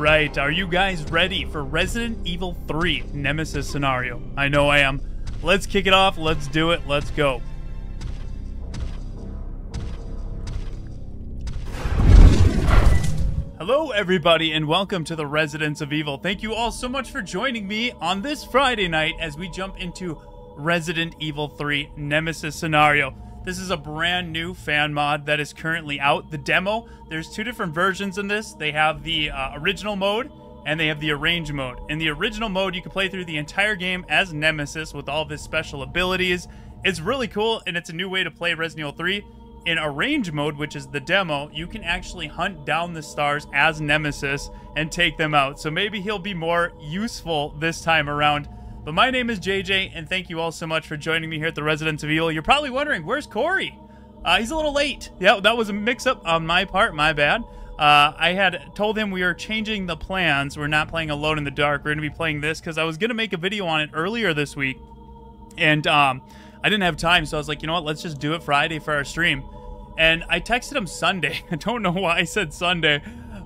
right, are you guys ready for Resident Evil 3 Nemesis scenario? I know I am. Let's kick it off. Let's do it. Let's go. Hello, everybody, and welcome to the Residence of Evil. Thank you all so much for joining me on this Friday night as we jump into Resident Evil 3 Nemesis scenario. This is a brand new fan mod that is currently out. The demo, there's two different versions in this. They have the uh, original mode and they have the arrange mode. In the original mode, you can play through the entire game as Nemesis with all of his special abilities. It's really cool and it's a new way to play Resident Evil 3. In arrange mode, which is the demo, you can actually hunt down the stars as Nemesis and take them out. So maybe he'll be more useful this time around. But my name is JJ, and thank you all so much for joining me here at the Residence of Evil. You're probably wondering, where's Corey? Uh, he's a little late. Yeah, that was a mix-up on my part. My bad. Uh, I had told him we are changing the plans. We're not playing Alone in the Dark. We're going to be playing this because I was going to make a video on it earlier this week. And um, I didn't have time, so I was like, you know what? Let's just do it Friday for our stream. And I texted him Sunday. I don't know why I said Sunday,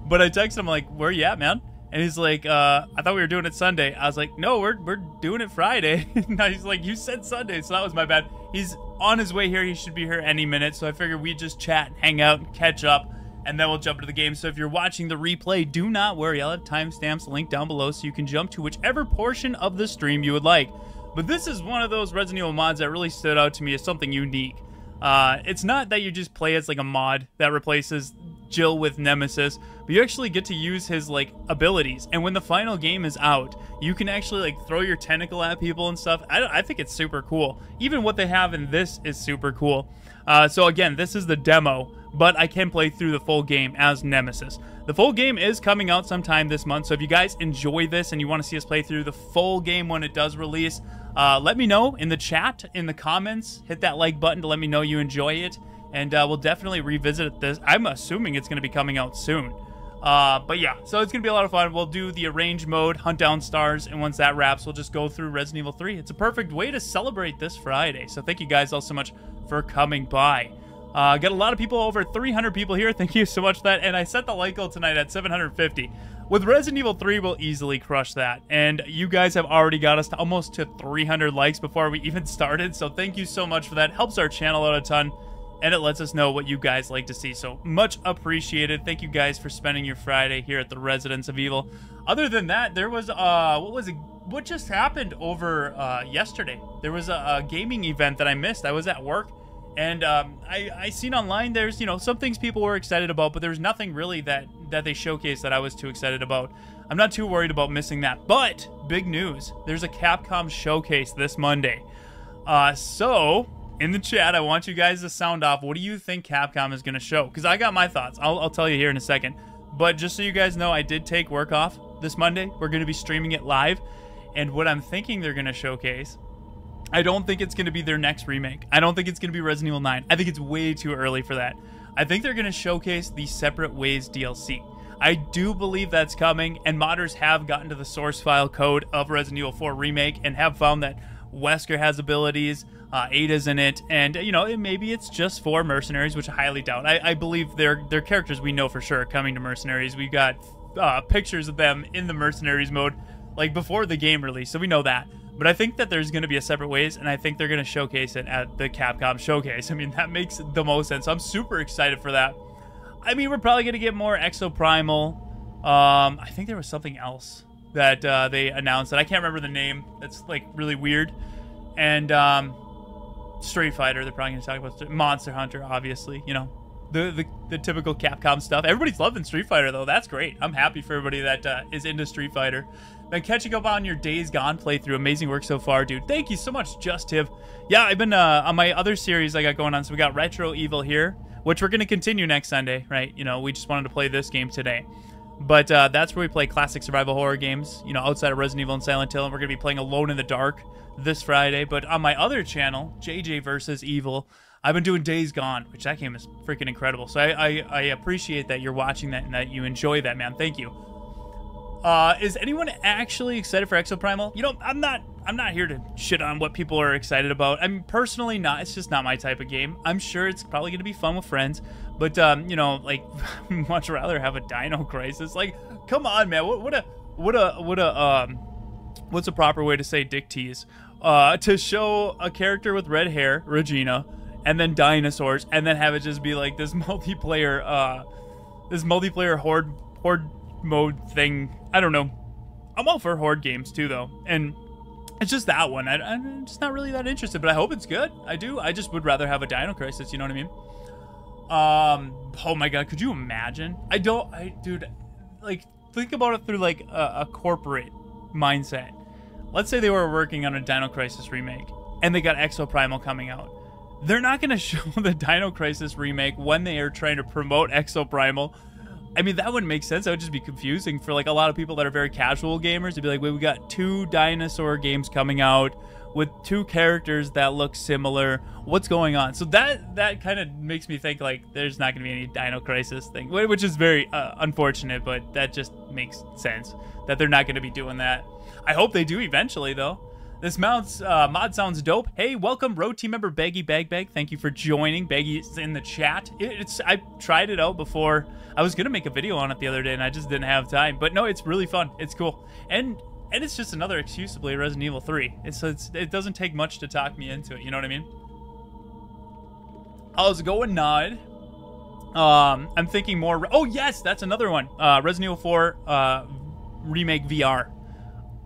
but I texted him like, where you at, man? And he's like, uh, I thought we were doing it Sunday. I was like, no, we're, we're doing it Friday. he's like, you said Sunday, so that was my bad. He's on his way here. He should be here any minute. So I figured we'd just chat, hang out, catch up, and then we'll jump into the game. So if you're watching the replay, do not worry. I'll have timestamps linked down below so you can jump to whichever portion of the stream you would like. But this is one of those Resident Evil mods that really stood out to me as something unique. Uh, it's not that you just play as like a mod that replaces Jill with Nemesis, but you actually get to use his like abilities. And when the final game is out, you can actually like throw your tentacle at people and stuff. I, I think it's super cool. Even what they have in this is super cool. Uh, so again, this is the demo, but I can play through the full game as Nemesis. The full game is coming out sometime this month, so if you guys enjoy this and you want to see us play through the full game when it does release, uh, let me know in the chat, in the comments. Hit that like button to let me know you enjoy it and uh, we'll definitely revisit this. I'm assuming it's going to be coming out soon. Uh, but yeah, so it's going to be a lot of fun. We'll do the arrange mode, hunt down stars, and once that wraps, we'll just go through Resident Evil 3. It's a perfect way to celebrate this Friday. So thank you guys all so much for coming by. Uh, got a lot of people, over 300 people here. Thank you so much for that. And I set the like goal tonight at 750. With Resident Evil 3, we'll easily crush that. And you guys have already got us to almost to 300 likes before we even started. So thank you so much for that. Helps our channel out a ton and it lets us know what you guys like to see. So much appreciated. Thank you guys for spending your Friday here at the Residence of Evil. Other than that, there was uh, what was it? What just happened over uh, yesterday? There was a, a gaming event that I missed. I was at work, and um, I I seen online there's you know some things people were excited about, but there's nothing really that that they showcased that I was too excited about. I'm not too worried about missing that. But big news: there's a Capcom showcase this Monday. Uh, so in the chat, I want you guys to sound off. What do you think Capcom is going to show? Because I got my thoughts. I'll, I'll tell you here in a second. But just so you guys know, I did take work off this Monday. We're going to be streaming it live. And what I'm thinking they're going to showcase, I don't think it's going to be their next remake. I don't think it's going to be Resident Evil 9. I think it's way too early for that. I think they're going to showcase the Separate Ways DLC. I do believe that's coming, and modders have gotten to the source file code of Resident Evil 4 Remake and have found that Wesker has abilities, uh, Ada's in it, and you know it, maybe it's just for mercenaries, which I highly doubt. I, I believe they're they're characters we know for sure are coming to mercenaries. We've got uh, pictures of them in the mercenaries mode, like before the game release, so we know that. But I think that there's going to be a separate ways, and I think they're going to showcase it at the Capcom showcase. I mean, that makes the most sense. I'm super excited for that. I mean, we're probably going to get more Exoprimal. Um, I think there was something else that uh, they announced that I can't remember the name. That's like really weird. And um, Street Fighter, they're probably going to talk about Monster Hunter, obviously. You know, the, the, the typical Capcom stuff. Everybody's loving Street Fighter though. That's great. I'm happy for everybody that uh, is into Street Fighter. Been catching up on your Days Gone playthrough. Amazing work so far, dude. Thank you so much, Just. Yeah, I've been uh, on my other series I got going on. So we got Retro Evil here, which we're going to continue next Sunday, right? You know, we just wanted to play this game today. But uh, that's where we play classic survival horror games, you know, outside of Resident Evil and Silent Hill. And we're going to be playing Alone in the Dark this Friday. But on my other channel, JJ versus Evil, I've been doing Days Gone, which that game is freaking incredible. So I, I, I appreciate that you're watching that and that you enjoy that, man. Thank you. Uh, is anyone actually excited for Exoprimal? You know, I'm not I'm not here to shit on what people are excited about. I'm personally, not. It's just not my type of game. I'm sure it's probably going to be fun with friends, but um, you know, like, much rather have a Dino Crisis. Like, come on, man. What, what a what a what a um, what's a proper way to say dick tease? Uh, to show a character with red hair, Regina, and then dinosaurs, and then have it just be like this multiplayer, uh, this multiplayer horde horde mode thing. I don't know. I'm all for horde games too, though, and it's just that one. I, am just not really that interested, but I hope it's good. I do. I just would rather have a Dino Crisis. You know what I mean? Um. Oh my God. Could you imagine? I don't. I dude. Like think about it through like a, a corporate mindset. Let's say they were working on a Dino Crisis remake, and they got Exoprimal coming out. They're not going to show the Dino Crisis remake when they are trying to promote Exoprimal I mean, that wouldn't make sense. That would just be confusing for like a lot of people that are very casual gamers to be like, wait, we got two dinosaur games coming out with two characters that look similar. What's going on? So that that kind of makes me think like there's not going to be any Dino Crisis thing, which is very uh, unfortunate, but that just makes sense that they're not going to be doing that. I hope they do eventually though. This mounts, uh, mod sounds dope. Hey, welcome, road team member Baggy Bag Bag. Thank you for joining. Baggy's in the chat. It, it's I tried it out before. I was gonna make a video on it the other day, and I just didn't have time. But no, it's really fun. It's cool, and and it's just another excuse to play Resident Evil 3. It's, it's it doesn't take much to talk me into it. You know what I mean? How's it going, Nod? Um, I'm thinking more. Oh yes, that's another one. Uh, Resident Evil 4 uh, remake VR.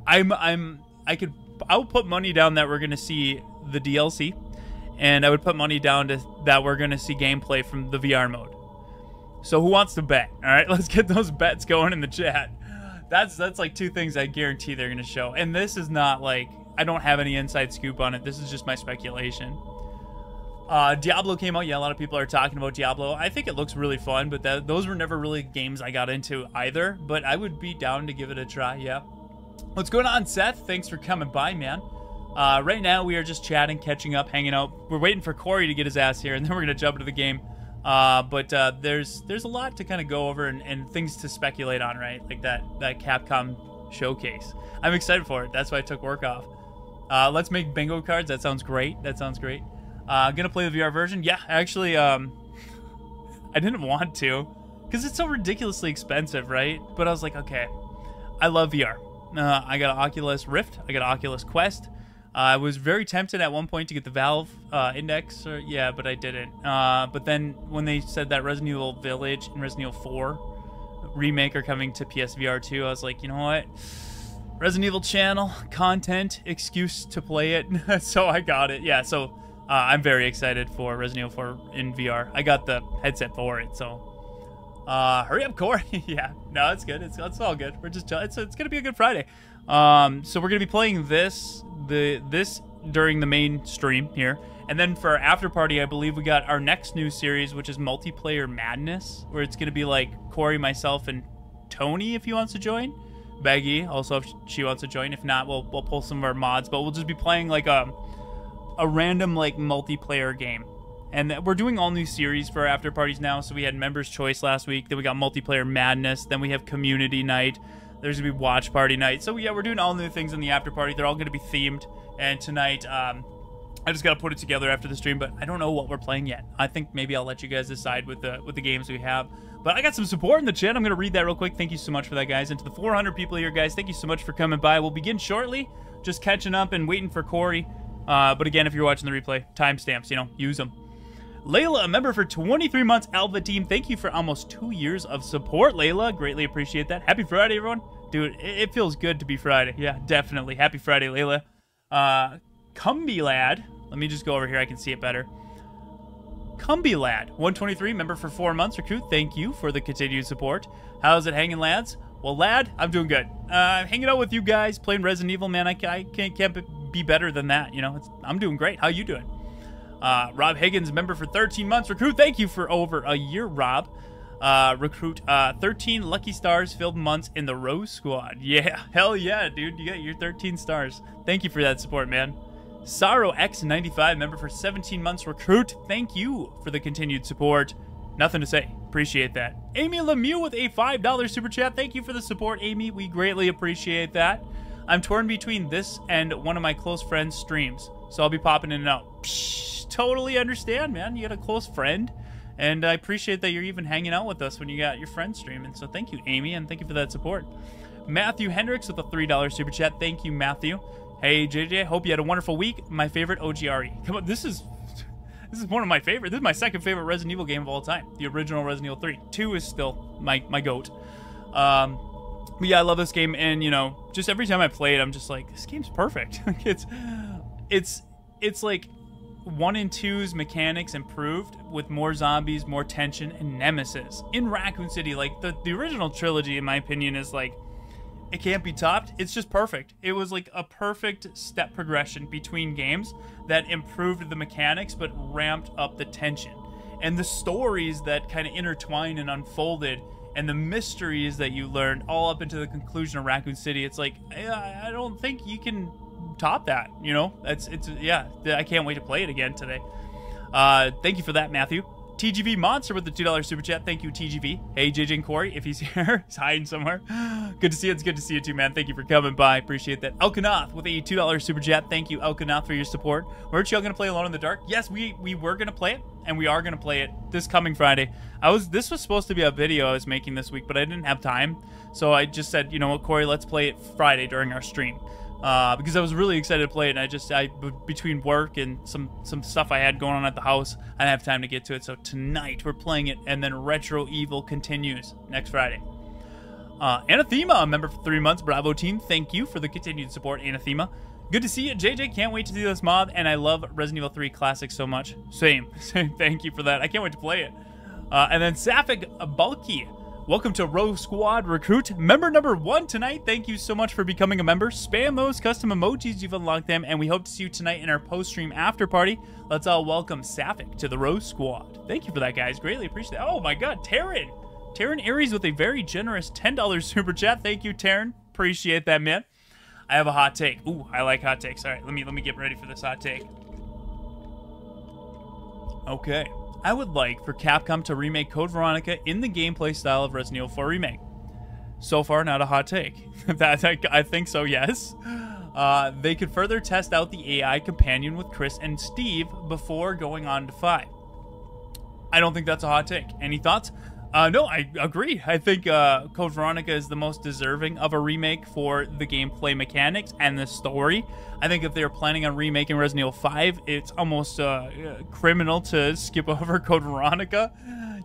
I'm I'm I could I would put money down that we're to see the DLC, and I would put money down to that we're to see gameplay from the VR mode. So who wants to bet? All right, let's get those bets going in the chat. That's that's like two things I guarantee they're going to show. And this is not like I don't have any inside scoop on it. This is just my speculation. Uh, Diablo came out. Yeah, a lot of people are talking about Diablo. I think it looks really fun, but that, those were never really games I got into either. But I would be down to give it a try. Yeah. What's going on, Seth? Thanks for coming by, man. Uh, right now, we are just chatting, catching up, hanging out. We're waiting for Corey to get his ass here, and then we're gonna jump into the game. Uh, but uh, there's there's a lot to kind of go over and, and, things to speculate on, right? Like that that Capcom showcase. I'm excited for it. That's why I took work off. Uh, let's make bingo cards. That sounds great. That sounds great. Uh, gonna play the VR version. Yeah, actually, um, I didn't want to because it's so ridiculously expensive, right? But I was like, okay, I love VR. Uh, I got an Oculus Rift. I got an Oculus Quest. I was very tempted at one point to get the Valve uh, Index, or, yeah, but I didn't. Uh, but then when they said that Resident Evil Village and Resident Evil 4 remake are coming to PSVR 2, I was like, you know what? Resident Evil channel, content, excuse to play it. so I got it. Yeah, so uh, I'm very excited for Resident Evil 4 in VR. I got the headset for it, so uh, hurry up, Corey. yeah, no, it's good. It's, it's all good. We're just it's it's gonna be a good Friday. Um, so we're gonna be playing this the this during the main stream here, and then for our after party, I believe we got our next new series, which is multiplayer madness, where it's gonna be like Corey, myself, and Tony if he wants to join. Beggy also if she wants to join. If not, we'll we'll pull some of our mods, but we'll just be playing like a a random like multiplayer game and we're doing all new series for our after parties now. So we had Members Choice last week. Then we got Multiplayer Madness. Then we have Community Night. There's gonna be Watch Party Night. So yeah, we're doing all new things in the after party. They're all gonna be themed. And tonight, um, I just gotta put it together after the stream. But I don't know what we're playing yet. I think maybe I'll let you guys decide with the with the games we have. But I got some support in the chat. I'm gonna read that real quick. Thank you so much for that, guys. And to the 400 people here, guys, thank you so much for coming by. We'll begin shortly. Just catching up and waiting for Corey. Uh, but again, if you're watching the replay, timestamps, you know, use them. Layla, a member for 23 months, Alpha Team. Thank you for almost two years of support, Layla. Greatly appreciate that. Happy Friday, everyone. Dude, it, feels good to be Friday. Yeah, definitely. Happy Friday, Layla. Uh, Cumby Lad. Let me just go over here. I can see it better. Cumby Lad, 123, member for four months. Recruit, thank you for the continued support. How's it hanging, lads? Well, lad, I'm doing good. Uh, hanging out with you guys, playing Resident Evil, man. I, I can't, can't be better than that. You know, I'm doing great. How you doing? Uh, Rob Higgins, member for 13 months. Recruit, thank you for over a year, Rob. Uh, recruit uh, 13 lucky stars filled months in the Rose Squad. Yeah, hell yeah, dude. You got your 13 stars. Thank you for that support, man. Sorrow X95, member for 17 months. Recruit, thank you for the continued support. Nothing to say. Appreciate that. Amy Lemieux with a $5 super chat. Thank you for the support, Amy. We greatly appreciate that. I'm torn between this and one of my close friends' streams, so I'll be popping in and out. Psh, totally understand, man. You got a close friend, and I appreciate that you're even hanging out with us when you got your friend streaming. So thank you, Amy, and thank you for that support. Matthew Hendricks with a $3 super chat. Thank you, Matthew. Hey, JJ, hope you had a wonderful week. My favorite OGRE. Come on, this is this is one of my favorite. This is my second favorite Resident Evil game of all time. The original Resident Evil 3. 2 is still my my goat. Um, but yeah, I love this game, and you know, just every time I play it, I'm just like, this game's perfect. it's, it's, it's like one and two's mechanics improved with more zombies, more tension, and nemesis in Raccoon City. Like the the original trilogy, in my opinion, is like it can't be topped. It's just perfect. It was like a perfect step progression between games that improved the mechanics but ramped up the tension. And the stories that kind of intertwined and unfolded and the mysteries that you learned all up into the conclusion of Raccoon City. It's like I don't think you can top that. You know, it's it's yeah. I can't wait to play it again today. Uh, thank you for that, Matthew. TGV Monster with the $2 super chat. Thank you, TGV. Hey, JJ and Corey, if he's here, he's hiding somewhere. Good to see you. It's good to see you too, man. Thank you for coming by. Appreciate that. Elkanath with a $2 super chat. Thank you, Elkanath, for your support. Weren't y'all going to play Alone in the Dark? Yes, we, we were going to play it, and we are going to play it this coming Friday. I was This was supposed to be a video I was making this week, but I didn't have time. So I just said, you know what, Corey, let's play it Friday during our stream uh, because I was really excited to play it. And I just, I between work and some some stuff I had going on at the house, I didn't have time to get to it. So tonight we're playing it, and then Retro Evil continues next Friday. Uh, Anathema, a member for three months. Bravo team, thank you for the continued support, Anathema. Good to see you, JJ. Can't wait to see this mod, and I love Resident Evil 3 Classic so much. Same, same. Thank you for that. I can't wait to play it. Uh, and then Sapphic Bulky Welcome to Rogue Squad Recruit. Member number one tonight. Thank you so much for becoming a member. Spam those custom emojis. You've unlocked them. And we hope to see you tonight in our post stream after party. Let's all welcome Sapphic to the Rogue Squad. Thank you for that, guys. Greatly appreciate it. Oh my god, Taryn. Taryn Aries with a very generous $10 super chat. Thank you, Taryn. Appreciate that, man. I have a hot take. Ooh, I like hot takes. All right, let me let me get ready for this hot take. Okay. I would like for Capcom to remake Code Veronica in the gameplay style of Resident Evil 4 Remake. So far, not a hot take. that I think so, yes. Uh, they could further test out the AI companion with Chris and Steve before going on to 5. I don't think that's a hot take. Any thoughts? Uh, no, I agree. I think uh, Code Veronica is the most deserving of a remake for the gameplay mechanics and the story. I think if they're planning on remaking Resident Evil 5, it's almost uh, criminal to skip over Code Veronica.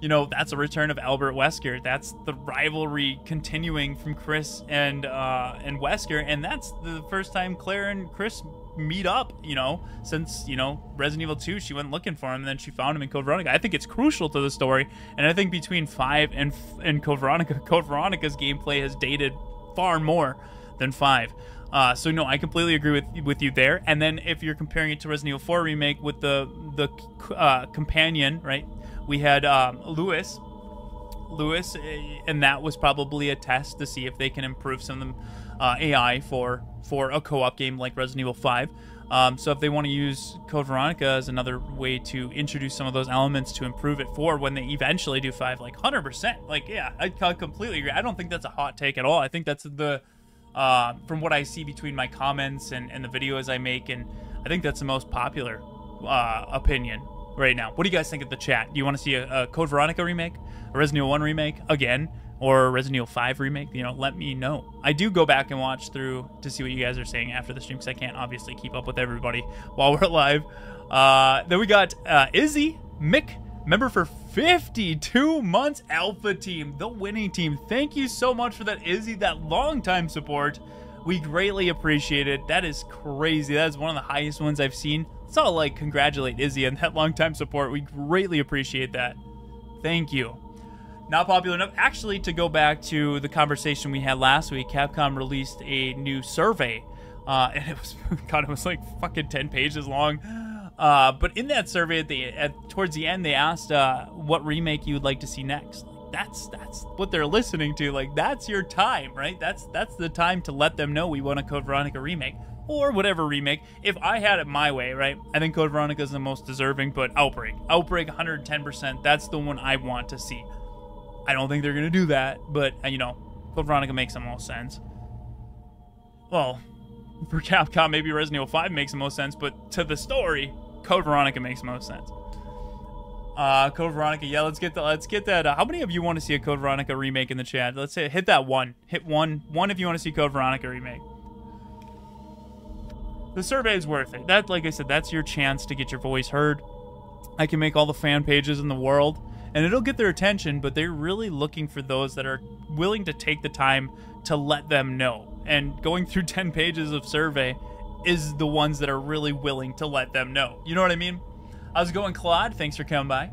You know, that's a return of Albert Wesker. That's the rivalry continuing from Chris and uh, and Wesker, and that's the first time Claire and Chris meet up, you know, since, you know, Resident Evil 2, she went looking for him and then she found him in Code Veronica. I think it's crucial to the story. And I think between 5 and, and Code Veronica, Code Veronica's gameplay has dated far more than 5. Uh, so no, I completely agree with with you there. And then if you're comparing it to Resident Evil 4 remake with the the uh, companion, right? We had um, Luis, Luis, eh, and that was probably a test to see if they can improve some of them uh, AI for for a co-op game like Resident Evil 5. Um, so if they want to use Code Veronica as another way to introduce some of those elements to improve it for when they eventually do 5, like 100%, like yeah, I completely agree. I don't think that's a hot take at all. I think that's the uh, from what I see between my comments and, and the videos I make, and I think that's the most popular uh, opinion right now. What do you guys think of the chat? Do you want to see a, a Code Veronica remake, a Resident Evil 1 remake again? Or Resident Evil 5 remake, you know, let me know. I do go back and watch through to see what you guys are saying after the stream because I can't obviously keep up with everybody while we're live. Uh, then we got uh, Izzy, Mick, member for 52 months, Alpha Team, the winning team. Thank you so much for that, Izzy, that long time support. We greatly appreciate it. That is crazy. That is one of the highest ones I've seen. Let's all like congratulate Izzy on that long time support. We greatly appreciate that. Thank you not popular enough. Actually, to go back to the conversation we had last week, Capcom released a new survey, uh, and it was God, it was like fucking ten pages long. Uh, but in that survey, at the at, towards the end, they asked uh, what remake you would like to see next. That's that's what they're listening to. Like that's your time, right? That's that's the time to let them know we want a Code Veronica remake or whatever remake. If I had it my way, right? I think Code Veronica is the most deserving, but Outbreak, Outbreak, 110%. That's the one I want to see. I don't think they're going to do that, but, uh, you know, Code Veronica makes the most sense. Well, for Capcom, maybe Resident Evil 5 makes the most sense, but to the story, Code Veronica makes the most sense. Uh, Code Veronica, yeah, let's get the, let's get that. Uh, how many of you want to see a Code Veronica remake in the chat? Let's say hit that one, hit one, one if you want to see Code Veronica remake. The survey is worth it. That, like I said, that's your chance to get your voice heard. I can make all the fan pages in the world, and it'll get their attention. But they're really looking for those that are willing to take the time to let them know. And going through 10 pages of survey is the ones that are really willing to let them know. You know what I mean? How's it going, Claude? Thanks for coming by.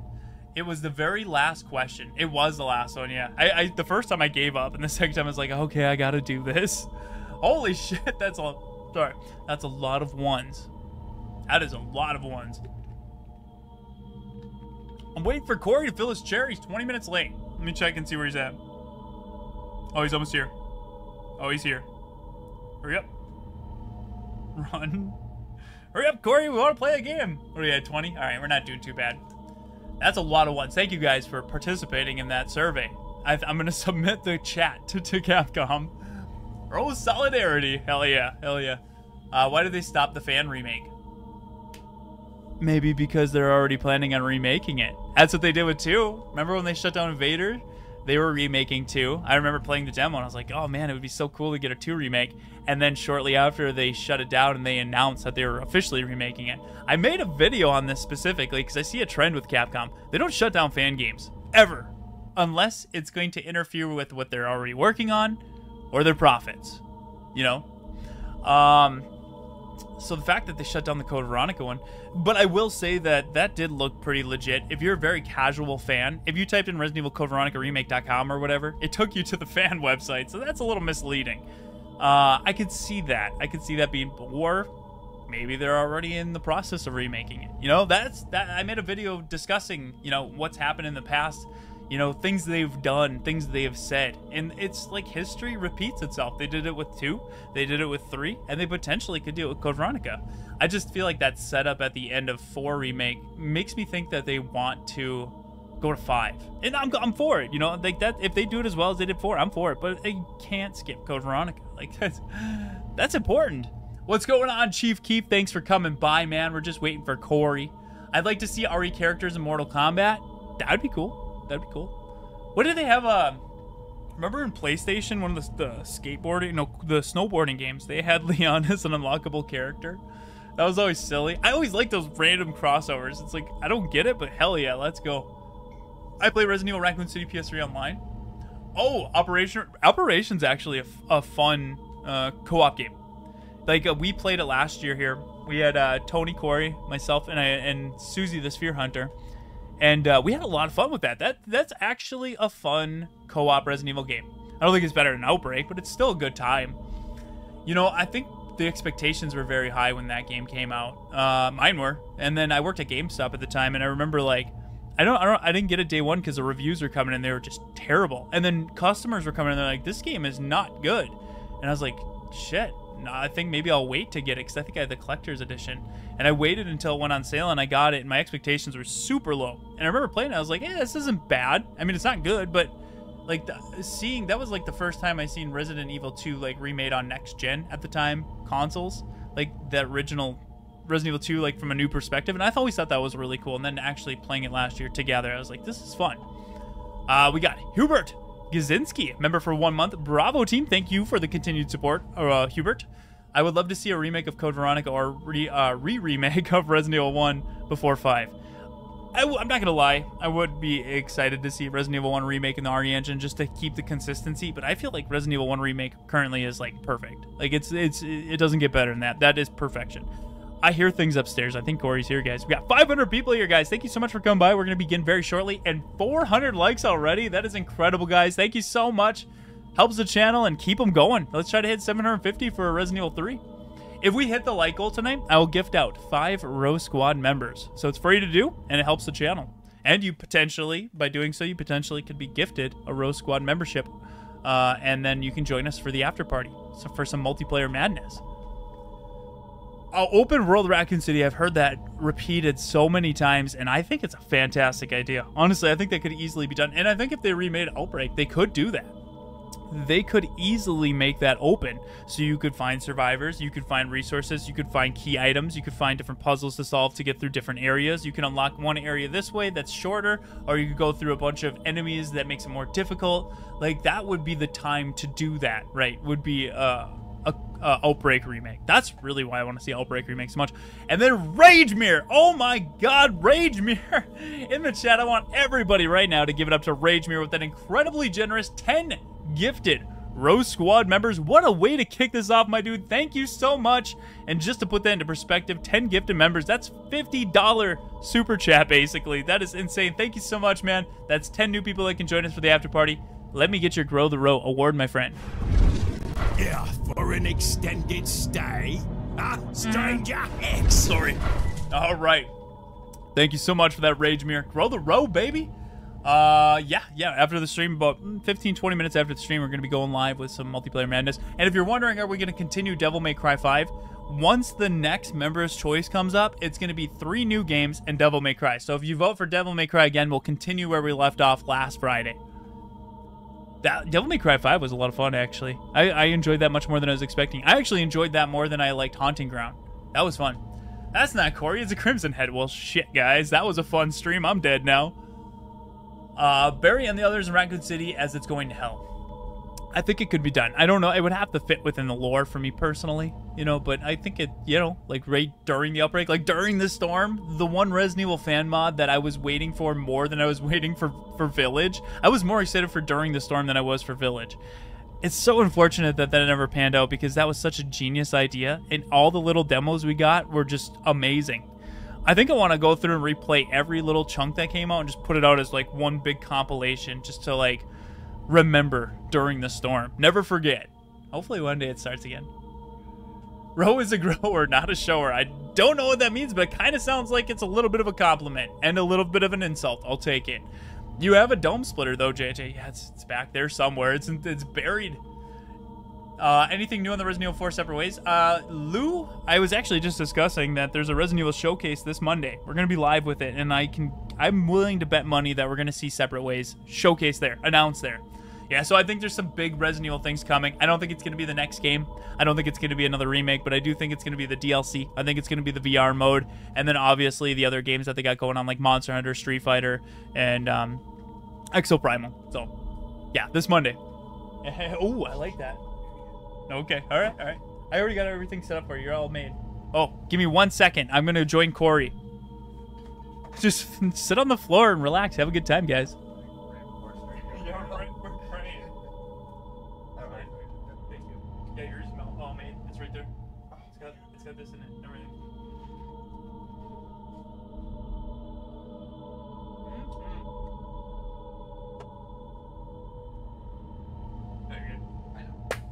It was the very last question. It was the last one, yeah. I, I the first time I gave up, and the second time I was like, okay, I gotta do this. Holy shit, that's a sorry, that's a lot of ones. That is a lot of ones. I'm waiting for Corey to fill his chair. He's 20 minutes late. Let me check and see where he's at. Oh, he's almost here. Oh, he's here. Hurry up. Run. Hurry up, Corey. We want to play a game. What are we at, 20? All right, we're not doing too bad. That's a lot of ones. Thank you guys for participating in that survey. i am going to submit the chat to, to Capcom. Oh, solidarity. Hell yeah. Hell yeah. Uh, why did they stop the fan remake? Maybe because they're already planning on remaking it. That's what they did with 2. Remember when they shut down Invader? they were remaking 2. I remember playing the demo and I was like, oh man, it would be so cool to get a 2 remake. And then shortly after, they shut it down and they announced that they were officially remaking it. I made a video on this specifically because I see a trend with Capcom. They don't shut down fan games, ever. Unless it's going to interfere with what they're already working on or their profits. You know? Um, so the fact that they shut down the Code Veronica one, but I will say that that did look pretty legit. If you're a very casual fan, if you typed in Resident Evil Code Veronica Remake.com or whatever, it took you to the fan website, so that's a little misleading. Uh, I could see that. I could see that being, or maybe they're already in the process of remaking it. You know, that's that. I made a video discussing, you know, what's happened in the past you know, things they've done, things they have said. And it's like history repeats itself. They did it with two, they did it with three, and they potentially could do it with Code Veronica. I just feel like that setup at the end of four remake makes me think that they want to go to five. And I'm, I'm for it, you know, like that. If they do it as well as they did four, I'm for it. But they can't skip Code Veronica. Like that's that's important. What's going on, Chief Keef? Thanks for coming by, man. We're just waiting for Corey. I'd like to see RE characters in Mortal Kombat. That'd be cool. That'd be cool. What did they have? Uh, remember in PlayStation, one of the, the skateboarding, no, the snowboarding games, they had Leon as an unlockable character. That was always silly. I always like those random crossovers. It's like, I don't get it, but hell yeah, let's go. I play Resident Evil Raccoon City PS3 online. Oh, Operation Operation's actually a, a fun uh, co-op game. Like uh, we played it last year here. We had uh, Tony, Corey, myself, and I, and Susie, the Sphere Hunter and uh, we had a lot of fun with that. That that's actually a fun co-op Resident Evil game. I don't think it's better than Outbreak, but it's still a good time. You know, I think the expectations were very high when that game came out. Uh, mine were, and then I worked at GameStop at the time, and I remember like. I don't, I don't, I didn't get it day one because the reviews were coming and they were just terrible. And then customers were coming and they're like, "This game is not good," and I was like, "Shit, I think maybe I'll wait to get it because I think I had the collector's edition. And I waited until it went on sale and I got it, and my expectations were super low. And I remember playing it, I was like, "Yeah, this isn't bad. I mean, it's not good, but like the, seeing that was like the first time I seen Resident Evil 2 like remade on next gen at the time consoles, like the original Resident Evil 2 like from a new perspective, and I always thought that was really cool. And then actually playing it last year together, I was like, this is fun. Uh, we got Hubert Gazinski, member for one month. Bravo team, thank you for the continued support, uh, Hubert. I would love to see a remake of Code Veronica or re uh, remake of Resident Evil 1 before 5. i w- I'm not gonna lie, I would be excited to see Resident Evil 1 remake in the RE engine just to keep the consistency. But I feel like Resident Evil 1 remake currently is like perfect. Like it's it's it doesn't get better than that. That is perfection. I hear things upstairs. I think Corey's here, guys. We got 500 people here, guys. Thank you so much for coming by. We're gonna begin very shortly, and 400 likes already. That is incredible, guys. Thank you so much helps the channel and keep them going. Let's try to hit 750 for a Resident Evil 3. If we hit the like goal tonight, I will gift out five Row Squad members. So it's free to do, and it helps the channel. And you potentially, by doing so, you potentially could be gifted a Row Squad membership. Uh, and then you can join us for the after party so for some multiplayer madness. Uh, open world Raccoon City, I've heard that repeated so many times, and I think it's a fantastic idea. Honestly, I think that could easily be done. And I think if they remade Outbreak, they could do that they could easily make that open. So you could find survivors, you could find resources, you could find key items, you could find different puzzles to solve to get through different areas. You can unlock one area this way that's shorter, or you could go through a bunch of enemies that makes it more difficult. Like that would be the time to do that, right? Would be uh a Outbreak remake. That's really why I want to see Outbreak remake so much. And then Rage Mirror. Oh my God, Rage Mirror! In the chat, I want everybody right now to give it up to Rage Mirror with that incredibly generous 10 gifted Rose Squad members. What a way to kick this off, my dude. Thank you so much. And just to put that into perspective, 10 gifted members, that's $50 super chat, basically. That is insane. Thank you so much, man. That's 10 new people that can join us for the after party. Let me get your Grow the Row award, my friend. Yeah, for an extended stay. Huh, Stranger X? Sorry. All right. Thank you so much for that Rage Mirror. Grow the row, baby. Uh, yeah, yeah. After the stream, about mm, 15, 20 minutes after the stream, we're going to be going live with some multiplayer madness. And if you're wondering, are we going to continue Devil May Cry 5? Once the next Member's Choice comes up, it's going to be three new games and Devil May Cry. So if you vote for Devil May Cry again, we'll continue where we left off last Friday. That Devil May Cry 5 was a lot of fun, actually. I, I enjoyed that much more than I was expecting. I actually enjoyed that more than I liked Haunting Ground. That was fun. That's not Corey, it's a Crimson Head. Well, shit, guys. That was a fun stream. I'm dead now. Uh, Barry and the others in Raccoon City as it's going to hell. I think it could be done. I don't know. It would have to fit within the lore for me personally, you know, but I think it, you know, like right during the outbreak, like during the storm, the one Resident Evil fan mod that I was waiting for more than I was waiting for for Village. I was more excited for during the storm than I was for Village. It's so unfortunate that that never panned out because that was such a genius idea and all the little demos we got were just amazing. I think I want to go through and replay every little chunk that came out and just put it out as like one big compilation just to like remember during the storm. Never forget. Hopefully one day it starts again. Row is a grower, not a shower. I don't know what that means, but it kind of sounds like it's a little bit of a compliment and a little bit of an insult. I'll take it. You have a dome splitter though, JJ. Yeah, it's, it's back there somewhere. It's it's buried. Uh, anything new on the Resident Evil 4 Separate Ways? Uh, Lou, I was actually just discussing that there's a Resident Evil showcase this Monday. We're gonna be live with it, and I can, I'm willing to bet money that we're gonna see Separate Ways showcase there, announced there. Yeah, so I think there's some big Resident Evil things coming. I don't think it's gonna be the next game. I don't think it's gonna be another remake, but I do think it's gonna be the DLC. I think it's gonna be the VR mode, and then obviously the other games that they got going on, like Monster Hunter, Street Fighter, and um, Exoprimal. So, yeah, this Monday. oh, I like that. Okay, all right, all right. I already got everything set up for you. You're all made. Oh, give me one second. I'm gonna join Corey. Just sit on the floor and relax. Have a good time, guys.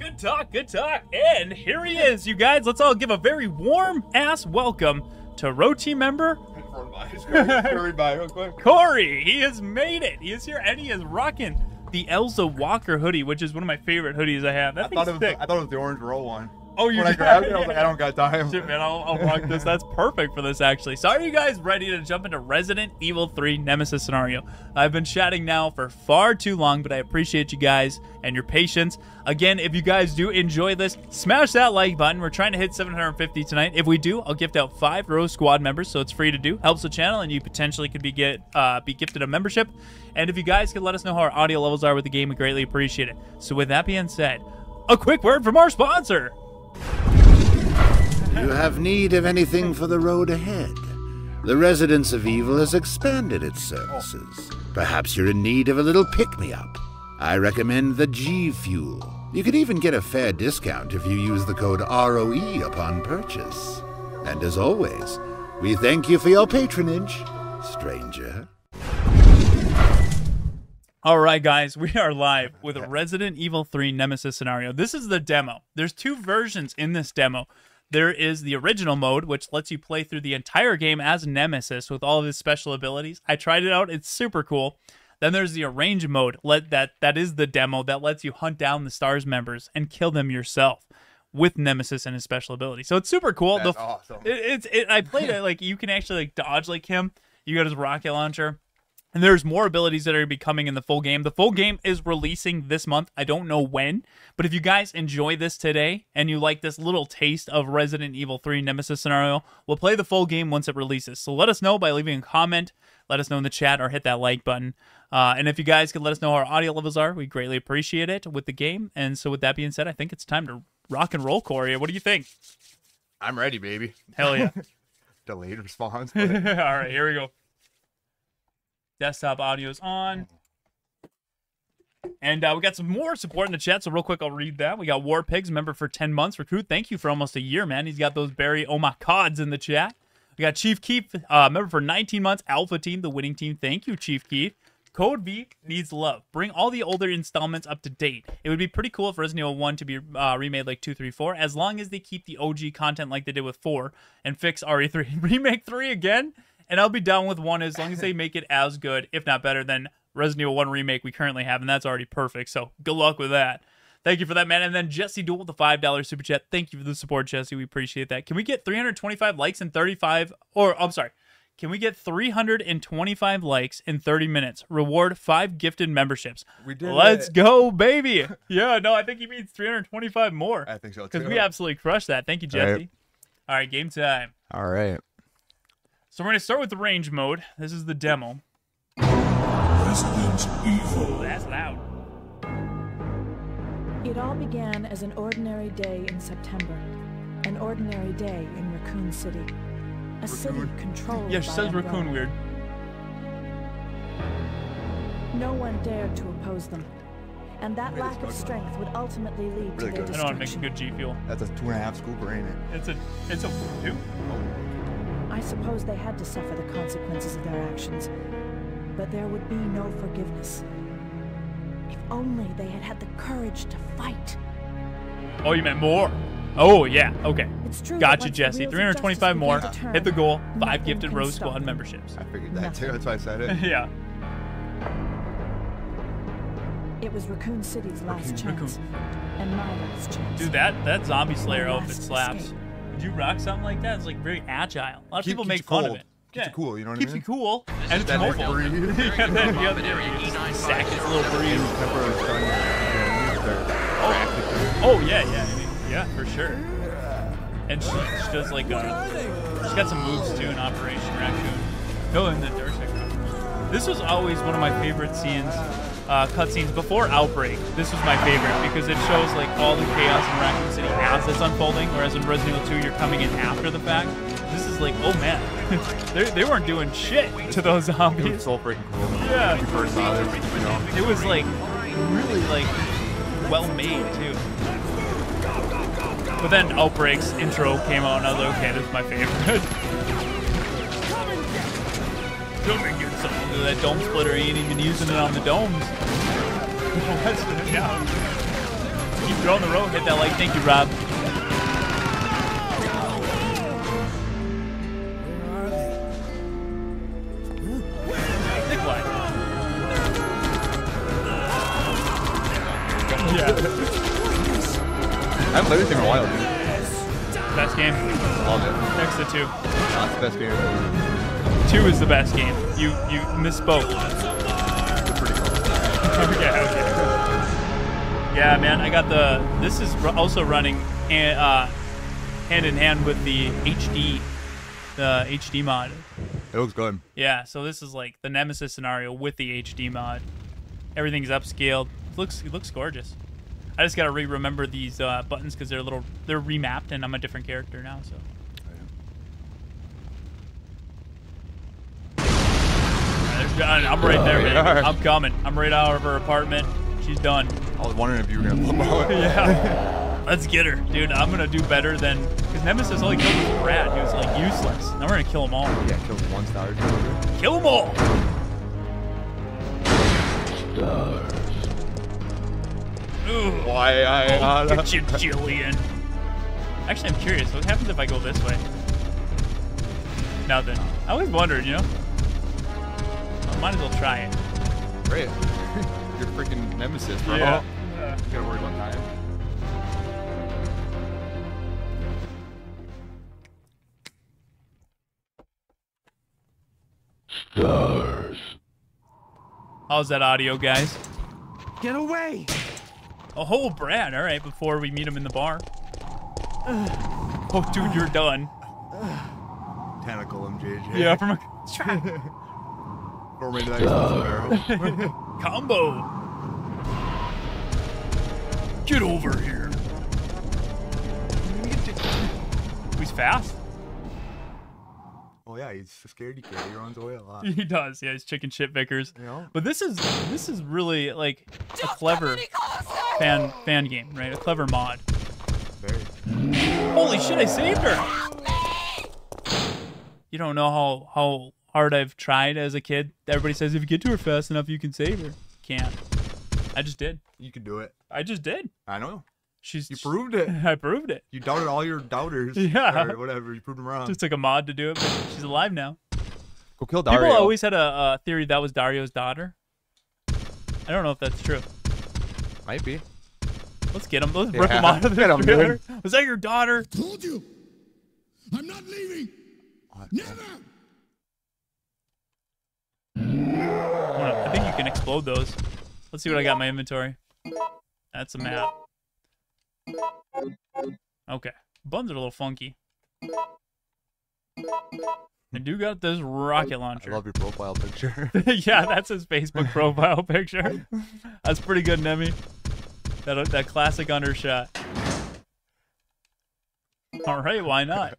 Good talk, good talk. And here he is, you guys. Let's all give a very warm ass welcome to Row Team member Hurry by real quick. Corey. He has made it. He is here and he is rocking the Elza Walker hoodie, which is one of my favorite hoodies I have. That I thing's thought, it was, thick. I thought it was the orange roll one. Oh, you When I grabbed it, I was like, I don't got time. Shit, man, I'll, I'll rock this. That's perfect for this, actually. So, are you guys ready to jump into Resident Evil 3 Nemesis scenario? I've been chatting now for far too long, but I appreciate you guys and your patience. Again, if you guys do enjoy this, smash that like button. We're trying to hit 750 tonight. If we do, I'll gift out five Rose Squad members, so it's free to do. Helps the channel, and you potentially could be get uh, be gifted a membership. And if you guys could let us know how our audio levels are with the game, we greatly appreciate it. So, with that being said, a quick word from our sponsor. You have need of anything for the road ahead. The Residence of Evil has expanded its services. Perhaps you're in need of a little pick me up. I recommend the G Fuel. You can even get a fair discount if you use the code ROE upon purchase. And as always, we thank you for your patronage, stranger. All right, guys, we are live with a Resident Evil 3 Nemesis scenario. This is the demo. There's two versions in this demo. There is the original mode, which lets you play through the entire game as Nemesis with all of his special abilities. I tried it out; it's super cool. Then there's the arrange mode. Let that that is the demo that lets you hunt down the Stars members and kill them yourself with Nemesis and his special ability. So it's super cool. That's The- awesome. It, it's it, I played it like you can actually like dodge like him. You got his rocket launcher. And there's more abilities that are going to be coming in the full game. The full game is releasing this month. I don't know when, but if you guys enjoy this today and you like this little taste of Resident Evil 3 Nemesis scenario, we'll play the full game once it releases. So let us know by leaving a comment, let us know in the chat, or hit that like button. Uh, and if you guys could let us know how our audio levels are, we greatly appreciate it with the game. And so with that being said, I think it's time to rock and roll, Corey. What do you think? I'm ready, baby. Hell yeah. Delayed response. All right, here we go. Desktop audio's on. And uh, we got some more support in the chat, so real quick, I'll read that. We got War Pigs, member for 10 months. Recruit, thank you for almost a year, man. He's got those Barry Oh My Cods in the chat. We got Chief Keith, uh, member for 19 months. Alpha Team, the winning team. Thank you, Chief Keith. Code V needs love. Bring all the older installments up to date. It would be pretty cool for Resident Evil 1 to be uh, remade like 2, 3, 4, as long as they keep the OG content like they did with 4 and fix RE3. Remake 3 again? And I'll be down with 1 as long as they make it as good, if not better, than Resident Evil 1 remake we currently have, and that's already perfect. So good luck with that. Thank you for that, man. And then Jesse Duel with the $5 super chat. Thank you for the support, Jesse. We appreciate that. Can we get 325 likes in 35 or I'm sorry. Can we get 325 likes in 30 minutes? Reward five gifted memberships. We did Let's it. go, baby. Yeah, no, I think he means 325 more. I think so too. Because we absolutely crushed that. Thank you, All right. Jesse. All right, game time. All right. So we're going to start with the range mode. This is the demo. Resident Evil. That's loud. It all began as an ordinary day in September. An ordinary day in Raccoon City. A city controlled Yeah, she by says Umbrella. raccoon weird. No one dared to oppose them. And that Wait, lack of strength would ultimately lead Really to their good. I know how to make a good G Fuel. That's a two and a half scooper, ain't it? It's a, it's a two. Oh, I suppose they had to suffer the consequences of their actions. But there would be no forgiveness. If only they had had the courage to fight. Oh, you meant more. Oh, yeah. Okay. It's true. Gotcha, Jesse. 325 more. turn, Hit the goal. Five gifted Rose stop Squad memberships. I figured that Nothing. too. That's why I said it. yeah. It was Raccoon City's last Raccoon. chance. And my last chance. Dude, that that zombie slayer My outfit slaps. escape. Would you rock something like that? It's like very agile. A lot of Keep- people make fun cool. of it. Keeps you cool, you know what I Keeps you cool. And it's That mobile. little breeze. and then the other day, you just sack his little breeze. Temporary stun, yeah, use their practice. Oh yeah, yeah, I mean, yeah, for sure. And she, she does like uh, she's got some moves too in Operation Raccoon. No, in the Dursic. This was always one of my favorite scenes, uh, cutscenes before Outbreak. This was my favorite because it shows like all the chaos in Raccoon City as it's unfolding, whereas in Resident Evil 2 you're coming in after the fact. This is like, oh man, they, they weren't doing shit to those It zombies. so freaking cool. Yeah. First saw this, you know. It was like really like well made too. But then Outbreak's intro came out and I was like, okay, this is my favorite. Come and get some of that dome splitter. He ain't even using it on the domes. yeah. Keep throwing the road. Hit that like. Thank you, Rob. Nikolai. Yeah. I haven't played this game in a while, dude. Best game. Love it. Next to two. That's the best game. Two is the best game. You you misspoke. Cool. okay, okay. Yeah, man, I got the. This is also running hand, uh, hand in hand with the HD, the HD mod. It looks good. Yeah, so this is like the Nemesis scenario with the HD mod. Everything's upscaled. It looks it looks gorgeous. I just gotta re-remember these uh, buttons because they're a little they're remapped and I'm a different character now. So. There's John. I'm right oh, there, Oh, baby. I'm coming. I'm right out of her apartment. She's done. I was wondering if you were gonna flip out. Yeah. Let's get her, dude. I'm gonna do better than because Nemesis only killed was Brad. He was like useless. Now we're gonna kill them all. Yeah, killed one star. Kill them all. Stars. Ooh. Why I Oh, get you, Jillian. Actually, I'm curious. What happens if I go this way? Nothing. I always wondered, you know. I might as well try it. Great. You're freaking nemesis, bro. Yeah. You gotta worry about time. Stars. How's that audio, guys? Get away! Oh, Brad. All right, before we meet him in the bar. Oh, dude, you're done. Tentacle him, JJ. Yeah, from a Throw me into that explosive barrel. combo. Get over here. He's fast. Oh yeah, he's a scaredy cat. He runs away a lot. He does. Yeah, he's chicken shit Vickers. Yeah. But this is this is really like a clever fan fan game, right? A clever mod. Very. Holy shit! I saved her. You don't know how how hard I've tried as a kid. Everybody says if you get to her fast enough, you can save her. Can't. I just did. You can do it. I just did. I know. She's You proved it. I proved it. You doubted all your doubters. Yeah. Or whatever. You proved them wrong. Just took a mod to do it, but she's alive now. Go kill Dario. People always had a, a theory that was Dario's daughter. I don't know if that's true. Might be. Let's get him. Let's Yeah, rip him out of the get 'em, trailer. dude. Was that your daughter? I Told you. I'm not leaving. Never. I think you can explode those. Let's see what I got in my inventory. That's a map. Okay. Buttons are a little funky. I do got this rocket I launcher. love your profile picture. yeah, that's his Facebook profile picture. That's pretty good, Nemi. That that classic undershot. All right, why not?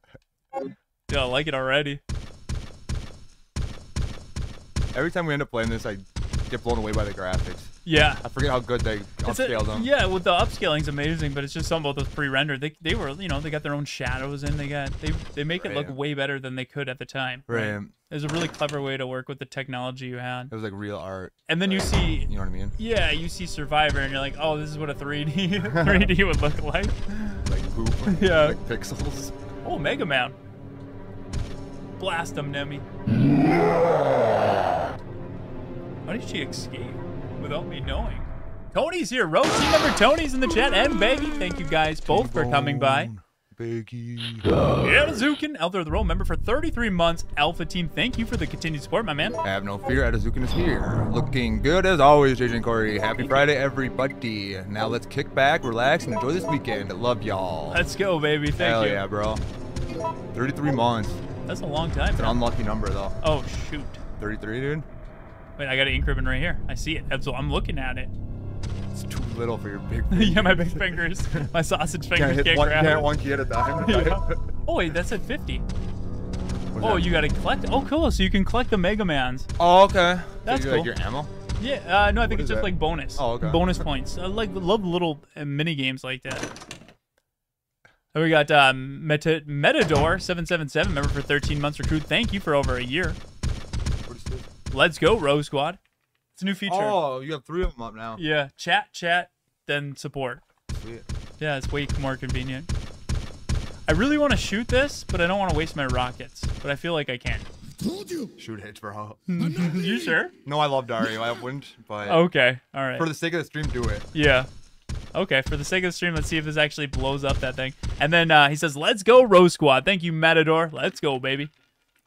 Yeah, I like it already. Every time we end up playing this, I get blown away by the graphics. Yeah. I forget how good they a- upscaled them. Yeah, with the upscaling's amazing, but it's just something about those pre-rendered. They they were, you know, they got their own shadows in. They got they they make it look way better than they could at the time. Right. It was a really clever way to work with the technology you had. It was like real art. And then you see You know what I mean? yeah, you see Survivor and you're like, "Oh, this is what a 3D 3D would look like." Like poop. Yeah. Like pixels. Oh, Mega Man. Blast him, Nemi. How did she escape without me knowing? Tony's here. Road team member Tony's in the chat. And Baggy, thank you guys both for coming by. Biggie. Adazukin, Elder of the Role member for 33 months. Alpha team, thank you for the continued support, my man. Have no fear, Adazukin is here. Looking good as always, JJ and Corey. Happy Friday, everybody. Now let's kick back, relax, and enjoy this weekend. Love y'all. Let's go, baby. Thank Hell you. yeah, bro. 33 months. That's a long time. It's an unlucky number, though. Oh, shoot. 33, dude? Wait, I got an ink ribbon right here. I see it. That's what I'm looking at it. It's too little for your big yeah, my big fingers. My sausage fingers Can't can't, one, grab can't it. one key at a time. Yeah. Oh, wait, that's at 50. What's Oh, you gotta collect. Oh, cool. So you can collect the Mega Mans. Oh, okay. That's so you, cool. like your ammo? Yeah, uh, no, I think What it's just that? like bonus. Oh, okay. Bonus points. I like love little uh, mini games like that. And we got um, Meta Metador seven seven seven member for thirteen months recruit. Thank you for over a year. What is this? Let's go, Rose Squad. It's a new feature. Oh, you have three of them up now. Yeah, chat, chat, then support. Sweet. Yeah, it's way more convenient. I really want to shoot this, but I don't want to waste my rockets. But I feel like I can. Told you. Shoot it, bro. you sure? No, I love Dario. I wouldn't, but Okay, all right. for the sake of the stream, do it. Yeah. Okay, for the sake of the stream, let's see if this actually blows up that thing. And then uh, he says, "Let's go, Rose Squad." Thank you, Matador. Let's go, baby.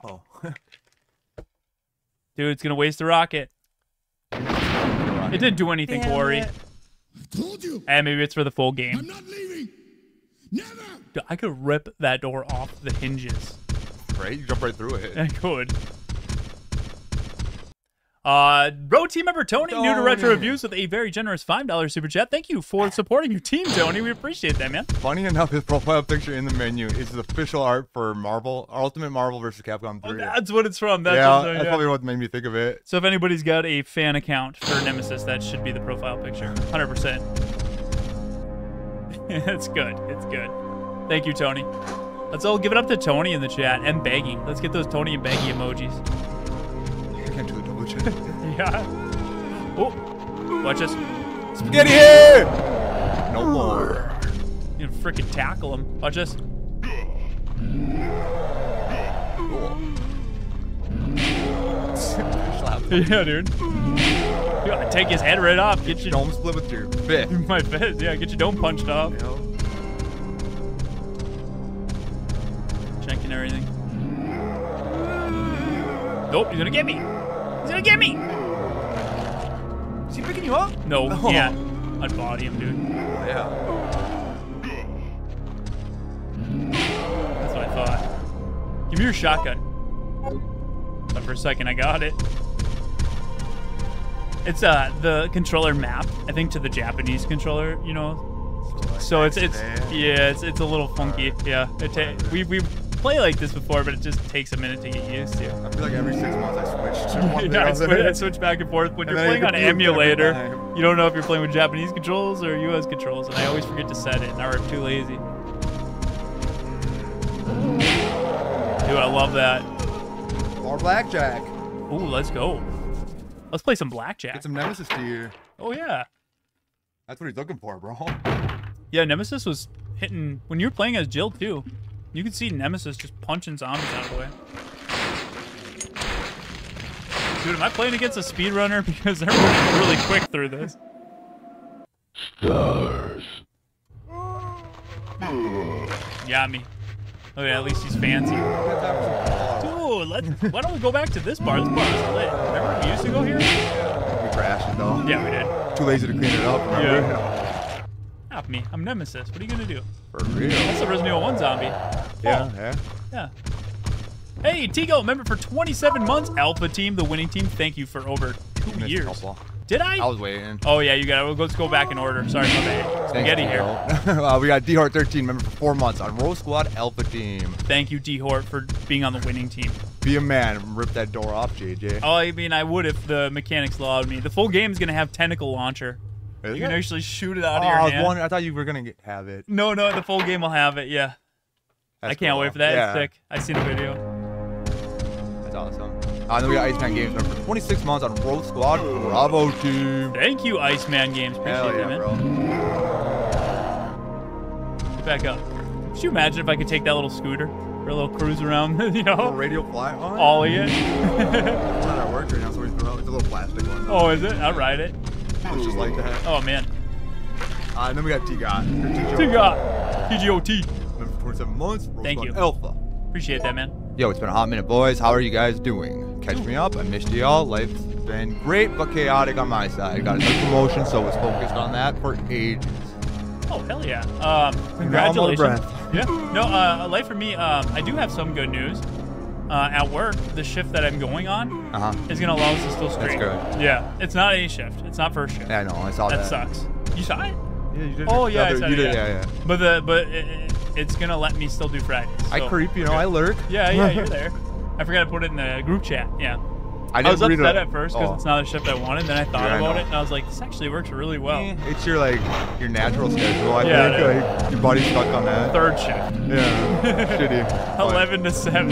Oh. Dude, it's gonna waste the rocket. It didn't do anything, Corey. Told you. And maybe it's for the full game. I'm game. not leaving. Never. Dude, I could rip that door off the hinges. Right? You jump right through it. I could. Uh, road team member Tony, new to Retro Tony. Reviews with a very generous $5 super chat. Thank you for supporting your team, Tony. We appreciate that, man. Funny enough, his profile picture in the menu is the official art for Marvel, Ultimate Marvel versus Capcom 3. Oh, that's what it's from. That's yeah, what- that's probably what made me think of it. So if anybody's got a fan account for Nemesis, that should be the profile picture. 100%. it's good. It's good. Thank you, Tony. Let's all give it up to Tony in the chat and Baggy. Let's get those Tony and Baggy emojis. I can't do the double check. Yeah. Oh, watch this. Spaghetti here! No more. You can freaking tackle him. Watch this. Yeah, dude. You gotta take his head right off. Get your Dome split with your fist. my fist. Yeah, get your dome punched off. Checking everything. Nope, he's gonna get me. He's gonna get me. Is he picking you up? No, Oh. yeah. I'd body him, dude. Yeah. That's what I thought. Give me your shotgun. But for a second, I got it. It's uh the controller map, I think, to the Japanese controller. You know, so it's it's X-band. yeah, it's it's a little funky. Yeah, it ta- we we play like this before, but it just takes a minute to get used to. I feel like every six months I switch to one yeah, I switch, I switch back and forth. When And you're playing on every emulator, you don't know if you're playing with Japanese controls or US controls, and I always forget to set it, or I'm too lazy. Dude, I love that. More blackjack. Ooh, let's go. Let's play some blackjack. Get some Nemesis gear. oh yeah. That's what he's looking for, bro. Yeah, Nemesis was hitting when you were playing as Jill too. You can see Nemesis just punching zombies out of the way. Dude, am I playing against a speedrunner? Because they're moving really quick through this. Got me. Oh yeah, at least he's fancy. Dude, let's, why don't we go back to this bar? This bar is lit. Remember we used to go here? We crashed it though. Yeah, we did. Too lazy to clean it up. Remember? Yeah. Stop me. I'm Nemesis. What are you gonna do? For real. That's a Resident Evil 1 zombie. Yeah. Oh, Yeah. yeah. Hey, Tigo, member for 27 months. Alpha team, the winning team. Thank you for over two years. Did I? I was waiting. Oh yeah, you got it. Let's go back in order. Sorry, my bad. Spaghetti here. uh, we got D-Hart 13 member for four months on Roll Squad Alpha Team. Thank you, D Hort, for being on the winning team. Be a man and rip that door off, JJ. Oh, I mean, I would if the mechanics allowed me. The full game's gonna have tentacle launcher. You can it? actually shoot it out Oh, of your I was hand. I thought you were gonna get, have it. No, no, the full game will have it. Yeah, I can't cool. wait for that. Yeah, It's sick. I seen the video. That's awesome. Uh, know we got Iceman Games for 26 months on Roll Squad Bravo Team. Thank you, Iceman Games. Appreciate Hell yeah, man. bro. Get back up. Could you imagine if I could take that little scooter for a little cruise around? you Little know, radio fly on. ollie it. It's not at work right now, so we throw it. It's a little plastic one. oh, is it? I'll ride it. It's just like that. Oh man. Uh, and then we got T-God. or T got TGOT. Member for 27 months. Roll Thank you. Alpha. Appreciate that, man. Yo, it's been a hot minute, boys. How are you guys doing? Catch me up. I missed y'all. Life's been great, but chaotic on my side. Got a new promotion, so was focused on that for ages. Oh hell yeah! Um, congratulations. Yeah. No, uh, life for me. Um, I do have some good news. Uh, at work, the shift that I'm going on Uh huh. is gonna allow us to still stream. good. Yeah. It's not a shift. It's not first shift. Yeah, I know. I saw that that. sucks. You saw it? Yeah, you did. Oh it. yeah, I saw other- it, you did. yeah. Yeah, yeah. But the but it, it- it's gonna let me still do Fridays. I creep, you know. we're I lurk. Yeah, yeah, you're there. I forgot to put it in the group chat. Yeah. I, I, was read upset it. at first because Oh. it's not a shift I wanted. Then I thought Yeah, about know. it and I was like, this actually works really well. Eh, It's your like your natural schedule. I Yeah, think yeah. like your body's stuck on that. Third shift, Yeah, shitty. Eleven to seven.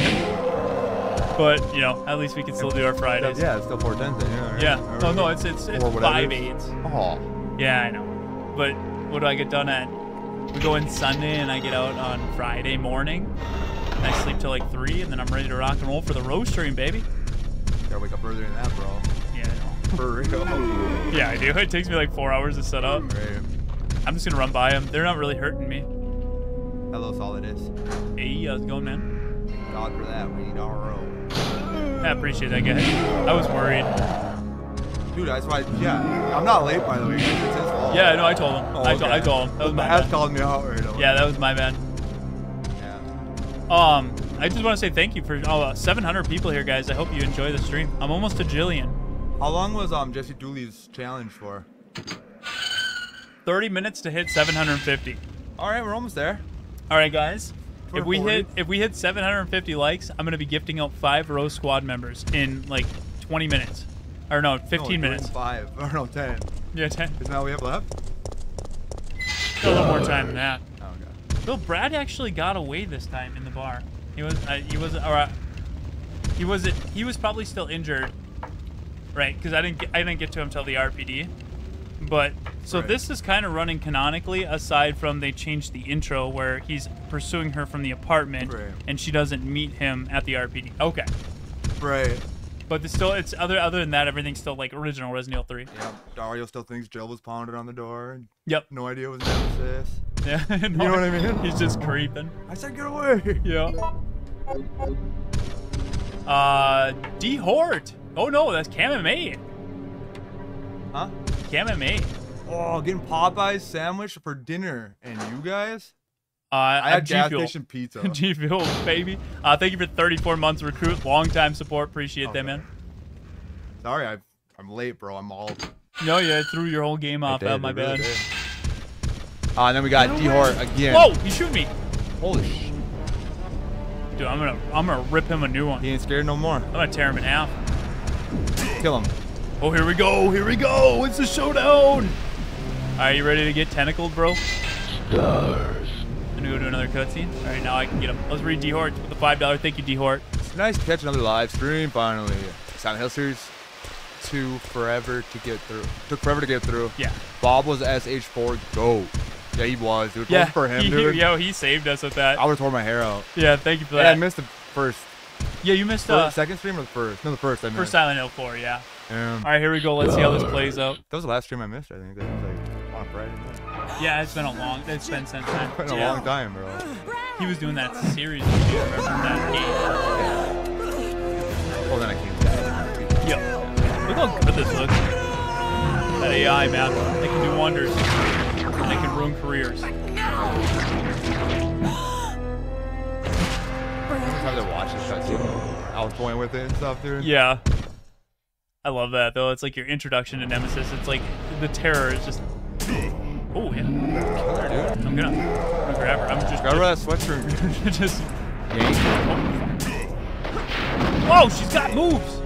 But you know, at least we can still do our Fridays. Yeah, it's still four tenths. Yeah. right. Yeah. Oh, no, no, it's it's it's five eights. Oh, Yeah, I know. But what do I get done at? We go in Sunday and I get out on Friday morning. And I sleep till like three, and then I'm ready to rock and roll for the roast stream, baby. gotta wake up earlier than that, bro. Yeah, I know. For real. Yeah, I do. It takes me like four hours to set up. Right. I'm just gonna run by them. They're not really hurting me. Hello, Solidus. Hey, how's it going, man? God for that. We need our RO. I appreciate that, guy. I was worried. Dude, that's why. Yeah, I'm not late by the way. It's his fault. Yeah, no, I told him. Oh, I, okay. I told him. That was my bad. calling me out right. Yeah, that was my bad. Yeah. Um, I just want to say thank you for oh, uh, 700 people here, guys. I hope you enjoy the stream. I'm almost a Jillian. How long was um Jesse Dooley's challenge for? 30 minutes to hit 750. All right, we're almost there. All right, guys. If we 40. hit if we hit 750 likes, I'm gonna be gifting out five row squad members in like 20 minutes, or no, 15 No, minutes. Five or no, ten. Yeah, 10. Isn't that what we have left? Got a little more time than that. Oh god. Bill Brad actually got away this time in the bar. He was uh, he was or uh, he was he was probably still injured, right? Because I didn't get, I didn't get to him till the RPD. But so Right. this is kind of running canonically, aside from they changed the intro where he's pursuing her from the apartment Right. and she doesn't meet him at the RPD. Okay, Right. but it's still it's other other than that everything's still like original Resident Evil Three. Yep. Dario still thinks Jill was pounded on the door. Yep. No idea it was Nemesis. Yeah. you know what I mean? He's just creeping. I said get away. Yeah. Uh, D Hort. Oh no, that's Cam and May. Huh? KMMA. Oh, getting Popeyes sandwich for dinner. And you guys? Uh, I had gas Fuel. station pizza. G Fuel, baby. Uh, thank you for 34 months recruit. Long time support. Appreciate that, man. Sorry, I, I'm late, bro. I'm all. No, yeah, threw your whole game off. did, Oh, my really bad. did. Uh, and then we got D Hort again. Whoa, he shoot me. Holy sh! Dude, I'm gonna, I'm gonna rip him a new one. He ain't scared no more. I'm gonna tear him in half. Kill him. Oh, here we go. Here we go. It's a showdown. Are you ready to get tentacled, bro? Stars. Gonna go to another cutscene. All right, now I can get him. Let's read D Hort with the five dollar. Thank you, D Hort. It's nice to catch another live stream finally. Silent Hill series two forever to get through. Took forever to get through. Yeah. Bob was SH4 GOAT. Yeah, he was, dude. Yeah, for him, he, dude. Yo, he saved us with that. I would have torn my hair out. Yeah, thank you for Yeah, that. I missed the first. yeah, you missed first uh, second stream or the first? No, the first. I missed. for Silent Hill 4. Yeah. Yeah. All right, here we go. Let's see how this plays out. That was the last stream I missed. I think that was like on Friday. night. Yeah, it's been a long. It's been since then. Been a Yeah. long time, bro. He was doing that series. If you remember that game? Well, then I came back. Yo, look how good this looks. That AI, man, they can do wonders. And they can ruin careers. Sometimes I watch this cutscene. I was going with it and stuff, dude. Yeah. I love that though. It's like your introduction to Nemesis. It's like the terror is just. Oh yeah. Killer, dude. I'm gonna, I'm gonna grab her. I'm just. Rid of that sweatshirt. just. Yank. Oh, Whoa, she's got moves.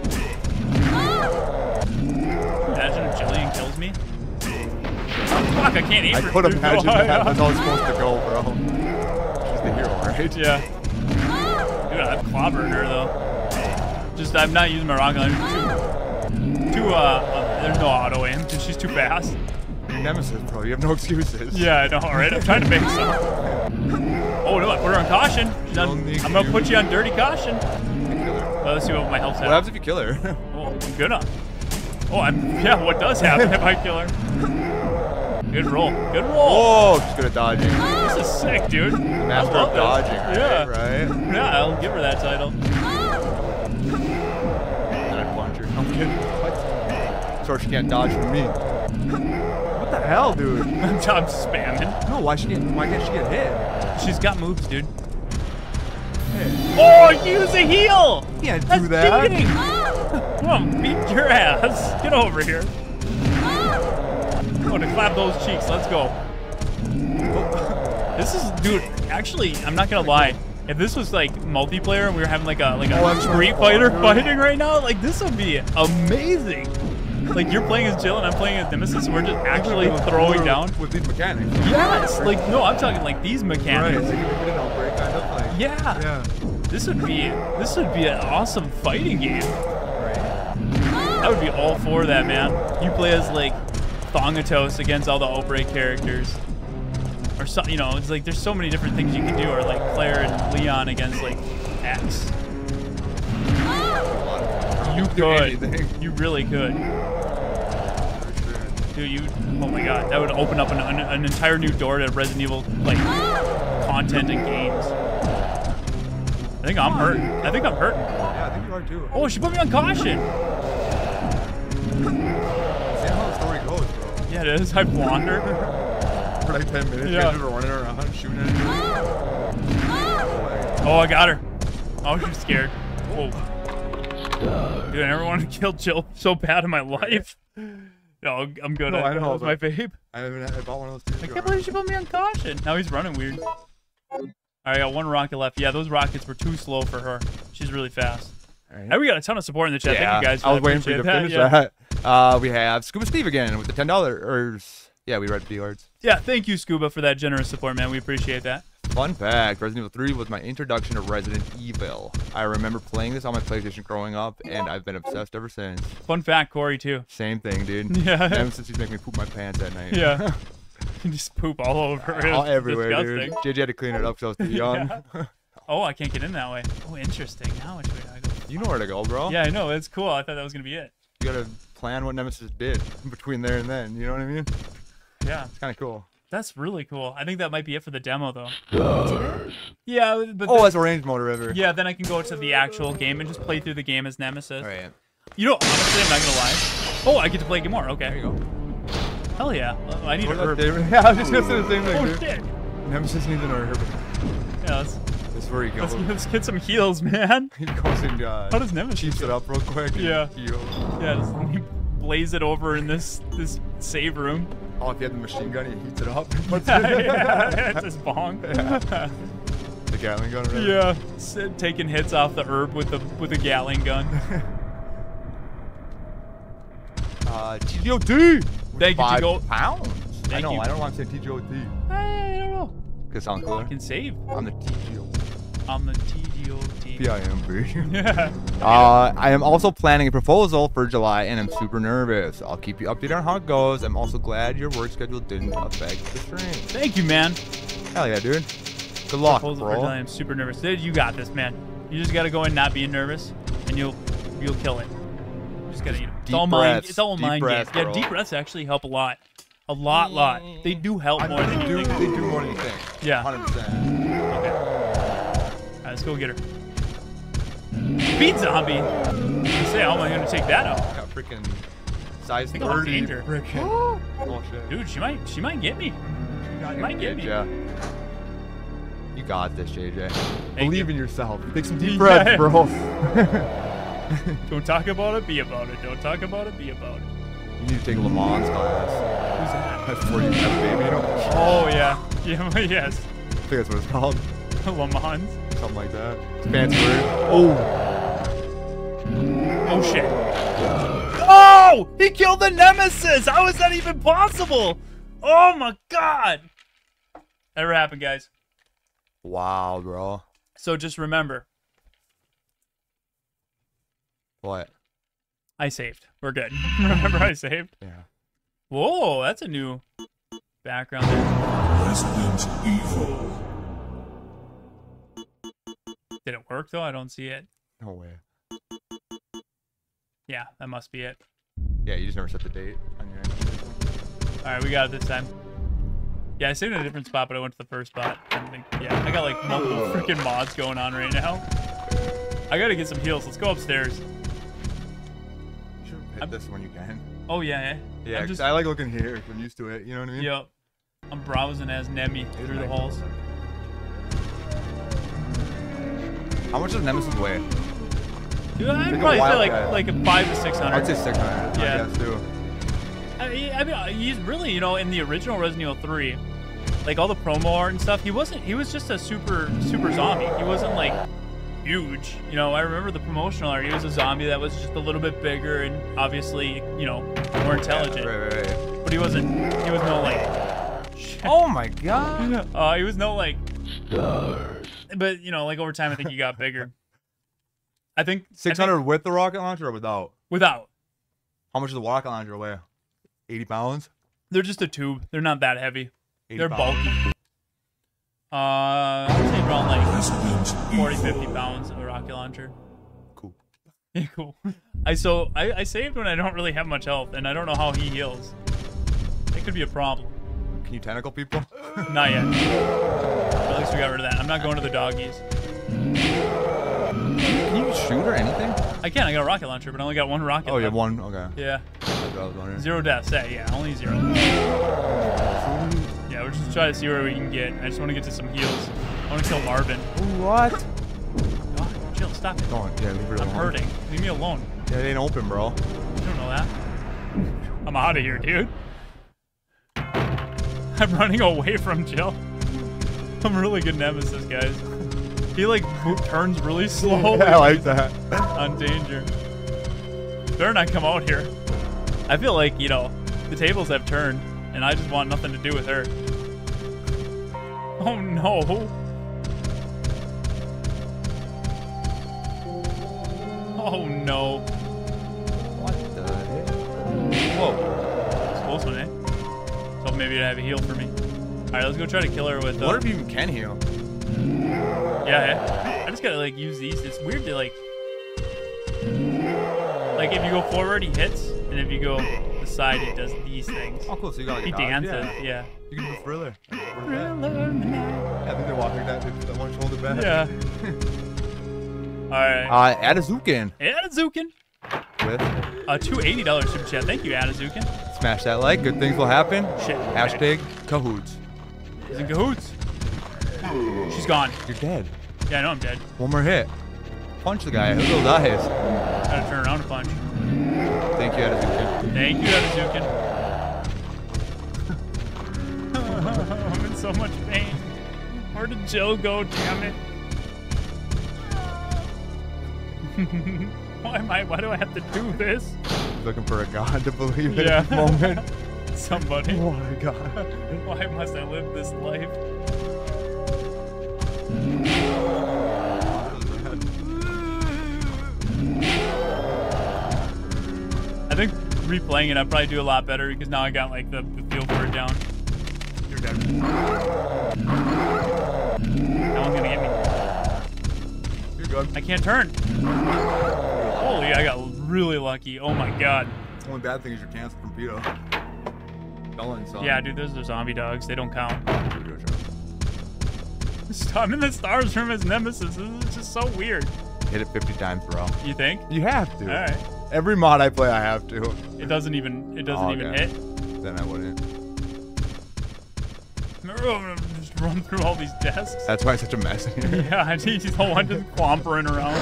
Imagine if Jillian kills me. Oh, Fuck, I can't aim I her could imagine Oh, that. That's how it's supposed to go, bro. She's the hero, right? Yeah. Dude, I've clobbered her though. Just I'm not using my rocket launcher. Too, uh, uh, there's no auto aim because she's too fast. Nemesis, bro. You have no excuses. Yeah, I know, right? I'm trying to make some. Oh no, I put her on caution. She's on- I'm gonna put you on dirty caution. Well, let's see what my health's What happens if you kill her? Oh, I'm gonna. Oh, I'm. Yeah, what does happen if I kill her? Good roll. Good roll. oh, she's good at dodging. This is sick, dude. Master of dodging, right? Yeah. Right? Yeah, I'll give her that title. And I punch. I'm kidding. She can't dodge from me. What the hell, dude? I'm, I'm spamming. No, why she get? Why can't she get hit? She's got moves, dude. Oh, use a heal! Can't do that. cheating! Come on, beat your ass. Get over here. Oh, to clap those cheeks. Let's go. Oh. This is, dude. Actually, I'm not gonna lie. If this was like multiplayer and we were having like a like a Oh, Street Fighter fighting right now, like this would be amazing. Like you're playing as Jill and I'm playing as Nemesis, and we're just actually throwing down. with these mechanics. Yes, like no, I'm talking like these Right. mechanics. So you can get kind of like. Yeah. Yeah. This would be this would be an awesome fighting game. I would be all for that, man. You play as like Thanatos against all the Outbreak characters. Or so, you know, it's like there's so many different things you can do. Or like Claire and Leon against like X. Ah! You could. anything. You really could. Dude, you. Oh my god, that would open up an, an, an entire new door to Resident Evil like content and games. I think I'm hurt. I think I'm hurt. Yeah, I think you are too. Oh, she put me on caution. See how the story goes, bro. Yeah, it is. I wander. For like 10 minutes, Yeah. guys are running around shooting at. Oh, I got her. Oh, she's scared. Whoa. Dude, I never wanted to kill Jill so bad in my life. No, I'm good. No, I, I know, That was my but- babe. I haven't I bought one of those too. I can't believe she put me on caution. Now he's running weird. All right, I got one rocket left. Yeah, those rockets were too slow for her. She's really fast. Alright. And we got a ton of support in the chat. Yeah, Thank you guys. For I was waiting for you to Appreciate finish that. Yeah. that. Uh, we have Scuba Steve again with the ten dollars. Yeah, we read the yards. Yeah, thank you, Scuba, for that generous support, man. We appreciate that. Fun fact: Resident Evil 3 was my introduction to Resident Evil. I remember playing this on my PlayStation growing up, and I've been obsessed ever since. Fun fact, Corey too. Same thing, dude. Yeah. Ever since he's making me poop my pants at night. Yeah. You just poop all over. It All everywhere, disgusting. dude. JJ had to clean it up because I was too young. Oh, I can't get in that way. Oh, interesting. Now which way do I go? you know where to go, bro. Yeah, I know. It's cool. I thought that was gonna be it. You gotta plan what Nemesis did between there and then. You know what I mean? Yeah, It's kind of cool. That's really cool. I think that might be it for the demo, though. Yeah, but Oh, then- that's a range motor river. yeah. Then I can go to the actual game and just play through the game as Nemesis. All right. You know, honestly, I'm not gonna lie. Oh, I get to play more. Okay. There you go. Hell yeah. Well, I need a What herb. up, Yeah, I was just gonna say the same thing, Oh dude. shit. Nemesis needs an herb. Yeah, let's, That's where he goes. let's, let's get some heals, man. He goes and uh, How does Nemesis cheats it up real quick. and Yeah. heals. Yeah, just let blaze it over in this this save room. Oh, if you had the machine gun, he heats it up. Puts yeah, it's just bong. the Gatling gun. Right? Yeah, taking hits off the herb with the with a Gatling gun. Uh, TGOT. Thank you, TGO. pounds. I know. you. I don't want to say TGOT. I don't know. Cause sounds cooler. I can save I'm the TGOT. on the TGOT. PIMB. Yeah. Uh, I am also planning a proposal for July, and I'm super nervous. I'll keep you updated on how it goes. I'm also glad your work schedule didn't affect the stream. Thank you, man. Hell yeah, dude. Good luck, Proposal for bro. July, I'm super nervous. Dude, you got this, man. You just gotta go in not being nervous, and you'll you'll kill it. You just gotta, you know, it's Deep all mind. breaths, It's all deep mind breaths, games. Yeah, deep breaths actually help a lot, a lot, lot. They do help I more than they you think. They do more than you think. Yeah. 100%. Okay. All right, let's go get her. Beat zombie. Say, how am I gonna take that out? Got freaking size think 30. Freaking. oh shit. Dude, she might, she might get me. She might get me. Yeah. You got this, JJ. Thank Believe you. in yourself. Take some deep Yeah. breaths, bro. Don't talk about it, be about it. Don't talk about it, be about it. you need to take a Lamaze class. Who's that? That's before you have a baby. Oh yeah, yeah, yes. I think that's what it's called. Lamaze. Something like that. It's fancy word. Oh. Oh shit. Oh! He killed the nemesis! How is that even possible? Oh my god! Never happened, guys. Wow, bro. So just remember, What? I saved. We're good. remember I saved? Yeah. Whoa, that's a new background there. Resident Evil. Did it work though? I don't see it. No way. Yeah, that must be it. Yeah, you just never set the date on your end. Alright, we got it this time. Yeah, I saved in a different spot, but I went to the first spot. I think, yeah, I got like multiple freaking mods going on right now. I gotta get some heals. Let's go upstairs. You should hit I'm- this when you can. Oh yeah, yeah. Yeah, just, I like looking here. I'm used to it. You know what I mean? Yep. I'm browsing as Nemi through the halls. How much does Nemesis weigh? Dude, I'd probably say wild like guy. like a five to six I'd say 600. Yeah. I guess, too. I, I mean, uh, he's really, you know, in the original Resident Evil 3, like all the promo art and stuff, he wasn't, he was just a super, super zombie. He wasn't like huge. You know, I remember the promotional art. He was a zombie that was just a little bit bigger and obviously, you know, more intelligent. Right, right, right. But he wasn't, he was no like, Oh my god. uh, he was no like, but you know, like over time, I think he got bigger. I think think 600 with the rocket launcher or without? without. How much does the rocket launcher weigh? 80 pounds? They're just a tube. They're not that heavy. 80 They're pounds. bulky. Uh, I would say around like Resident 40, 50 pounds of a rocket launcher. Cool. Yeah, cool. I so I, I saved when I don't really have much health, and I don't know how he heals. It could be a problem. Can you tentacle people? Not yet. At least we got rid of that. I'm not going to the doggies. Can you shoot or anything? I can. I got a rocket launcher, but I only got one rocket. Oh, you have one? Okay. Yeah. That's what I was wondering. Zero deaths. Yeah, yeah, only zero. Yeah, we're just trying to see where we can get. I just want to get to some heals. I want to kill Marvin. What? God, chill. Stop it. On. Yeah, leave it I'm alone. hurting. Leave me alone. Yeah, it ain't open, bro. You don't know that. I'm out of here, dude. I'm running away from Jill. I'm a really good nemesis, guys. He like turns really slow I like that. on danger. Better not come out here. I feel like, you know, the tables have turned, and I just want nothing to do with her. Oh no. Oh no. What the heck? Whoa. It's close one, eh? So maybe it'd have a heal for me. Alright, let's go try to kill her with. Uh, What if you even can heal? Yeah, yeah. I just gotta like use these. It's weird to like. Like if you go forward, he hits, and if you go the side, he does these things. Oh, cool. So you got like He a dodge. dances, Yeah. yeah. You can do thriller. Yeah, I think they're walking that. They put that one shoulder back. Yeah. Alright. Uh, Adazukin Adazukin. with A $280 super chat. Thank you, Adazukin. Smash that like. Good things will happen. Shit. Hashtag cahoots. He's in cahoots. She's gone. You're dead. Yeah, I know I'm dead. One more hit. Punch the guy. He'll dies. Gotta turn around and punch. Thank you, Adezuki. Thank you, Azukin. I'm in so much pain. Where did Jill go? Damn it. why am I? Why do I have to do this? Looking for a god to believe in Yeah. at the moment. Somebody. oh my god. Why must I live this life? I think replaying it, I'd probably do a lot better because now I got like the, the feel for it down. You're dead. That one's gonna get me. You're good. I can't turn. Holy, I got really lucky. Oh my god. The only bad thing is you're canceled from PETA. Yeah, dude, those are zombie dogs. They don't count. I'm in the stars room as Nemesis. This is just so weird. Hit it 50 times, bro. You think? You have to. All right. Every mod I play, I have to. It doesn't even. It doesn't Oh, even okay. hit. Then I wouldn't. Remember when I just run through all these desks? That's why it's such a mess in here. yeah, I need the one just clompering around.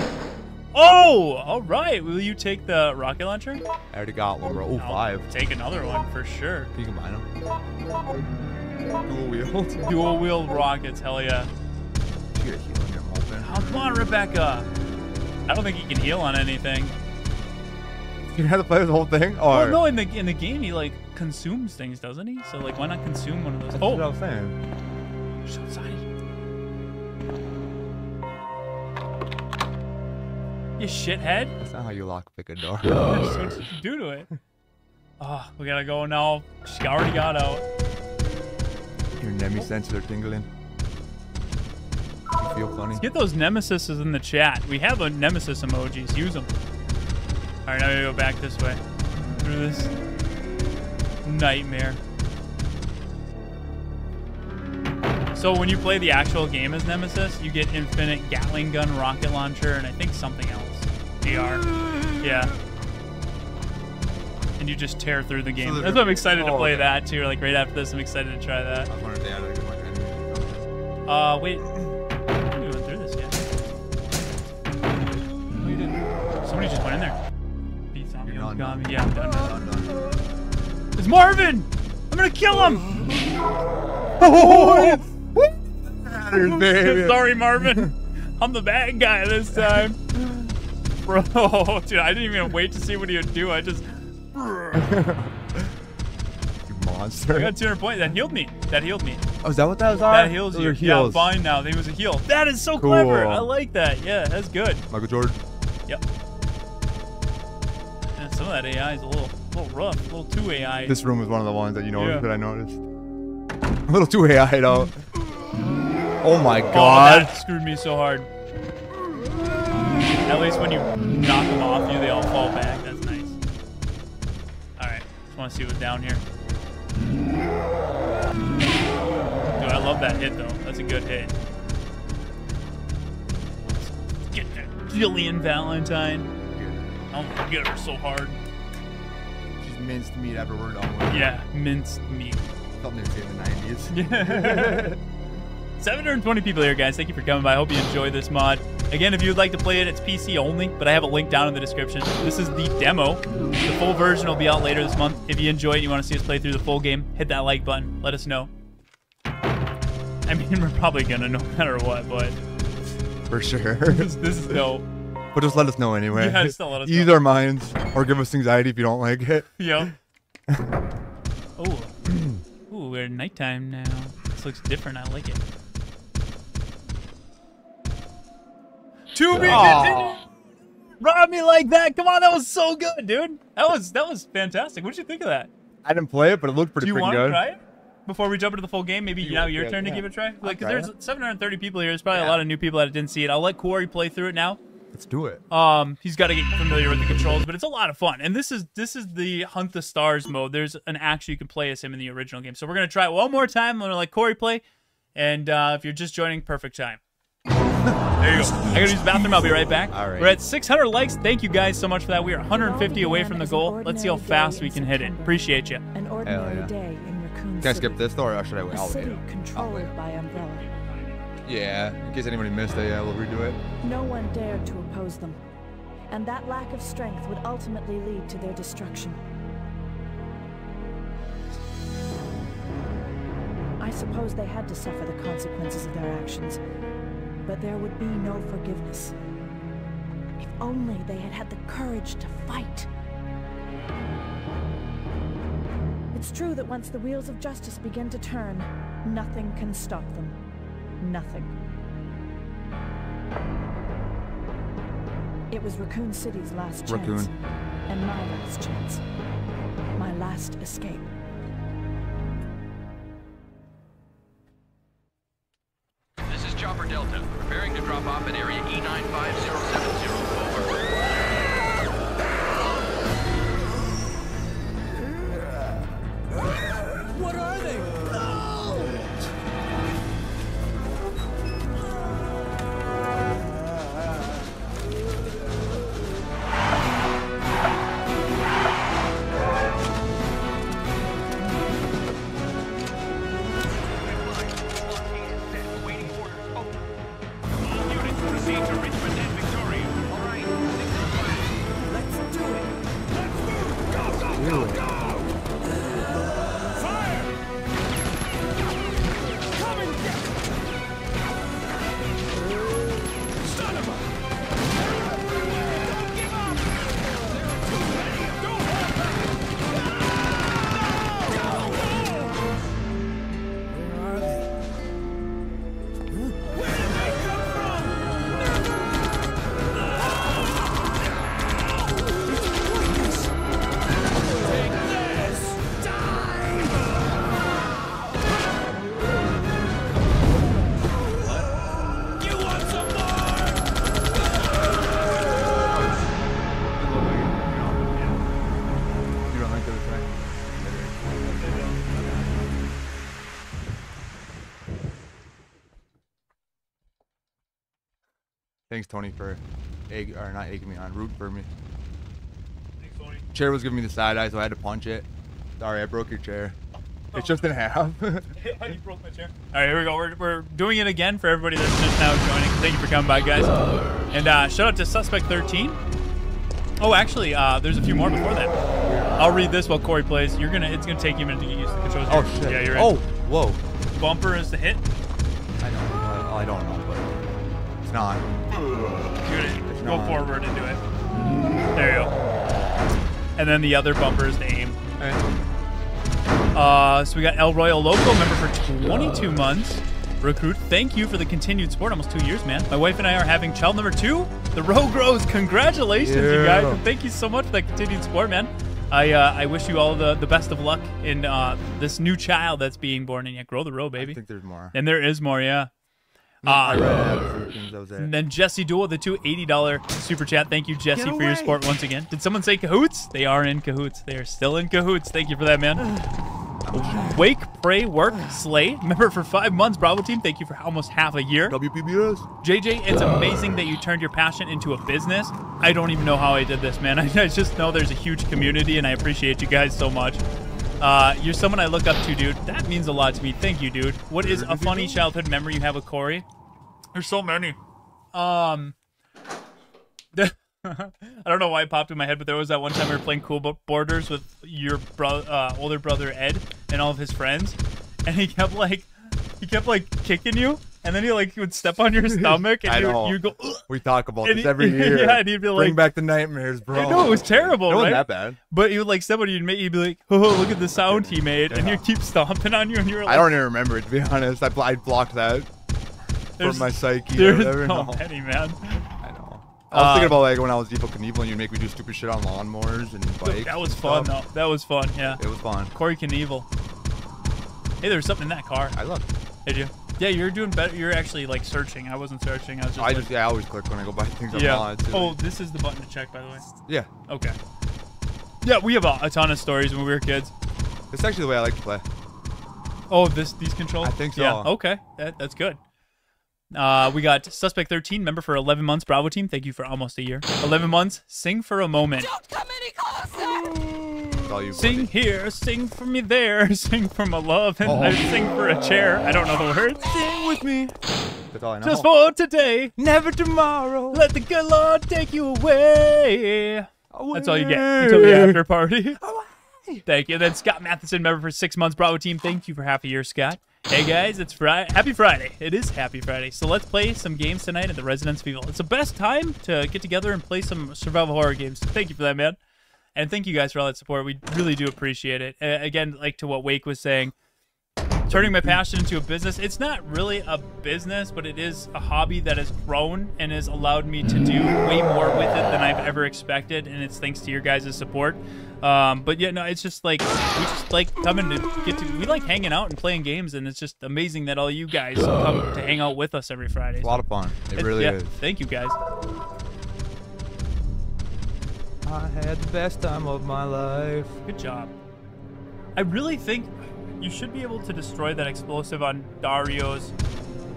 Oh, all right. Will you take the rocket launcher? I already got one, bro. I'll five. Take another one for sure. Can you combine them? Dual wield. Dual wheel rockets. Hell yeah. You get a heal in your molten. Oh, come on, Rebecca. I don't think he can heal on anything. You have to play the whole thing? Or Well, no, in the in the game he like consumes things, doesn't he? So like, why not consume one of those? That's what oh. I Oh, was saying. just outside. You shithead. That's not how you lock pick a door. That's what you do to it. Oh, we gotta go now. She already got out. Your Nemi senses are tingling. You feel funny? Get those nemesis in the chat. We have a nemesis emojis. Use them. All right, now we gotta go back this way through this nightmare. So when you play the actual game as Nemesis, you get infinite Gatling gun, rocket launcher, and I think something else. DR. Yeah. And you just tear through the game. the That's why I'm excited to oh, play okay. that too. Like right after this, I'm excited to try that. I was if they had a bunch of. Uh, wait. We went through this yet. No, you didn't. Somebody just went in there. Beat zombie You're done. Yeah, I'm done. Done, done. It's Marvin! I'm gonna kill him! Baby. Sorry, Marvin. I'm the bad guy this time. Bro, dude, I didn't even wait to see what he would do. I just. You monster. I got 200 points. That healed me. That healed me. Oh, is that what those are? That heals Those you. are Yeah, heals. fine now. He was a heal. That is so clever. I like that. Yeah, that's good. Michael Jordan. Yep. And some of that AI is a little, little rough, a little too AI. This room was one of the ones that you noticed Yeah. that I noticed. A little too AI out. Oh my Oh, god. that screwed me so hard. At least when you knock them off you, they all fall back. That's nice. All right, just want to see what's down here. Dude, I love that hit though. That's a good hit. Get that Jillian Valentine. Oh I'm gonna get her so hard. She's minced meat after we're done with. Yeah, minced meat. Something they say in the 90s. 720 people here, guys. Thank you for coming by. I hope you enjoy this mod. Again, if you would like to play it, it's PC only, but I have a link down in the description. This is the demo. The full version will be out later this month. If you enjoy it and you want to see us play through the full game, hit that like button. Let us know. I mean, we're probably gonna no matter what, but For sure. this, this is dope. but just let us know anyway. Yeah, just let us Ease know. our minds or give us anxiety if you don't like it. Yep. oh. Ooh, we're nighttime now. This looks different. I like it. To be continued. Rob me like that. Come on, that was so good, dude. That was that was fantastic. What did you think of that? I didn't play it, but it looked pretty Do you freaking want good. to try it before we jump into the full game? Maybe now your yeah, turn to yeah. give it a try. Like, 'cause try there's it. 730 people here. There's probably a lot of new people that didn't see it. I'll let Corey play through it now. Let's do it. Um, he's got to get familiar with the controls, but it's a lot of fun. And this is this is the Hunt the Stars mode. There's an action you can play as him in the original game. So we're gonna try it one more time. I'm gonna let Corey play, and uh, if you're just joining, perfect time. There you go. I gotta use the bathroom. I'll be right back. All right. We're at 600 likes. Thank you guys so much for that. We are 150 away from the goal. Let's see how fast we can hit it. Appreciate you. An ordinary yeah. day in Raccoon Can I skip this though, or should I wait? A I'll wait. city I'll wait. by Umbrella. Yeah, in case anybody missed it, yeah, we'll redo it. No one dared to oppose them, and that lack of strength would ultimately lead to their destruction. I suppose they had to suffer the consequences of their actions, but there would be no forgiveness. If only they had had the courage to fight. It's true that once the wheels of justice begin to turn, nothing can stop them. Nothing. It was Raccoon City's last chance. Raccoon. And my last chance. My last escape. Thanks, Tony, for egg or not egging me on, rooting for me. Thanks, Tony. Chair was giving me the side eye, so I had to punch it. Sorry, I broke your chair. It's just in half. you broke my chair. All right, here we go. We're, we're doing it again for everybody that's just now joining. Thank you for coming by, guys. And uh, shout out to Suspect 13. Oh, actually, uh, there's a few more before that. I'll read this while Corey plays. You're gonna. It's gonna take you a minute to get used to the controls. oh shit. Yeah, you're Oh, whoa. Bumper is the hit. I don't. Well, I don't know, but it's not. Go forward and do it. There you go. And then the other bumper is the aim. Uh, so we got El Royal Loco, member for 22 months. Recruit, thank you for the continued support. Almost two years, man. My wife and I are having child number two. The row grows. Congratulations, you guys. And thank you so much for the continued support, man. I uh, I wish you all the, the best of luck in uh, this new child that's being born. And yeah, grow the row, baby. I think there's more. And there is more, yeah. I Uh, read it. out of That was it. and then Jesse Duel, the two $80 super chat. Thank you, Jesse, for your support once again. Did someone say cahoots? They are in cahoots. They are still in cahoots. Thank you for that, man. Wake, pray, work, slay. Member for five months, Bravo team. Thank you for almost half a year. WPBS. JJ, it's amazing that you turned your passion into a business. I don't even know how I did this, man. I just know there's a huge community, and I appreciate you guys so much. Uh, you're someone I look up to, dude. That means a lot to me. Thank you, dude. What is a funny childhood memory you have with Corey? There's so many. Um, the, I don't know why it popped in my head, but there was that one time we were playing Cool Bo- Boarders with your bro- uh, older brother Ed and all of his friends, and he kept like, he kept like kicking you, and then he like would step on your stomach, and you you go. "Ugh." We talk about And this he- every year. yeah, and he'd be like, Bring like- back the nightmares, bro. I know it was terrible, It wasn't right? that bad. But he would like step on you and make you'd be like, oh, look at the sound he made, and Yeah. he'd keep stomping on you, and you were like, I don't even remember it to be honest. I, bl- I blocked that There's- from my psyche. or There's whatever. so No. many, man. I know. I was Uh, thinking about like when I was Evel Knievel and you'd make me do stupid shit on lawnmowers and bikes. That was fun, though. That was fun, yeah. It was fun. Corey Knievel. Hey, there was something in that car. I looked. Did you? Yeah, you're doing better. You're actually like searching. I wasn't searching. I was just. I like- just yeah, I always click when I go buy things yeah. online. too. Oh, this is the button to check, by the way. yeah. Okay. Yeah, we have a, a ton of stories when we were kids. It's actually the way I like to play. Oh, this these controls. I think so. Yeah. Okay. That, that's good. Uh, we got Suspect 13, member for 11 months, Bravo team. Thank you for almost a year. 11 months. Sing for a moment. All you. Sing here, sing for me there, sing for my love, and Oh. I sing for a chair. I don't know the words. Sing with me, That's all I know. just for today. Never tomorrow. Let the good Lord take you away. That's all you get until the after party. Thank you. Then Scott Matheson, member for six months, Bravo team. Thank you for half a year, Scott. Hey guys, it's Friday. Happy Friday. It is Happy Friday. So let's play some games tonight at the Residence Evil. It's the best time to get together and play some survival horror games. Thank you for that, man. And thank you guys for all that support. We really do appreciate it. Uh, again, like to what Wake was saying, turning my passion into a business. It's not really a business, but it is a hobby that has grown and has allowed me to do way more with it than I've ever expected. And it's thanks to your guys' support. Um, but yeah, no, it's just like we just like coming to get to. We like hanging out and playing games, and it's just amazing that all you guys come to hang out with us every Friday. It's a lot of fun. It really yeah, is. Thank you guys. I had the best time of my life. Good job. I really think you should be able to destroy that explosive on Dario's.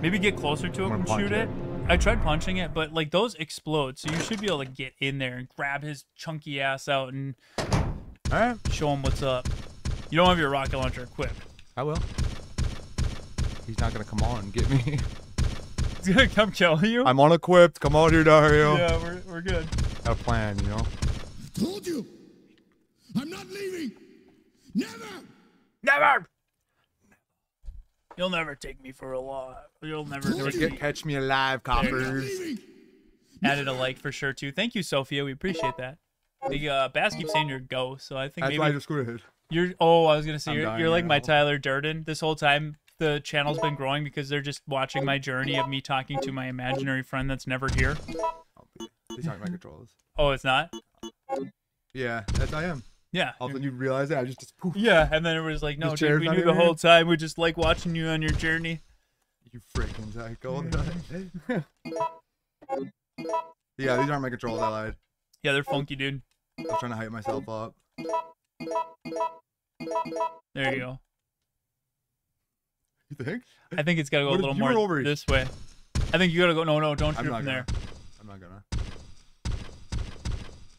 Maybe get closer to it I'm and shoot punch it. I tried punching it, but like those explode, so you should be able to get in there and grab his chunky ass out and All right, show him what's up. You don't have your rocket launcher equipped. I will. He's not gonna come on and get me. He's gonna come kill you. I'm unequipped. Come out here, Dario. yeah, we're, we're good. Got a plan, you know. Told you. I'm not leaving. Never. Never. You'll never take me for a lot. You'll never Never get- catch me alive, I'm not leaving. Added a like for sure too. Thank you, Sophia. We appreciate that. The uh, Bass keeps saying you're go, so I think That's maybe why I just screwed it. You're oh, I was gonna say I'm you're, you're like right my. Tyler Durden. This whole time the channel's been growing because they're just watching my journey of me talking to my imaginary friend that's never here. These aren't my controls. Oh, it's not? Yeah, that's I am. Yeah. All of a sudden you realize that I just just poof. Yeah, and then it was like, no, dude, chair's we not knew the even whole here. time. We're just like watching you on your journey. You freaking psycho. yeah, these aren't my controls. I lied. Yeah, they're funky, dude. I was trying to hype myself up. There you go. You think? I think it's got to go What a if little you more over- this way. I think you got to go. No, no, don't I'm shoot not from there.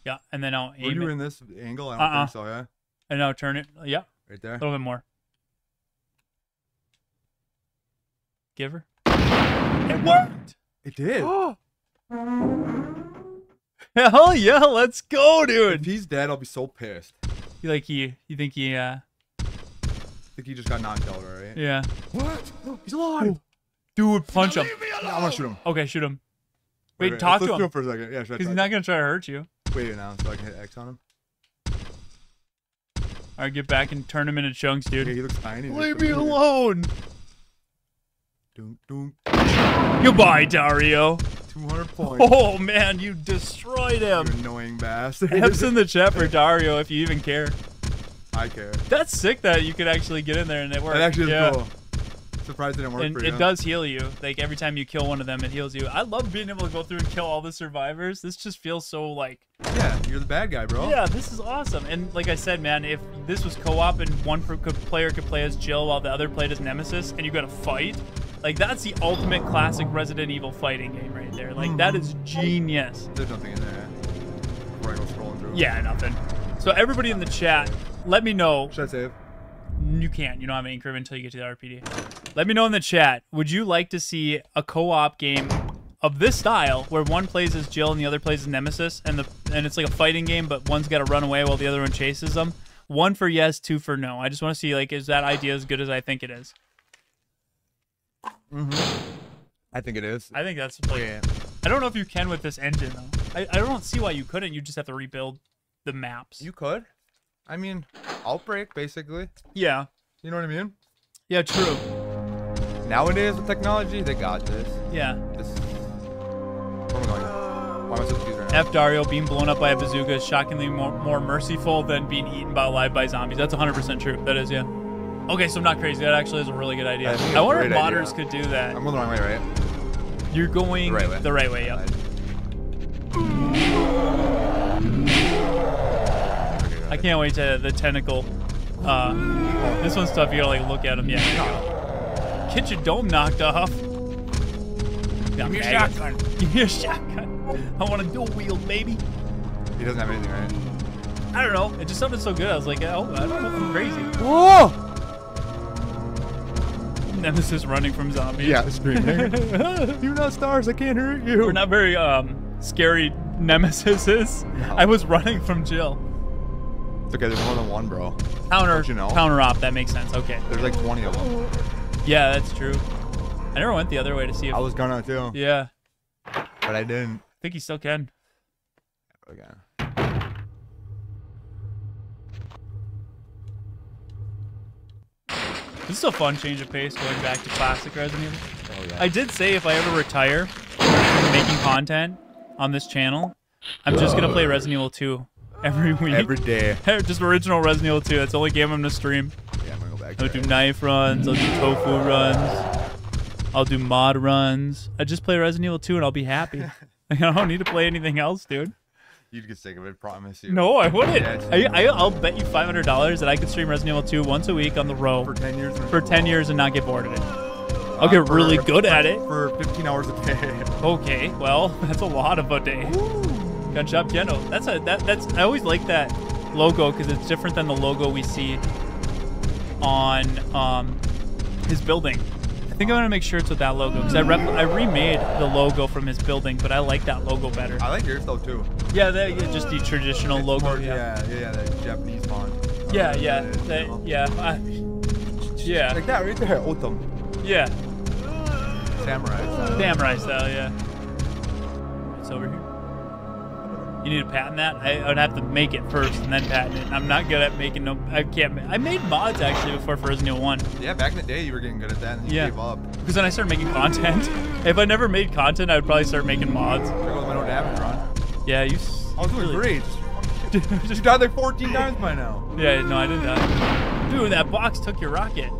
I'm gonna. Yeah, and then I'll Were aim you it. in this angle? I don't Uh-uh. think so. Yeah, And I'll turn it. Yeah, right there. a little bit more. Give her. It worked. It did. Hell yeah, let's go, dude. if he's dead, I'll be so pissed. You like he? You think he? Uh, I think he just got knocked out, right? yeah. What? He's alive. Dude, punch him. Leave I alone. want to shoot him. Okay, shoot him. Wait, Wait, wait, talk to him. for a second. Yeah, Because he's not gonna try to hurt you. Wait now, so I can hit X on him. All right, get back and turn him into chunks, Yeah, dude. he looks tiny. Leave me alone. Dun, dun. Goodbye, Dario. 200 points. Oh man, you destroyed You him. annoying bastard. F's in the chat for Dario if you even care. I care. That's sick that you could actually get in there and it worked. That actually is yeah. cool. Surprised it didn't work And for you. it does heal you. Like every time you kill one of them, it heals you. I love being able to go through and kill all the survivors. This just feels so like Yeah, you're the bad guy, bro. Yeah, this is awesome. And like I said, man, if this was co-op and one player could play as Jill while the other played as Nemesis, and you got to fight, like that's the ultimate classic Resident Evil fighting game right there. Like that mm-hmm. is genius. There's nothing in there. Go scrolling through. Yeah, nothing. So everybody in the chat, let me know. Should I save? You can't. You don't have an ink ribbon until you get to the RPD. Let me know in the chat. Would you like to see a co-op game of this style where one plays as Jill and the other plays as Nemesis, and the and it's like a fighting game, but one's got to run away while the other one chases them? One for yes, two for no. I just want to see like is that idea as good as I think it is? Mhm. I think it is. I think that's like yeah. I don't know if you can with this engine though. I, I don't see why you couldn't. You just have to rebuild the maps. You could. I mean, Outbreak, basically. yeah. You know what I mean? Yeah, true. Nowadays, with technology, they got this. Yeah. This. Where oh am I going? Why am I so confused right now? F Dario being blown up by a bazooka is shockingly more, more merciful than being eaten by alive by zombies. That's 100% true. That is, yeah. Okay, so I'm not crazy. That actually is a really good idea. I I, wonder if modders idea. could do that. I'm going the wrong way, right? You're going The right way. The right way, yeah. I can't wait to the tentacle. Uh, this one's tough. You gotta like look at him. Yeah. Get your dome knocked off. Give me a shotgun. Give me a shotgun. I want a dual wield, baby. He doesn't have anything, right? I don't know. It just sounded so good. I was like, oh, I don't know if I'm crazy. Whoa! Nemesis running from zombies. Yeah, screaming. You're not stars. I can't hurt you. We're not very um scary Nemesises. I was running from Jill. It's okay. There's more than one, bro. Counter, you know? counter op. That makes sense. Okay. There's like 20 of them. Yeah, that's true. I never went the other way to see if. I was gonna too, yeah, but I didn't. I think you still can. Again. This is a fun change of pace going back to classic Resident Evil. Oh yeah. I did say if I ever retire from making content on this channel, I'm just gonna play Resident Evil 2 every uh, week. Every day. just original Resident Evil 2. That's the only game I'm gonna stream. Yeah, I'm gonna go back. I'll To do knife runs. I'll do tofu runs. I'll do mod runs. I just play Resident Evil 2 and I'll be happy. I don't need to play anything else, dude. You'd get sick of it. Promise you. No, I wouldn't. Yeah, I, I, I'll bet you $500 that I could stream Resident Evil 2 once a week on the row For 10 years. for row. 10 years and not get bored of it. Uh, I'll get really good at it. For 15 hours a day. Okay, well, that's a lot of a day. Gunshop Kendo. That's a that that's I always like that logo because it's different than the logo we see on um his building. I think I'm gonna make sure it's with that logo because I rep- I remade the logo from his building, but I like that logo better. I like yours though too. Yeah, that, yeah just the traditional It's logo. more- yeah, yeah, yeah, yeah, the Japanese font. yeah, yeah, It is, that- yeah, I- yeah, Like that right there. Otum. yeah. Samurai. style. Samurai style, yeah. It's over here. You need to patent that. I, would have to make it first and then patent it. I'm not good at making no. I can't. I made mods actually before for Resident Evil One Yeah, back in the day you were getting good at that and you Yeah. gave up. because then I started making content. if I never made content, I would probably start making mods. There goes my no damage run. Yeah, you. s- I was doing really- great. Just died like 14 times by now. Yeah, no, I didn't die. Dude, that box took your rocket.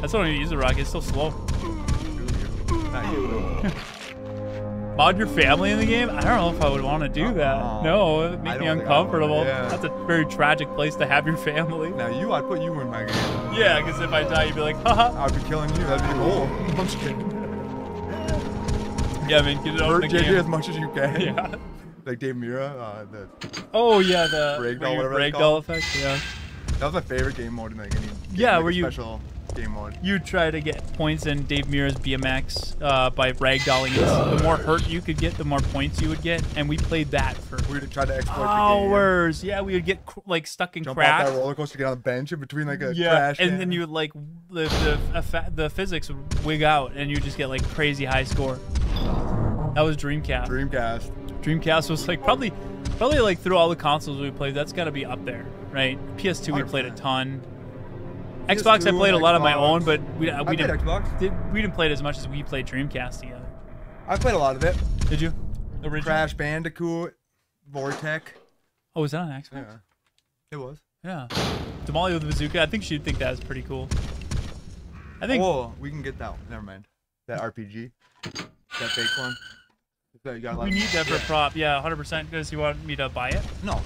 That's why I don't even use the rocket. It's so slow. Not you. Mod your family in the game? I don't know if I would want to do that. Uh-uh. No, it would make me don't think I would, uncomfortable. yeah. That's a very tragic place to have your family. Now you, I'd put you in my game. Yeah, because if I die, you'd be like, haha. I'd be killing you. That'd be cool. I'm just kidding. Yeah, man, get it out Hurt of the JJ as much as you can. Yeah. Like Dave Mirra, uh, the, Oh yeah, the Ragdoll, whatever ragdoll effect. Yeah. that was my favorite game mode in like any. Yeah, like where a you- special game. You try to get points in Dave Mirra's BMX uh, by ragdolling. it. The more hurt you could get, the more points you would get, and we played that for We would try to exploit hours. Yeah, we would get cr- like stuck in Jump off cracks. that roller coaster, get on the bench in between like a Yeah, crash. and can. then you would like the the the physics would wig out, and you just get like crazy high score. That was Dreamcast. Dreamcast. Dreamcast was like probably probably like through all the consoles we played, that's got to be up there, right? PS2 we played a ton. Xbox I played a lot on my own, but we, uh, I we didn't Xbox. did, we didn't play it as much as we played Dreamcast together. I played a lot of it. Did you? Original? Crash Bandicoot, Vortec. Oh, was that on Xbox? Yeah, it was. Yeah. Damali with the bazooka. I think she'd think that is pretty cool. I think. Oh, we can get that. one. Never mind. That RPG. That fake one. That you got We need that for yeah. prop. Yeah, 100%. Because you want me to buy it? No.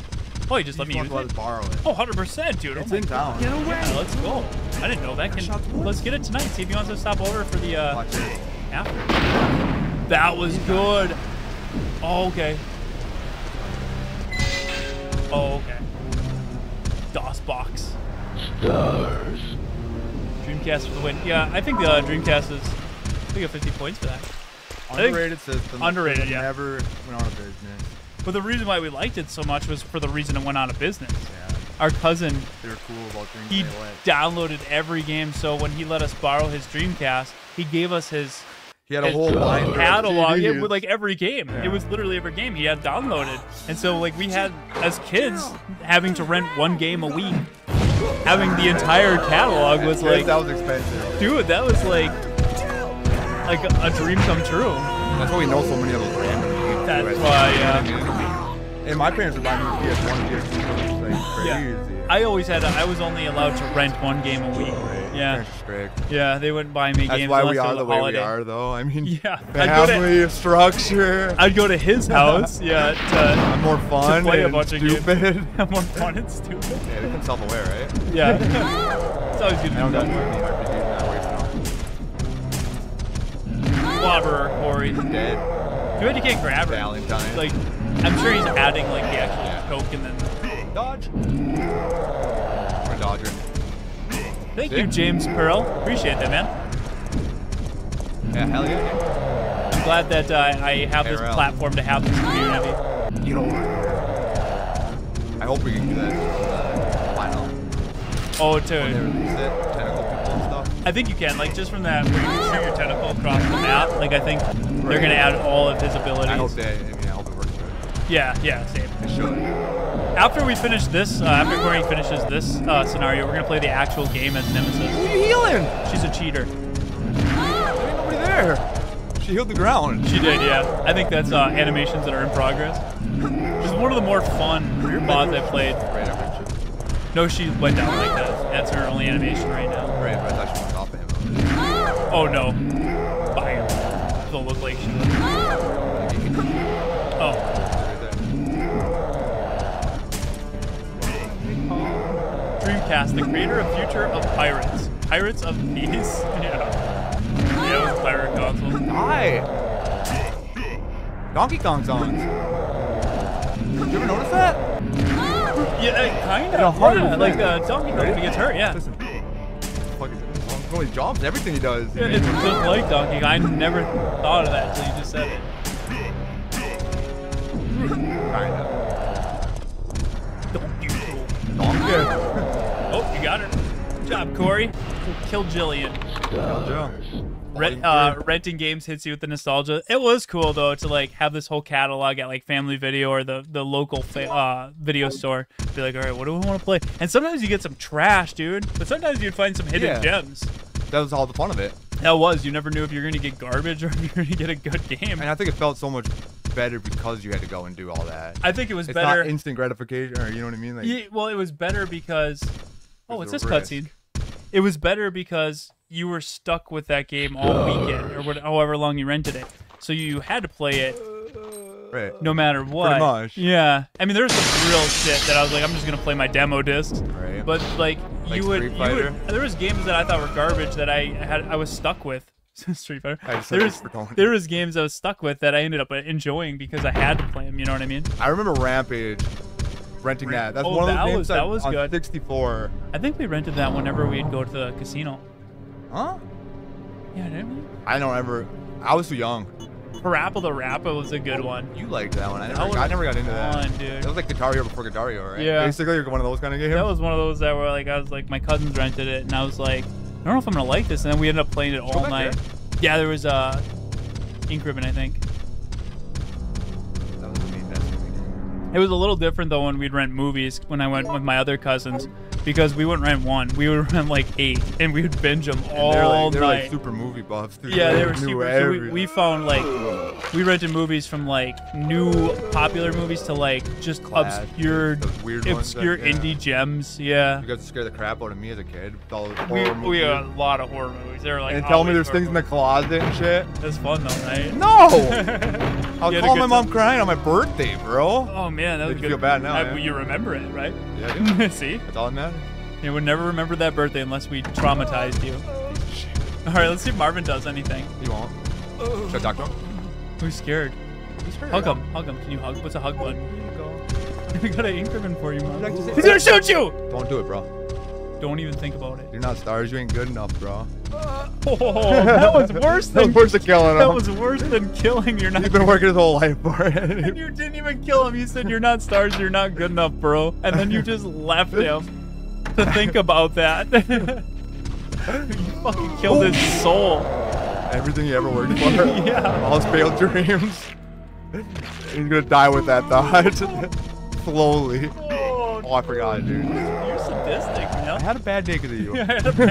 Oh, you just let me You use it? borrow it. Oh, 100%, dude. It's oh in town. Get away. Yeah, let's go. I didn't know that. Can, let's get it tonight. See if he wants to stop over for the uh, after. That was good. Oh, okay. Oh, okay. DOS box. Stars. Dreamcast for the win. Yeah, I think the uh, Dreamcast is. I think 50 points for that. Underrated system. Underrated, that yeah. Never went out of business. But the reason why we liked it so much was for the reason it went out of business. Yeah. Our cousin They were cool about things he downloaded every game. So when he let us borrow his Dreamcast, he gave us his, He had a his whole binder of catalog yeah, CDs. with like every game. It was literally every game he had downloaded. And so like we had as kids having to rent one game a week. Having the entire catalog was like, that was expensive. dude, that was like like a, a dream come true. That's why we know so many of those random games. That's why, think. yeah. Uh, uh, and my parents were buying me PS1, PS2, it was like Yeah. I always had. A, I was only allowed to rent one game a week. Yeah, strict. yeah. They wouldn't buy me That's games why we are was the way holiday. we are, though. I mean, Yeah, I'd go to- family, structure, I'd go to his house, yeah, to, more fun, to play a bunch of games. stupid. have more fun and stupid. yeah, they become self-aware, right? Yeah, it's always good to do that. RPGs that way, so. Clobberer, Corey. Dead. Too bad you can't grab her. Valentine. Like, I'm sure he's adding like the actual choke and then. Dodge. I'm gonna dodge. Thank See? you, James Pearl. Appreciate that, man. Yeah, hell yeah. I'm glad that uh, I have this ARL. platform to have this community. dude. You know I hope we can do that. Uh, final. Oh, When they to release it, I think you can like just from that where you can shoot your tentacle across the map. Like I think they're gonna add all of his abilities. I hope they. I mean, I hope it works good. Yeah, yeah, same. Should. After we finish this, uh, after Corey finishes this uh, scenario, we're gonna play the actual game as Nemesis. Who are you healing? She's a cheater. There ain't nobody there. She healed the ground. She did, yeah. I think that's uh, animations that are in progress. She's one of the more fun mods I've played. Right, I bet you. No, she went down like that. That's her only animation right now. Right, but I thought she went off of him. Oh no. Him. It'll look like she was. Oh. Dreamcast, the creator of Future of Pirates. Pirates of Peace? Yeah. Yeah, it was pirate console. Hi. Donkey Kong songs. Did you ever notice that? Yeah, kind Yeah, of. hundred Yeah, percent. like uh, Donkey Kong when he gets hurt, yeah. Listen. Fuck is it? All his jobs, everything he does. Yeah, It's just like Donkey Kong. I never thought of that until you just said it. Kinda. Donkey Kong. Donkey. Oh, you got her. Good job, Corey. Kill Jillian. Joe. Rent, uh, renting games hits you with the nostalgia. It was cool though to like have this whole catalog at like Family Video or the the local fa- uh, video store. Be like, all right, what do we want to play? And sometimes you get some trash, dude. But sometimes you'd find some hidden Yeah. gems. That was all the fun of it. That was. You never knew if you're gonna get garbage or if you're gonna get a good game. And I think it felt so much better because you had to go and do all that. I think it was it's better. not instant gratification, or you know what I mean? Like, Yeah, well, it was better because. Oh, what's this risk. cutscene? It was better because you were stuck with that game all weekend or what, however long you rented it. So you had to play it right. no matter what. much. Yeah. I mean, there was some real shit that I was like, I'm just gonna play my demo discs. Right. But like, Like you would, you would, there was games that I thought were garbage that I had, I was stuck with. Street Fighter. I There was, there was games I was stuck with that I ended up uh, enjoying because I had to play them. You know what I mean? I remember Rampage, renting that. That's Oh, one of those that games was- that was on good. 64. I think we rented that whenever we'd go to the casino. Huh? Yeah, didn't we? I don't ever. I was too young. PaRappa the Rapper was a good one. You liked that one. I never, was I never got into that. fun, dude. It was like Guitar Hero before Guitar Hero, right? Yeah. Basically, you're one of those kind of games. That was one of those that were like I was like my cousins rented it and I was like I don't know if I'm gonna like this and then we ended up playing it all night. there. Yeah, there was uh Ink Ribbon I think. That was the main Destiny. It was a little different though when we'd rent movies when I went with my other cousins because we wouldn't rent one, we would rent like eight and we would binge them all they're like, they're night. like super movie buffs. Dude. yeah, they were super. So we, we found like we rented movies from like new popular movies to like just Classic, obscure, weird ones that- obscure yeah. indie gems. Yeah, You got to scare the crap out of me as a kid. with all the we horror we movies. got a lot of horror movies. They were like and tell me there's things in the closet and shit. That's fun though, right? No! I was You had a calling my mom time? crying on my birthday, bro. Oh man, that was you good. feel bad now, I- yeah. You remember it, right? Yeah. See, That's all that matters. you would never remember that birthday unless we traumatized you. All right, let's see if Marvin does anything. You won't. Should I talk to him? Who's scared? Hug him, hug him. Can you hug? What's a hug button? we got an increment for you, Marvin. He's gonna shoot you! Don't do it, bro. Don't even think about it. You're not stars. You ain't good enough, bro. Oh, that was worse That than was worse than killing him. that was worse than killing. You're not. He's been working his whole life for it. And you didn't even kill him. You said you're not stars. You're not good enough, bro. And then you just left him to think about that. you fucking killed his soul. Everything he ever worked for. Yeah. All his failed dreams. He's gonna die with that thought. Slowly. Oh, I forgot, dude. you're sadistic, I man. had a bad day because of you. Took it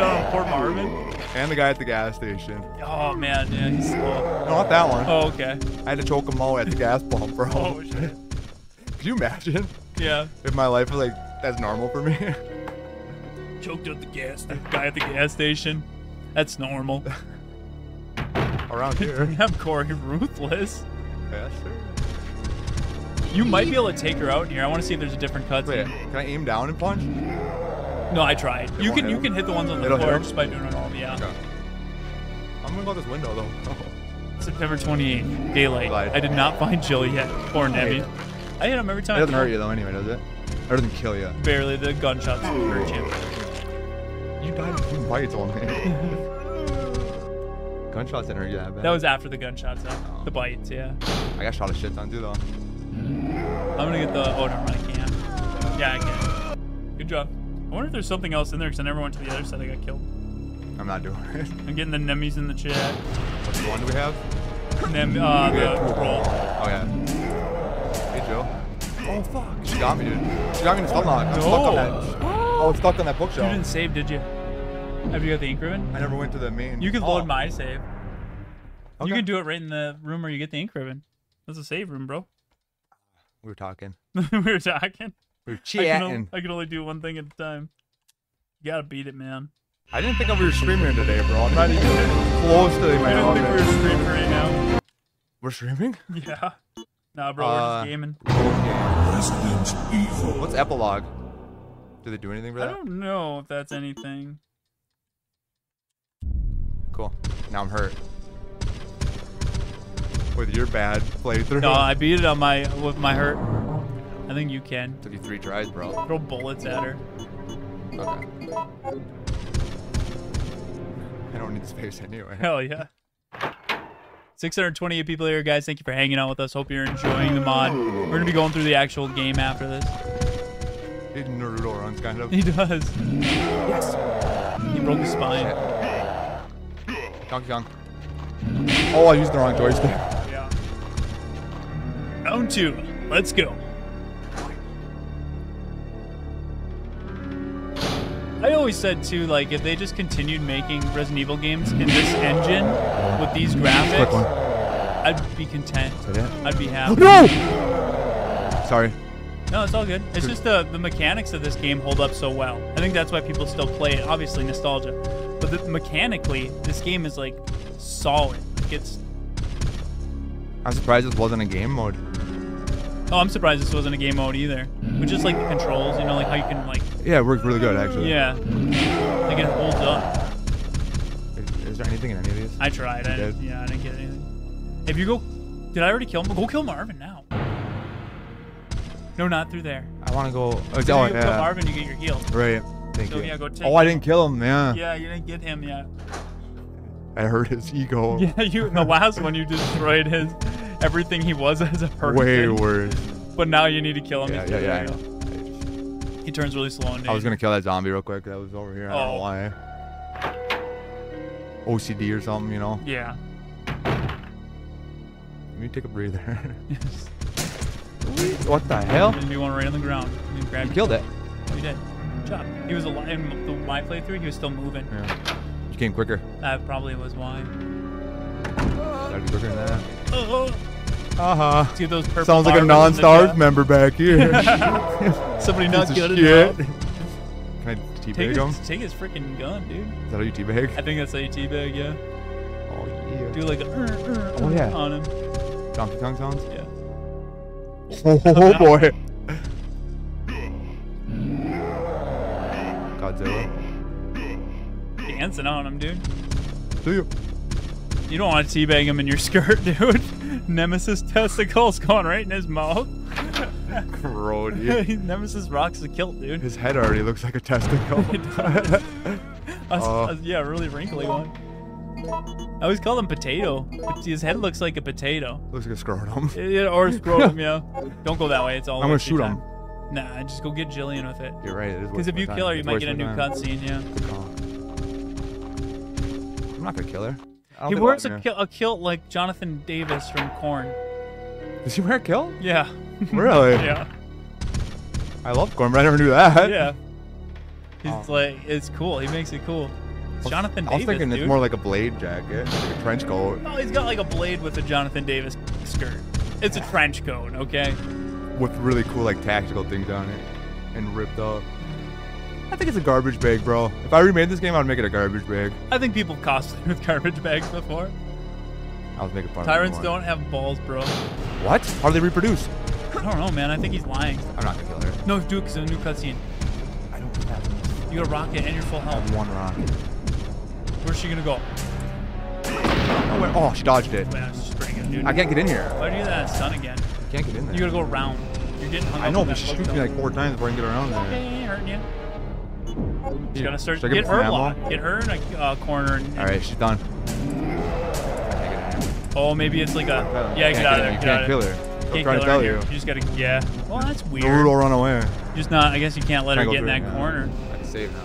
out on poor Marvin. and the guy at the gas station. Oh man, yeah, he's slow. Not that one. Oh, okay. I had to choke him out at the gas pump, bro. Oh shit. Could you imagine Yeah. if my life was like that's normal for me? Choked at the gas. The guy at the gas station. That's normal. Around here. I'm Corey Ruthless. yes, sir. You might be able to take her out in here. I want to see if there's a different Wait, cutscene. can I aim down and punch? No, I tried. You can hit you can hit the ones on the It'll floor just by doing it all. Yeah. Okay. I'm gonna go out this window though. September 28th, daylight. Light. I did not find Jill yet. Poor Nebby. I hit him every time. It I doesn't hurt you though anyway, does it? It doesn't kill you. Barely. The gunshots hurt you. You died from bites on me. Gunshots didn't hurt you that bad. That was after the gunshots, though. The bites, yeah. I got shot a shit ton too though. I'm gonna get the. Oh, never mind. I can't. Yeah, I can. Good job. I wonder if there's something else in there because I never went to the other side. I got killed. I'm not doing it. I'm getting the Nemis in the chat. Which one do we have? Nem, uh, the troll. Oh yeah. Hey Joe. Oh fuck. She got me, dude. She got me in the stun lock. I'm stuck on that. I was stuck on that bookshelf. You didn't save, did you? Have you got the ink ribbon? I never went to the main. You could Oh, load my save. Okay. You can do it right in the room where you get the ink ribbon. That's a save room, bro. We were talking. we were talking. We were I can, only, chatting. I can only do one thing at a time. You gotta beat it, man. I didn't think we were streaming today, bro. I'm not even close to I my didn't think we were own. streaming right now. We're streaming? Yeah. Nah, bro, we're Uh, just gaming. Resident Evil. What's epilogue? Do they do anything for that? I don't know if that's anything. Cool. Now I'm hurt. With your bad playthrough. No, I beat it on my with my hurt. I think you can. Took you three tries, bro. Throw bullets at her. Okay. I don't need space anyway. Hell yeah. 628 people here, guys. Thank you for hanging out with us. Hope you're enjoying the mod. We're gonna be going through the actual game after this. He Naruto runs, kind of. He does. Yes. He broke his spine. Donkey Kong. Oh, I used the wrong joystick. Round two. Let's go. I always said too, like if they just continued making Resident Evil games in this engine with these graphics. I'd be content. Is that it? I'd be happy. No! Sorry. No, it's all good. It's just the the mechanics of this game hold up so well. I think that's why people still play it. Obviously, nostalgia, but the, mechanically, this game is like solid. It's. I'm surprised this wasn't a game mode. Oh, I'm surprised this wasn't a game mode either. But just like the controls, you know, like how you can like, Yeah, it worked really good, actually. yeah, like it holds up. Is, is there anything in any of these? I tried. I You did? yeah, I didn't get anything. If you go, did I already kill him? Go kill Marvin now. No, not through there. I want to go. Oh, If oh you kill yeah. Marvin, you get your heal. Right. Thank So, you. yeah, go take oh, I didn't kill him. Yeah. Yeah, you didn't get him yet. I hurt his ego. Yeah, you. The last one, you destroyed his everything he was as a person. Way worse. But now you need to kill him. Yeah, yeah, yeah. He turns really slow and I was gonna kill that zombie real quick. That was over here. I don't Oh. know why. OCD or something, you know. Yeah. Let me take a breather. what the hell? You want right on the ground. You You killed it. You did. Good job. He was alive. In my playthrough, he was still moving. Yeah. You came quicker. That probably was why. Gotta be quicker than that. Oh, Uh huh. let's get those purple Sounds like a marbles in the non-stars member back here. Somebody not Piece of good shit. enough. Can I Take teabag him? his, take his freaking gun, dude. Is that how you teabag? I think that's how you teabag, yeah. Oh yeah. Do like a uh, uh, Oh, yeah. on him. Donkey Kong sounds? Yeah. Oh, Coming out. boy. Godzilla. Dancing on him, dude. Do you? You don't want to teabag him in your skirt, dude. Nemesis testicles going right in his mouth. Bro, dude. Nemesis rocks the kilt, dude. His head already looks like a testicle. A- Oh. a- yeah, really wrinkly one. I always call him potato. His head looks like a potato. looks like a scrotum. Yeah, or scrotum, yeah. Don't go that way. It's all. I'm gonna shoot him. Nah, just go get Jillian with it. You're right. Because if you kill her, you might get a new cutscene. Yeah. Oh. I'm not gonna kill her. He wears a, kil- a kilt like Jonathan Davis from Korn. Does he wear a kilt? Yeah. Really? yeah. I love Korn, but I never knew that. Yeah. He's Oh. like, it's cool. He makes it cool. It's Jonathan I was Davis, thinking dude. it's more like a blade jacket, like a trench coat Oh, he's got like a blade with a Jonathan Davis skirt. It's a trench coat, okay? with really cool like tactical things on it and ripped up. I think it's a garbage bag, bro. If I remade this game, I'd make it a garbage bag. I think people cosplayed with garbage bags before. I was making fun Tyrants of don't have balls, bro. What? How do they reproduce? I don't know, man. I think he's lying. I'm not gonna kill her. No, do it because it's a new cutscene. I don't have You got a rocket and your full I health. have one rocket. Where's she gonna go? Oh, wait. oh, she dodged it. Yeah, it's just pretty good, dude. I can't get in here. Why do you do that, son again? I can't get in there. You gotta go around. You're getting hung I know, but she shoots me like four times before I can get around Okay, there. ain't hurting you. Here, gotta start. should Get her locked. Get her in a uh, corner. And, All right, she's done. Oh, maybe it's like a. Yeah, get out of there. You Get can't kill her. I'm Can't kill to her here. you. You just gotta. Yeah. Well, that's weird. Naruto will run away. Just not. I guess you can't let her get in that corner. I can save now.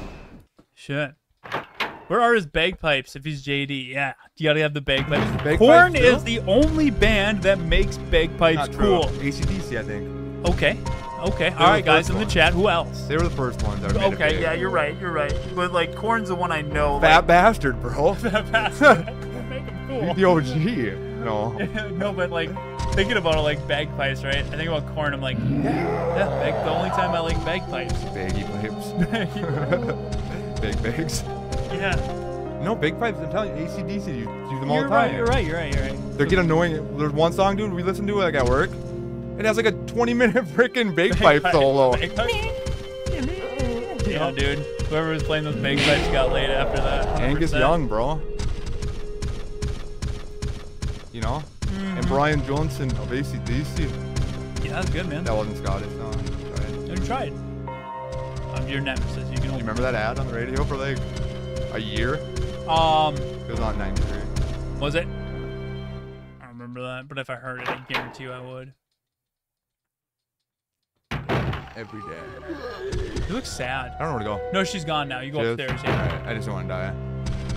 Shit. Where are his bagpipes if he's JD? Yeah, Do you gotta have the bagpipes. Bagpipes Korn too? is the only band that makes bagpipes cool. ACDC, I think. Okay. Okay. were All right, guys first in the chat. Who else? They were the first ones that were made it Okay. Yeah, you're right. You're right. But like, Korn's the one I know. Fat bastard, bro. Like, bastard. Make him cool. the OG. No. no, but like thinking about it like bagpipes, right? I think about Korn. I'm like, yeah, yeah. Bag, the only time I like bagpipes. Baggy pipes. Big bags. yeah. No, big pipes. I'm telling you, ACDC use, use them all You're the right. time. You're right. You're right. You're right. They're getting annoying. There's one song, dude, we listen to it like at work. It has like a 20 minute freaking bagpipe solo. Yeah, dude. Whoever was playing those bagpipes got laid after that. 100%. Angus Young, bro. You know? Mm-hmm. And Brian Johnson of ACDC. Yeah, that's good, man. That wasn't Scottish, no. Sorry. You tried. I'm your nemesis. You can You remember that ad on the radio for like a year? Um, It was on 93. was it? I don't remember that, but if I heard it, I guarantee you I would. Every day. You look sad. I don't know where to go. No, she's gone now. You go Cheers. upstairs. Yeah. Alright, I just don't want to die.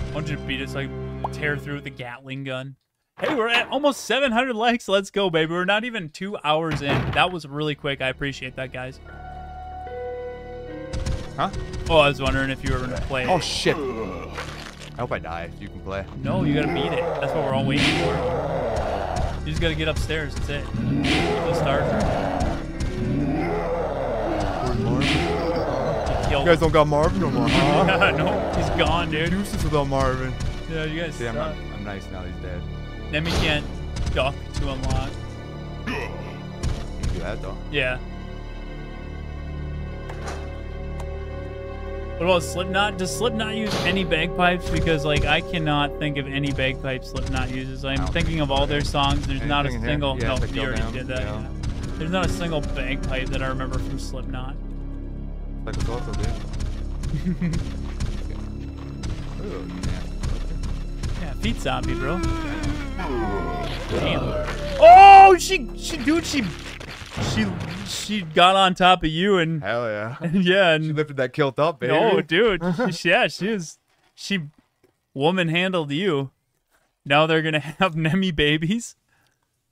I want you to beat us like tear through with the Gatling gun. Hey, we're at almost 700 likes. Let's go, baby. We're not even two hours in. That was really quick. I appreciate that, guys. Huh? Oh, I was wondering if you were gonna play. Oh shit. I hope I die. You can play. No, you gotta beat it. That's what we're all waiting for. You just gotta get upstairs. That's it. The start. You killed You guys don't got Marvin no more, huh? no, he's gone, dude. Deuces without Marvin. Yeah, you guys See, I'm, suck. I'm nice now he's dead. Then we can't duck to unlock. You can do that though. Yeah. What about Slipknot? Does Slipknot use any bagpipes? Because like I cannot think of any bagpipes Slipknot uses. I'm don't thinking of all their songs. There's not a Anything in here? single. Yeah, no, it's you already Down, did that. yeah. yeah. There's not a single bagpipe that I remember from Slipknot. Like what's also dude. Ooh, yeah. Yeah, feet zombie, bro. Damn. Oh, she, she, dude, she, she, she got on top of you and Hell yeah. yeah, She and lifted that kilt up, baby. No, dude. She, yeah, she was. She woman handled you. Now they're gonna have Nemi babies.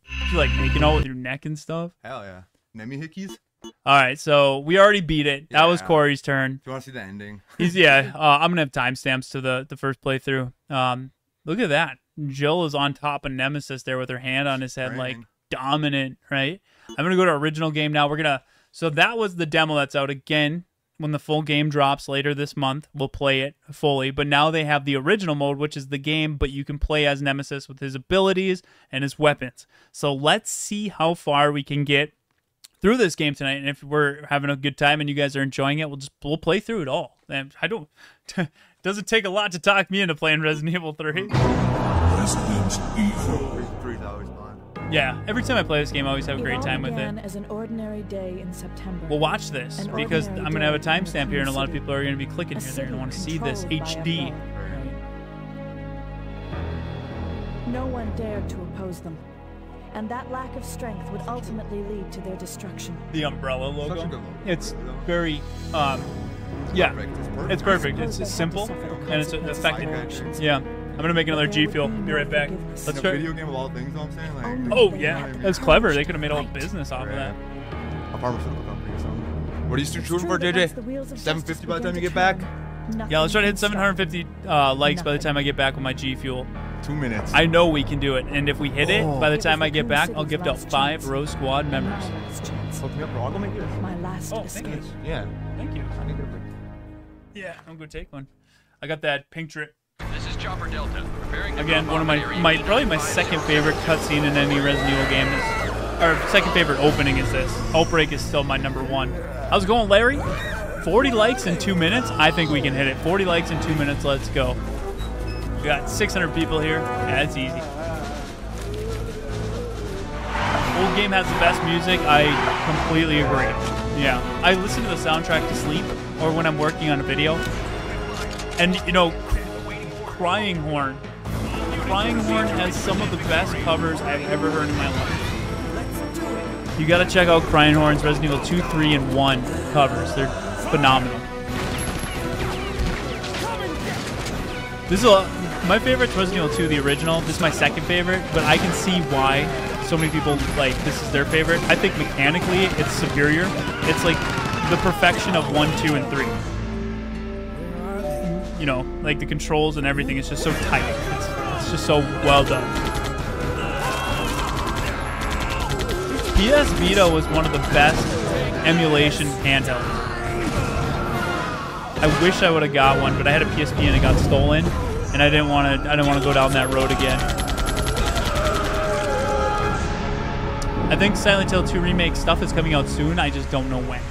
She's like making out with your neck and stuff. Hell yeah. Nemi hickeys? All right, so we already beat it. That was Yeah. Corey's turn. Do you want to see the ending. He's yeah. Uh, I'm gonna have timestamps to the the first playthrough. Um, look at that. Jill is on top of Nemesis there with her hand on his head, like dominant. Right. I'm gonna go to original game now. We're gonna. So that was the demo that's out again. When the full game drops later this month, we'll play it fully. But now they have the original mode, which is the game, but you can play as Nemesis with his abilities and his weapons. So let's see how far we can get through this game tonight. And if we're having a good time and you guys are enjoying it, we'll just we'll play through it all. And I don't doesn't take a lot to talk me into playing Resident Evil 3. Resident Evil. Three, three's. Yeah, every time I play this game, I always have a great time with it. as an ordinary day in September. We'll watch this An because I'm gonna have a timestamp here, and a lot of people are gonna be clicking here. They're gonna want to see this controlled by a HD. No one dared to oppose them, and that lack of strength would ultimately lead to their destruction. The umbrella Such a logo. good logo. It's very, um, yeah, Perfect. It's perfect. it's perfect. It's it's simple to suffer the and it's effective. Yeah, I'm gonna make another G Fuel. Be right back. Let's In a video game of all things, know what I'm saying? Like, Only Oh they yeah, had that's clever. They could have made a whole business off of that. a pharmaceutical company or something. What are you shooting for, true JJ? once the wheels of 750 by the time you get back? Yeah, let's try to hit nothing can stop 750 uh, likes by the time I get back with my G Fuel. Two minutes. I know we can do it, and if we hit it, Oh. by the oh. time I get back, I'll gift out five chance. Rose Squad members. My last chance. Hook me up, bro. I'll go make this. My last Oh, thank escape. you. Yeah. Thank you. I need to- Yeah, I'm gonna take one. I got that pink drip. This is Chopper Delta. Preparing Again, one of my my probably my second favorite cutscene in any Resident Evil game is, or second favorite opening is this. Outbreak is still my number one. How's it going, Larry? 40 likes in two minutes. I think we can hit it. 40 likes in two minutes. Let's go. We got 600 people here. Yeah, it's easy. Old game has the best music. I completely agree. Yeah, I listen to the soundtrack to sleep or when I'm working on a video. And you know, Crying Horn. Crying Horn has some of the best covers I've ever heard in my life. You gotta check out Crying Horn's Resident Evil 2, 3, and 1 covers. They're phenomenal. This is a, my favorite Resident Evil 2, the original. This is my second favorite, but I can see why so many people like this is their favorite. I think mechanically it's superior. It's like the perfection of 1, 2, and 3 you know, like the controls and everything is just so tight. It's, it's just so well done. PS Vita was one of the best emulation handhelds. I wish I would have got one, but I had a PSP and it got stolen, and I didn't want to. I didn't want to go down that road again. I think Silent Hill 2 remake stuff is coming out soon. I just don't know when.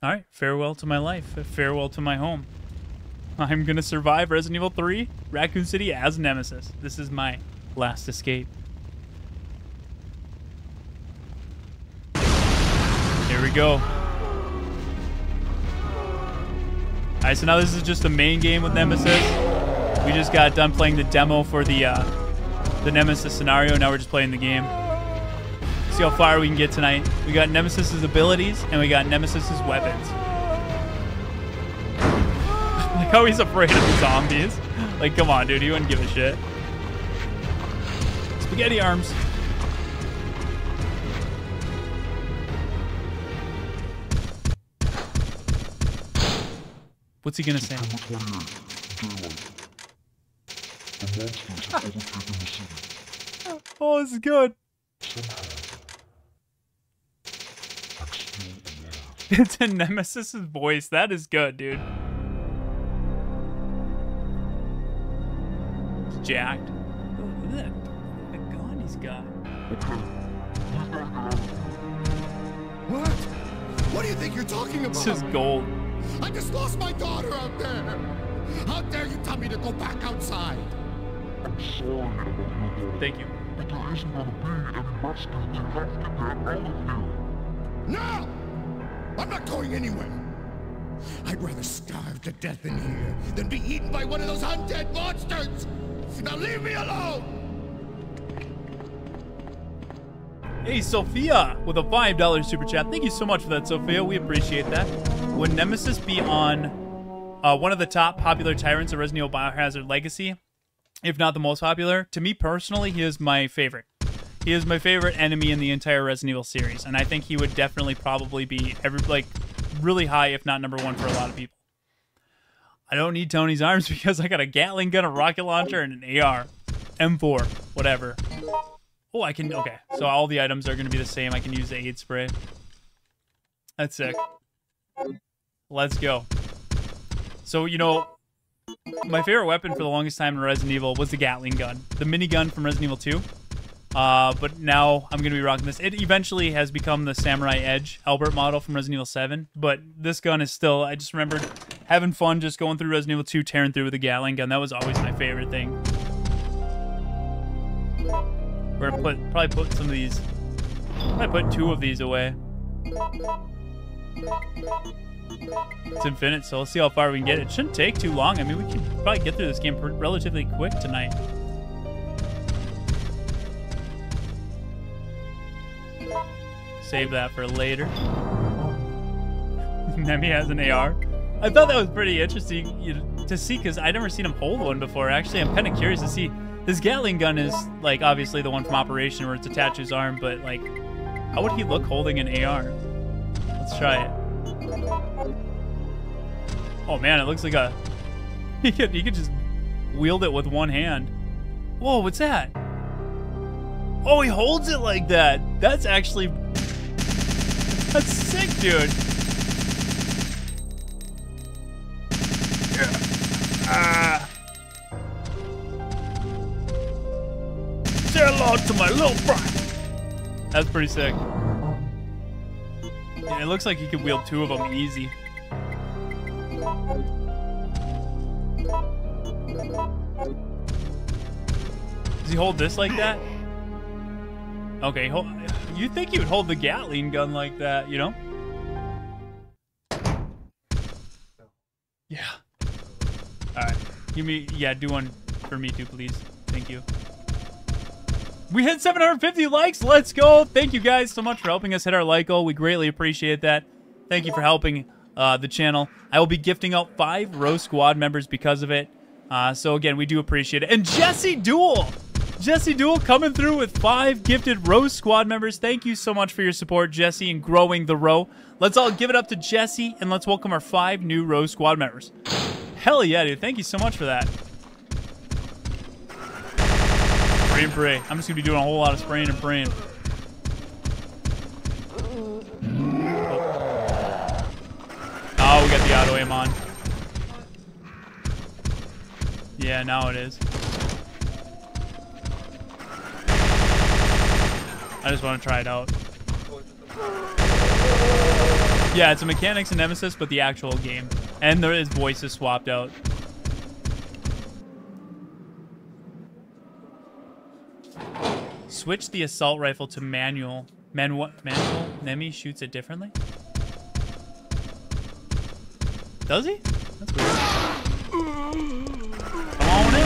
All right, farewell to my life, farewell to my home. I'm gonna survive Resident Evil 3, Raccoon City as Nemesis. This is my last escape. We go. All right, so now this is just the main game with Nemesis. We just got done playing the demo for the uh, the Nemesis scenario. Now we're just playing the game see how far we can get tonight. We got Nemesis's abilities and we got Nemesis's weapons. like how he's afraid of the zombies. Like, come on, dude. He wouldn't give a shit. Spaghetti arms. What's he gonna say? oh, this is good. It's in Nemesis's voice. That is good, dude. It's jacked. Oh, look at that. The gun he's got. What? What do you think you're talking about? This is gold. I just lost my daughter out there. How dare you tell me to go back outside? I'm sorry. Thank you. But there isn't gonna be any that you have to get all of you. No! I'm not going anywhere. I'd rather starve to death in here than be eaten by one of those undead monsters. Now leave me alone. Hey, Sophia, with a $5 super chat. Thank you so much for that, Sophia. We appreciate that. Would Nemesis be on uh, one of the top popular tyrants of Resident Evil Biohazard Legacy? If not the most popular? To me personally, he is my favorite. He is my favorite enemy in the entire Resident Evil series, and I think he would definitely probably be every like really high, if not number one, for a lot of people. I don't need Tony's arms because I got a Gatling gun, a rocket launcher, and an AR, M4, whatever. Oh, I can. Okay, so all the items are going to be the same. I can use the aid spray. That's sick. Let's go. So you know, my favorite weapon for the longest time in Resident Evil was the Gatling gun, the minigun from Resident Evil 2. Uh, but now I'm going to be rocking this. It eventually has become the Samurai Edge Albert model from Resident Evil 7, but this gun is still, I just remembered having fun just going through Resident Evil 2, tearing through with a Gatling gun. That was always my favorite thing. We're to put, probably put some of these, probably put two of these away. It's infinite, so let's see how far we can get. It shouldn't take too long. I mean, we can probably get through this game relatively quick tonight. Save that for later. Nemi has an AR. I thought that was pretty interesting to see because I'd never seen him hold one before. Actually, I'm kind of curious to see. This Gatling gun is like obviously the one from Operation where it's attached to his arm, but like, how would he look holding an AR? Let's try it. Oh man, it looks like a. He could he could just wield it with one hand. Whoa, what's that? Oh, he holds it like that. That's actually that's sick, dude. Hello to my little brother. That's pretty sick. Yeah, it looks like he could wield two of them easy. Does he hold this like that? Okay, hold, you think he would hold the Gatling gun like that, you know? Yeah. Alright. Give me, yeah, do one for me too, please. Thank you. We hit 750 likes. Let's go. Thank you guys so much for helping us hit our like goal. We greatly appreciate that. Thank you for helping uh, the channel. I will be gifting out five Row Squad members because of it. Uh, so again, we do appreciate it. And Jesse Duel, Jesse Duel coming through with five gifted Row Squad members. Thank you so much for your support, Jesse, and growing the row. Let's all give it up to Jesse and let's welcome our five new Row Squad members. Hell yeah, dude. Thank you so much for that. Spray and pray. I'm just gonna be doing a whole lot of spraying and praying. Oh, oh we got the auto aim on. Yeah, now it is. I just want to try it out. Yeah, it's a mechanics and Nemesis, but the actual game. And there is voices swapped out. Switch the assault rifle to manual. Manual, manual. Nemi shoots it differently. Does he? That's weird. Come on in.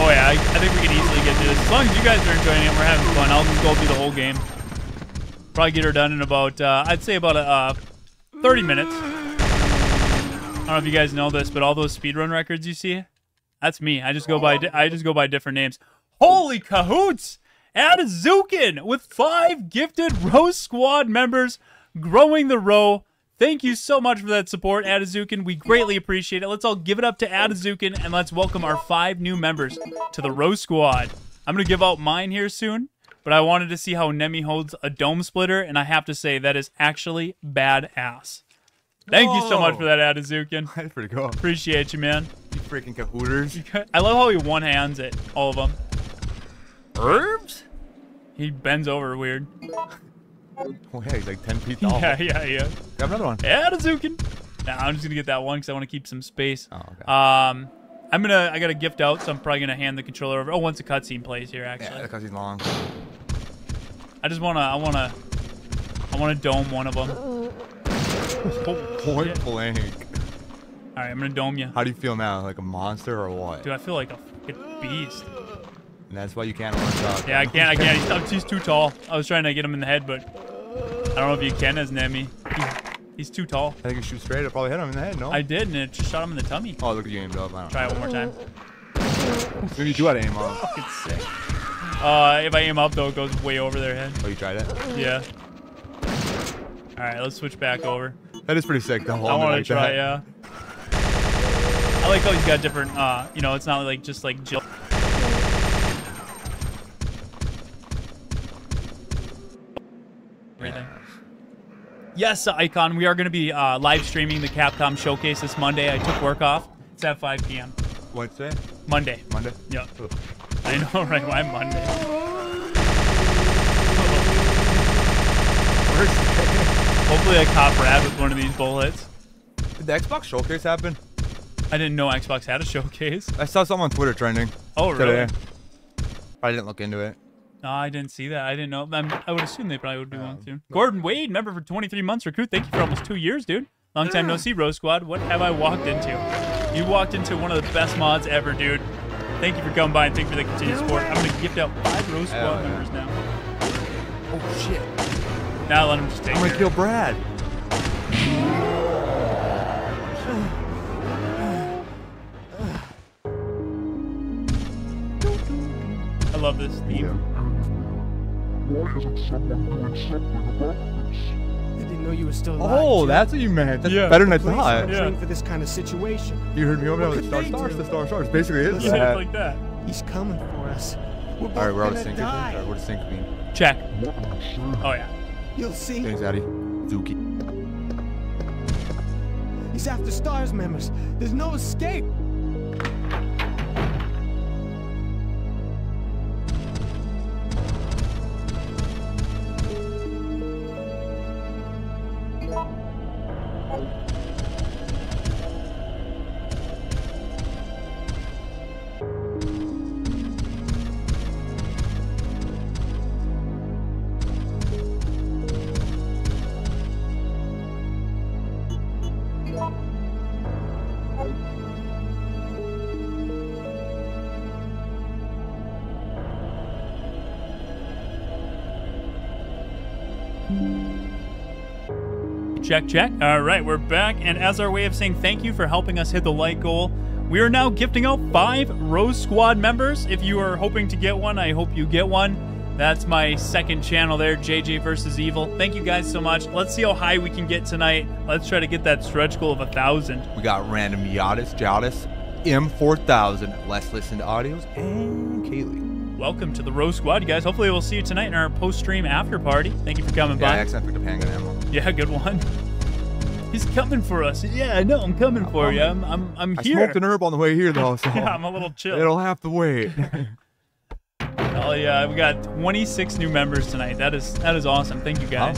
Oh yeah, I, I think we can easily get through this. As long as you guys are enjoying it, we're having fun. I'll just go through the whole game. Probably get her done in about, uh, I'd say about uh, 30 minutes. I don't know if you guys know this, but all those speedrun records you see, that's me. I just go by I just go by different names. Holy cahoots! Adazukin with five gifted Row Squad members growing the row. Thank you so much for that support, Adazukin. We greatly appreciate it. Let's all give it up to Adazukin and let's welcome our five new members to the Row Squad. I'm going to give out mine here soon, but I wanted to see how Nemi holds a dome splitter, and I have to say that is actually badass. Thank you so much for that, Adazukin. That's pretty cool. Appreciate you, man. You freaking cahooters. I love how he one hands it, all of them. Herbs? He bends over weird. Oh yeah, he's like 10 feet tall. Yeah, yeah, yeah. Grab another one. Adazukin. Nah, I'm just gonna get that one because I want to keep some space. Oh, okay. Um, I'm gonna. I got a gift out, so I'm probably gonna hand the controller over. Oh, once the cutscene plays here, actually. yeah, because he's long. I just wanna. I wanna. I wanna dome one of them. Oh, Point shit. blank. All right, I'm gonna dome you. How do you feel now? Like a monster or what? Dude, I feel like a beast. And that's why you can't run dog. Yeah, I can't. I can't. He's, he's too tall. I was trying to get him in the head, but I don't know if you can as Nemi. He's, he's too tall. I think you shoot straight. I probably hit him in the head. No. I did, and it just shot him in the tummy. Oh, look at you aimed up. I Try it one more time. Maybe you do have to aim up. Fucking sick. Uh, if I aim up though, it goes way over their head. Oh, you tried it? Yeah. All right, let's switch back over. That is pretty sick. The I whole want like to try. that. Yeah. I like how he's got different. Uh, you know, it's not like just like Jill. Everything. Yes, uh, Icon. We are going to be uh, live streaming the Capcom showcase this Monday. I took work off. It's at 5 p.m. Wednesday? Monday. Monday? Yep. I know, right? Why Monday? Hopefully, I cop Brad with one of these bullets. Did the Xbox showcase happen? I didn't know Xbox had a showcase. I saw something on Twitter trending. Oh, really? Today. I didn't look into it. No, I didn't see that. I didn't know. I'm, I would assume they probably would do one soon. Gordon Wade, member for 23 months, recruit. Thank you for almost two years, dude. Long time no see, Rose Squad. What have I walked into? You walked into one of the best mods ever, dude. Thank you for coming by and thank you for the continued support. I'm gonna gift out five Rose Squad yeah. members now. Oh shit! Now let him just take I'm gonna kill Brad. I love this theme. Why isn't someone doing something about this? I didn't know you were still alive. Oh, Jim. that's what you meant. That's Yeah. better than I Police thought. aren't Yeah. for this kind of situation. You heard me over there What with Star they Stars, the Star Stars. Basically, it is Yeah, that. like that. He's coming for us. We're both All right, we're out of gonna sync. die. All right, we're to sync queen. Check. Oh yeah. You'll see. Thanks, Addy. Zuki. He's after STARS members. There's no escape. Check, check. All right, we're back. And as our way of saying thank you for helping us hit the like goal, we are now gifting out five Rose Squad members. If you are hoping to get one, I hope you get one. That's my second channel there, JJ versus Evil. Thank you guys so much. Let's see how high we can get tonight. Let's try to get that stretch goal of a thousand. We got random Yadis, Jadis, M4000, Let's Listen to Audios, and Kaylee. Welcome to the Rose Squad, you guys. Hopefully, we'll see you tonight in our post-stream after party. Thank you for coming Yeah, by. accidentally picked up handgun ammo. Yeah, good one. He's coming for us. Yeah, I know. I'm coming for you. I'm, I'm, I'm I here. smoked an herb on the way here, though, so yeah, I'm a little chill. it'll have to wait. Oh yeah, we got 26 new members tonight. That is that is awesome. Thank you guys.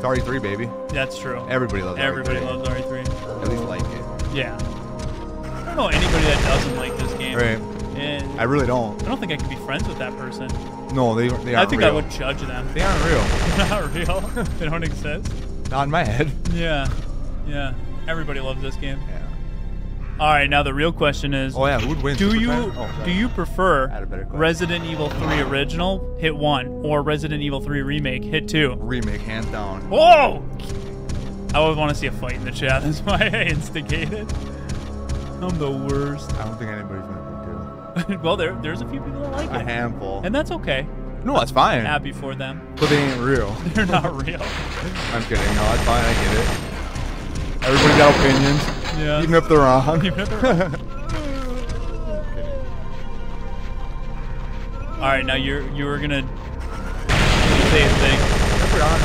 Sorry, three, baby. That's true. Everybody loves Everybody RE3. loves RE3. At least like it. Yeah. I don't know anybody that doesn't like this game. Right. And I really don't. I don't think I could be friends with that person. No, they they aren't. think real. I would judge them. They aren't real. They're not real. they don't exist. Not in my head. Yeah. Yeah. Everybody loves this game. Yeah. All right, now the real question is Oh, yeah, who would win? Do Super you Oh, do you prefer I had a better question. Resident Evil 3 original hit 1 or Resident Evil 3 remake hit 2? Remake, hands down. Whoa! I would want to see a fight in the chat. That's why I instigated. I'm the worst. I don't think anybody's gonna think well, there, there's a few people that like. A it, handful. and that's okay. No, that's fine. Happy for them. But they ain't real. They're not real. I'm kidding. No, that's fine. I get it. Everybody got opinions, Yeah. even if they're wrong. Even if they're All right, now you're you were gonna say a thing. Oh,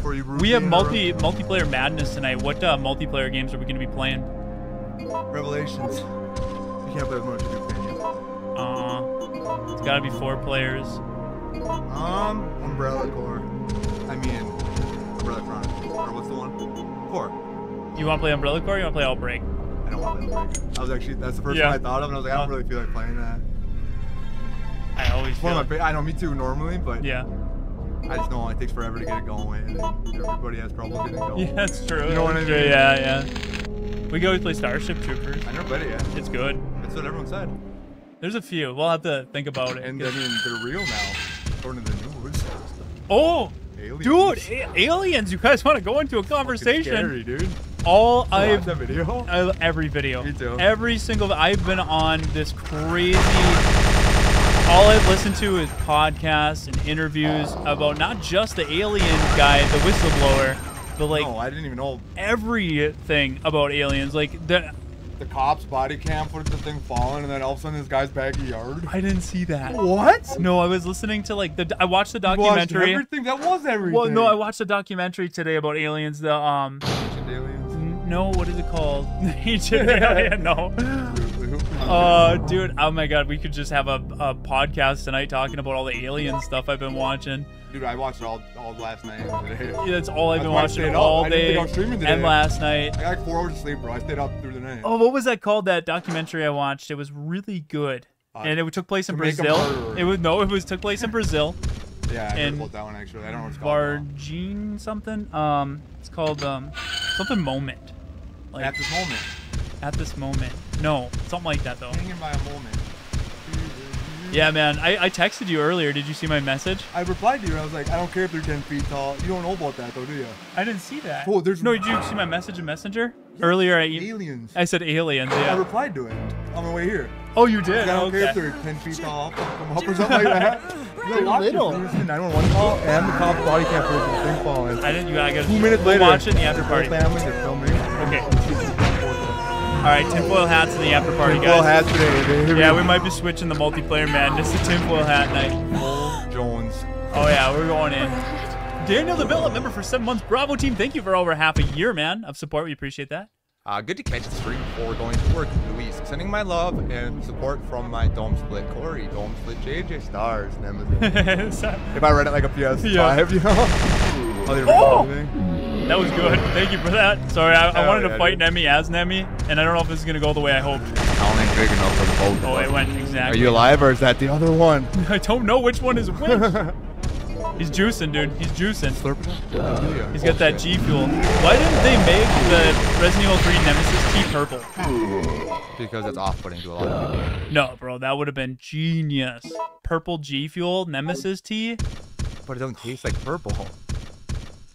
For you, I'm sorry. We have multi multiplayer madness tonight. What uh, multiplayer games are we gonna be playing? Revelations. You can't play with much of opinion. Uh, it's gotta be four players. Um, Umbrella Corps. I mean, Umbrella Chronicles. Or what's the one? Core. You want to play Umbrella Corps? Or you want to play Outbreak? I don't want that break. I was actually that's the first Yeah. one I thought of, and I was like, I don't really feel like playing that. I always It's one feel. of my I know me too normally, but yeah. I just know it takes forever to get it going, and everybody has trouble getting it going. Yeah, that's true. You know what I that's true, mean? Yeah, yeah. We can always play Starship Troopers. I never played it yet. It's good. That's what everyone said. There's a few. We'll have to think about it. And I mean, they're real now, according to the news. oh, Aliens. dude, aliens! You guys want to go into a conversation? scary, dude. All I I've that video. I, every video. Me too. Every single. I've been on this crazy. All I've listened to is podcasts and interviews about not just the alien guy, the whistleblower, but like no, I didn't even know everything about aliens. Like the, the cops body cam footage of the thing falling, and then all of a sudden this guy's backyard. I didn't see that. What? No, I was listening to like the. I watched the You watched documentary. everything that was everything. Well, no, I watched a documentary today about aliens. The um, Ancient aliens. no, what is it called? Ancient alien. No. Uh, dude, oh my god, we could just have a, a podcast tonight talking about all the alien stuff I've been watching. Dude, I watched it all, all last night today. Yeah, That's all I've That's been watching up. all I day streaming today. and last night. I got like four hours of sleep, bro. I stayed up through the night. Oh, what was that called? That documentary I watched. It was really good, Uh, and it took place in To Make a Brazil. It was no, it was took place in Brazil. yeah, I heard and about that one actually. I don't know what it's called. now. Varginha something. Um, it's called um something moment. Like At this moment, at this moment. No, something like that though. hanging by a moment. Yeah, man. I, I texted you earlier. Did you see my message? I replied to you. I was like, I don't care if they're 10 feet tall. You don't know about that though, do you? I didn't see that. Oh, there's- no. Did you see my message in Messenger earlier? I, Aliens. I said aliens. Yeah. I replied to it on my way here. Oh, you did. I don't care if they're 10 feet tall, come up or something like that. They're little. 911 call and the cop body cam footage of the thing falling. I didn't. You gotta get Two minutes later, Watch it in the after whole party. family, they're filming. Okay. All right, tinfoil hats in the after party, guys. Well, hat today, baby. Yeah, we might be switching the multiplayer madness to tinfoil hat night. Jones. Oh yeah, we're going in. Daniel the Villa, member for seven months. Bravo team, thank you for over half a year, man, of support. We appreciate that. Uh, good to catch the stream before going to work, Luis. Sending my love and support from my Dome Split Corey, Dome Split JJ Stars, Nemesis. if I read it like a PS5, Yeah. you know? Oh, they read everything. that was good. Thank you for that. Sorry, I, I Hell wanted to yeah, fight dude. Nemi as Nemi, and I don't know if this is gonna go the way I hoped. I don't think big enough for the both Oh, it went exactly. Are you alive or is that the other one? I don't know which one is which. He's juicing, dude. He's juicing. Slurp it up. Yeah. He's got that G Fuel. Why didn't they make the Resident Evil 3 Nemesis T purple? Because it's off-putting to a lot of people. No, bro, that would have been genius. Purple G Fuel Nemesis T. But it doesn't taste like purple.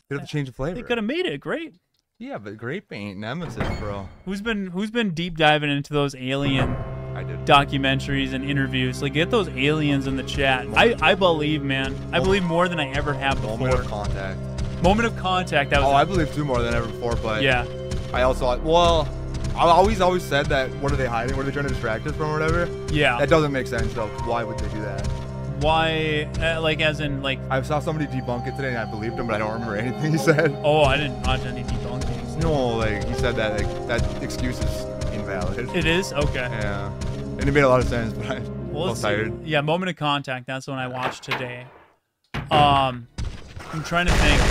You have to change the flavor. They could have made it great. Yeah, but grape ain't Nemesis, bro. Who's been Who's been deep diving into those alien I documentaries and interviews? Like, get those aliens in the chat. I I believe, man. I believe more than I ever have before. Moment of contact. Moment of contact. That was. Oh, I believe two more than ever before, but yeah. I also well, I always always said that. What are they hiding? What are they trying to distract us from, or whatever? Yeah. That doesn't make sense. though. why would they do that? Why? Uh, like, as in, like. I saw somebody debunk it today, and I believed him, but I don't remember anything he said. Oh, I didn't watch any debunkings. No, like he said that like, that excuse is invalid. It is okay. Yeah, and it made a lot of sense, but I Well, was let's see. tired. Yeah, Moment of Contact. That's the one I watched today. Um, I'm trying to think.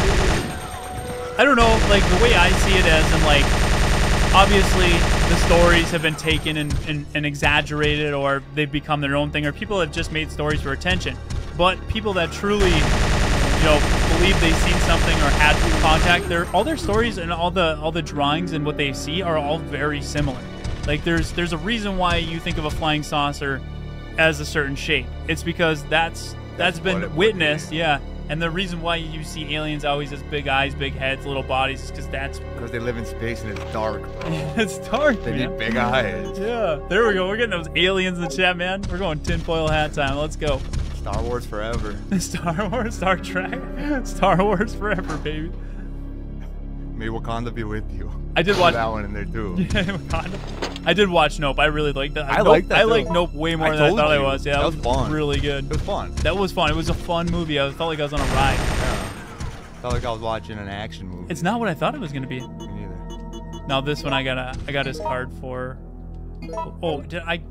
I don't know, like the way I see it as, in like, obviously the stories have been taken and, and, and exaggerated, or they've become their own thing, or people have just made stories for attention. But people that truly, you know, believe they've seen something or had contact, their all their stories and all the all the drawings and what they see are all very similar. Like there's there's a reason why you think of a flying saucer as a certain shape. It's because that's that's That's been what it would witnessed, be. yeah. And the reason why you see aliens always as big eyes, big heads, little bodies is because that's Because they live in space and it's dark. it's dark. They man. need big eyes. Yeah, there we go. We're getting those aliens in the chat, man. We're going tinfoil hat time. Let's go. Star Wars forever. Star Wars, Star Trek, Star Wars forever, baby. May Wakanda be with you. I did watch that one in there too. Wakanda. I did watch Nope. I really liked that. I Nope, liked that, I like Nope way more I than I thought I was. Yeah, That was fun. really good. It was fun. That was fun. It was a fun movie. I felt like I was on a ride. Felt like I was watching an action movie. It's not what I thought it was gonna be. Me neither. Now this one I got a I got his card for. Oh, did I?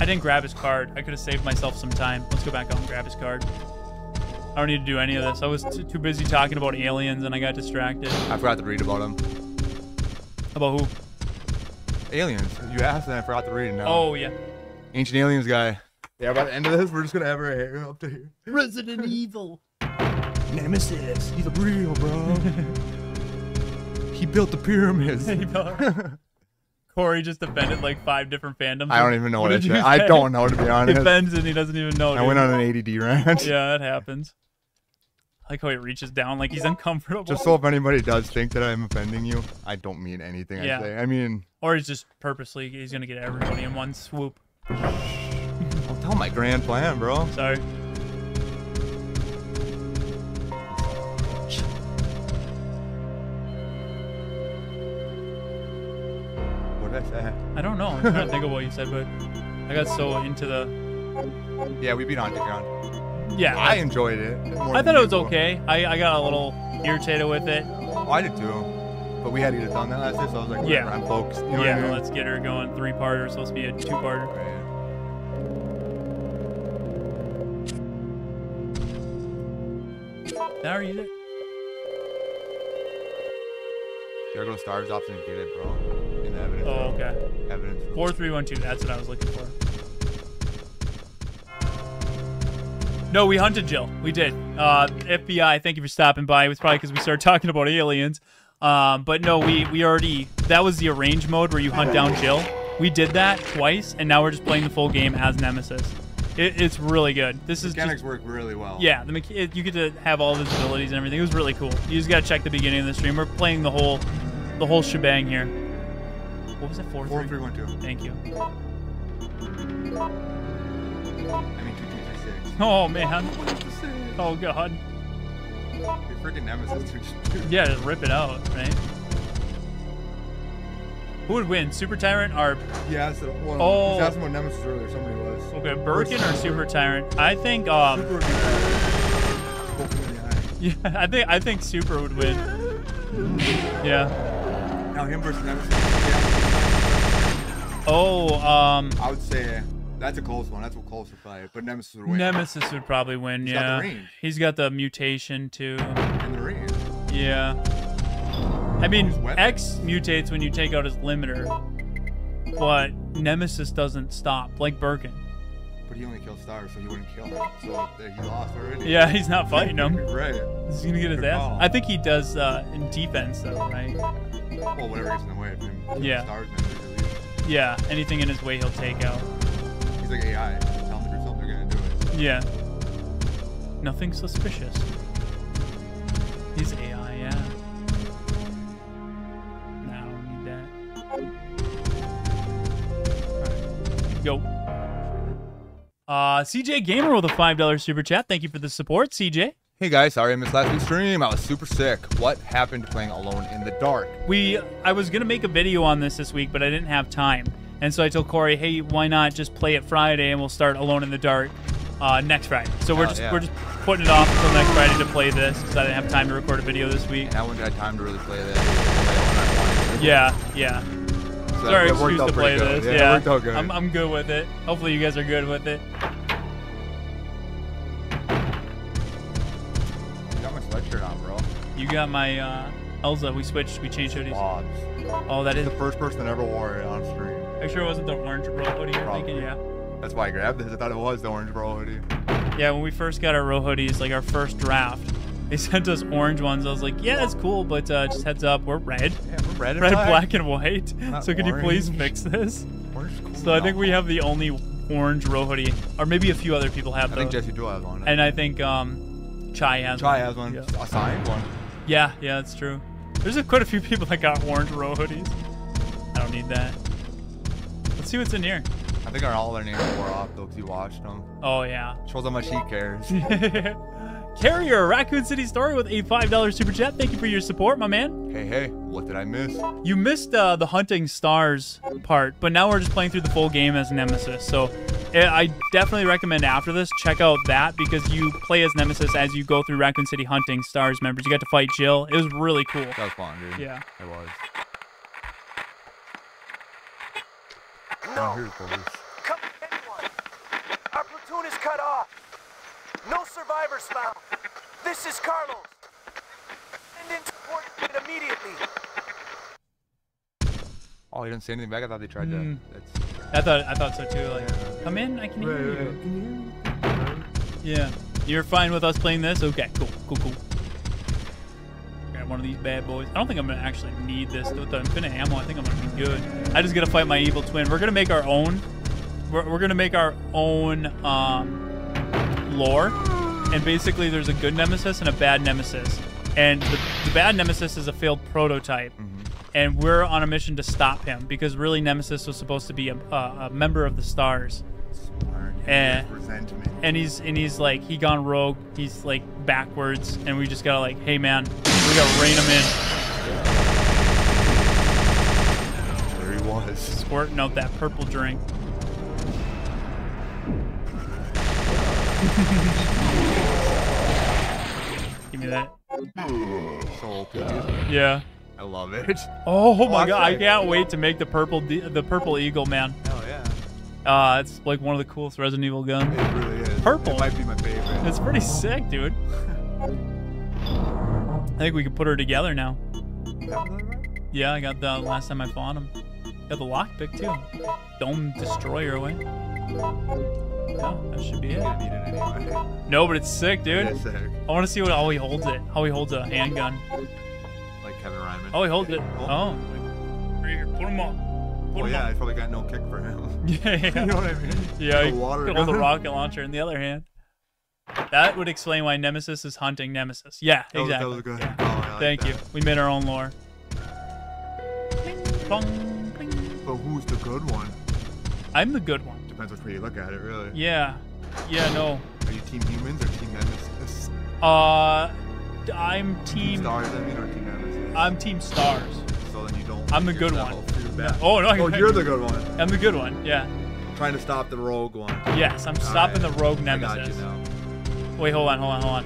I didn't grab his card. I could have saved myself some time. Let's go back out and grab his card. I don't need to do any of this. I was t- too busy talking about aliens and I got distracted. I forgot to read about them. About who? Aliens. You asked and I forgot to read it now. Oh yeah. Ancient Aliens guy. Yeah, by the end of this, we're just gonna have our hair up to here. Resident Evil. Nemesis. He's a real, bro. he built the pyramids. Corey just defended like five different fandoms. I don't even know what, I did you said. I don't know to be honest. Defends and he doesn't even know. I dude. went on an ADD rant. Yeah, it happens. I like how he reaches down like he's uncomfortable. Just so if anybody does think that I'm offending you, I don't mean anything Yeah. I say. I mean, Or he's just purposely he's gonna get everybody in one swoop. I'll tell my grand plan, bro. Sorry. What did I don't know. I'm trying to think of what you said, but I got so into the Yeah, we beat on ground. yeah. I enjoyed it. I thought it was bro. okay. I, I got a little irritated with it. Oh, I did too. But we had to get it done that last day, so I was like, Yeah. I'm focused. You know yeah, I mean? let's get her going. Three parter supposed to be a two parter. Now are you there? You gotta go to Stars Option and get it, bro. In the evidence. Oh, bro. okay. Evidence. Four three one two. That's what I was looking for. No, we hunted Jill. We did. Uh, FBI, thank you for stopping by. It was probably because we started talking about aliens. Um, but no, we we already that was the arrange mode where you hunt down Jill. We did that twice, and now we're just playing the full game as Nemesis. It, it's really good. This is Mechanics work really well. yeah. The mecha- you get to have all of his abilities and everything. It was really cool. You just gotta check the beginning of the stream. We're playing the whole the whole shebang here. What was it? Four Four three. three one two. Thank you. I mean two two three six. Oh man. Oh, oh god. Your freaking Nemesis. Yeah, just rip it out, right? Who would win, Super Tyrant or Yeah, so, well, Oh. oh. asking about Nemesis earlier. Somebody was. okay Birkin or Super Tyrant? I think um Super would be better. Both in the eye. yeah I think I think Super would win. Yeah. Now him versus Nemesis. Yeah. Oh um I would say that's a close one. That's a closer fight. But Nemesis would win. Nemesis would probably win. He's got the yeah. range. He's got the mutation too. in the range. Yeah. I mean, X mutates when you take out his limiter, but Nemesis doesn't stop like Birkin. But he only kills stars, so he wouldn't kill him. So he lost already. Yeah, he's not fighting him. right. He's gonna get his ass. I think he does uh, in defense though, right? Well, whatever gets in the way of him. Yeah. Stars. Yeah, anything in his way he'll take out. He's like AI. Tell him to do something, they're gonna do it. Yeah. Nothing suspicious. Go. Uh, CJ Gamer with a $5 super chat. Thank you for the support, CJ. Hey guys, sorry I missed last week's stream. I was super sick. What happened playing Alone in the Dark? We, I was gonna make a video on this this week, but I didn't have time, and so I told Corey, "Hey, why not just play it Friday and we'll start Alone in the Dark uh, next Friday." So we're Oh, just yeah. we're just putting it off until next Friday to play this because I didn't have time to record a video this week. And I wouldn't have time to really play this. I wanted to. Yeah, yeah. It's our it excuse to play good. this. Yeah, it worked out good. I'm, I'm good with it. Hopefully, you guys are good with it. You got my sweatshirt on, bro. You got my uh, Elza. We switched. We changed hoodies. Bob's. Oh, that is. The first person that ever wore it on stream. Make sure it wasn't the orange bro hoodie. You're Probably. thinking, yeah. That's why I grabbed this. I thought it was the orange bro hoodie. Yeah, when we first got our row hoodies, like our first draft, they sent us orange ones. I was like, yeah, that's cool, but uh, just heads up, we're red. Yeah, we're red and Red, black. black, and white. Not so could you please orange. fix this? Cool So I think we have the only orange row hoodie, or maybe a few other people have them. I think those. Jesse do have one. and I think um, Chai has Chai one. has one. Yeah. A signed one. Yeah, yeah, that's true. There's a, quite a few people that got orange row hoodies. I don't need that. Let's see what's in here. I think our all their names wore off though because you watched them. Oh yeah. Shows how much he cares. Carrier, Raccoon City Story with a $5 super chat. Thank you for your support, my man. hey, hey, what did I miss? You missed uh, the hunting stars part, but now we're just playing through the full game as Nemesis. So eh, I definitely recommend after this, check out that because you play as Nemesis as you go through Raccoon City hunting stars members. You got to fight Jill. It was really cool. That was fun, dude. Yeah. It was. No. Oh, here's police. Come anyone. Our platoon is cut off. No survivors found. This is Carlos. Send in support unit immediately. Oh, he didn't say anything back. I thought they tried Hmm. to. That's, I thought I thought so too. Like, come in, I can hear you. Yeah. You're fine with us playing this? Okay, cool, cool, cool. Grab one of these bad boys. I don't think I'm gonna actually need this with the infinite ammo. I think I'm gonna be good. I just gotta fight my evil twin. We're gonna make our own. We're, we're gonna make our own um, lore, and basically there's a good nemesis and a bad nemesis. And the, the bad nemesis is a failed prototype, and we're on a mission to stop him because really nemesis was supposed to be a, a, a member of the stars smart. Eh. Resentment. and he's and he's like he gone rogue. He's like backwards, and we just gotta like, hey man, we gotta rein him in, There he was. squirting out that purple drink. Give me that. So OP. Yeah. I love it. Oh my that's god, I can't wait to make the purple the purple eagle, man. Hell yeah. Uh, it's like one of the coolest Resident Evil guns. It really is. Purple. It might be my favorite. It's pretty sick, dude. I think we can put her together now. Yeah, I got the last time I fought him. Got the lockpick too. Dome destroyer away. Yeah, that should be it. Anyway. No, but it's sick, dude. It is sick. I want to see what how he holds it. How he holds a handgun. Like Kevin Ryman. Oh, he holds it. Oh. Oh, right here. Put him up. Put Oh him yeah, up. he's probably got no kick for him. Yeah, yeah. you know what I mean? Yeah, The water hold the rocket launcher in the other hand. That would explain why Nemesis is hunting Nemesis. Yeah, That was, exactly. that was good. Yeah. Oh, like Thank you. We made our own lore. Pling. But who's the good one? I'm the good one. Depends which way you look at it, really. Yeah. Yeah, no. Are you team humans or team nemesis? Uh I'm team Stars, I mean, or team nemesis? I'm team stars. so then you don't. I'm the good one. Bad. Oh, no, Oh, you're the good one. I'm the good one. Yeah. Trying to stop the rogue one. Yes, I'm stopping the rogue nemesis. I got you now. Wait, hold on, hold on, hold on.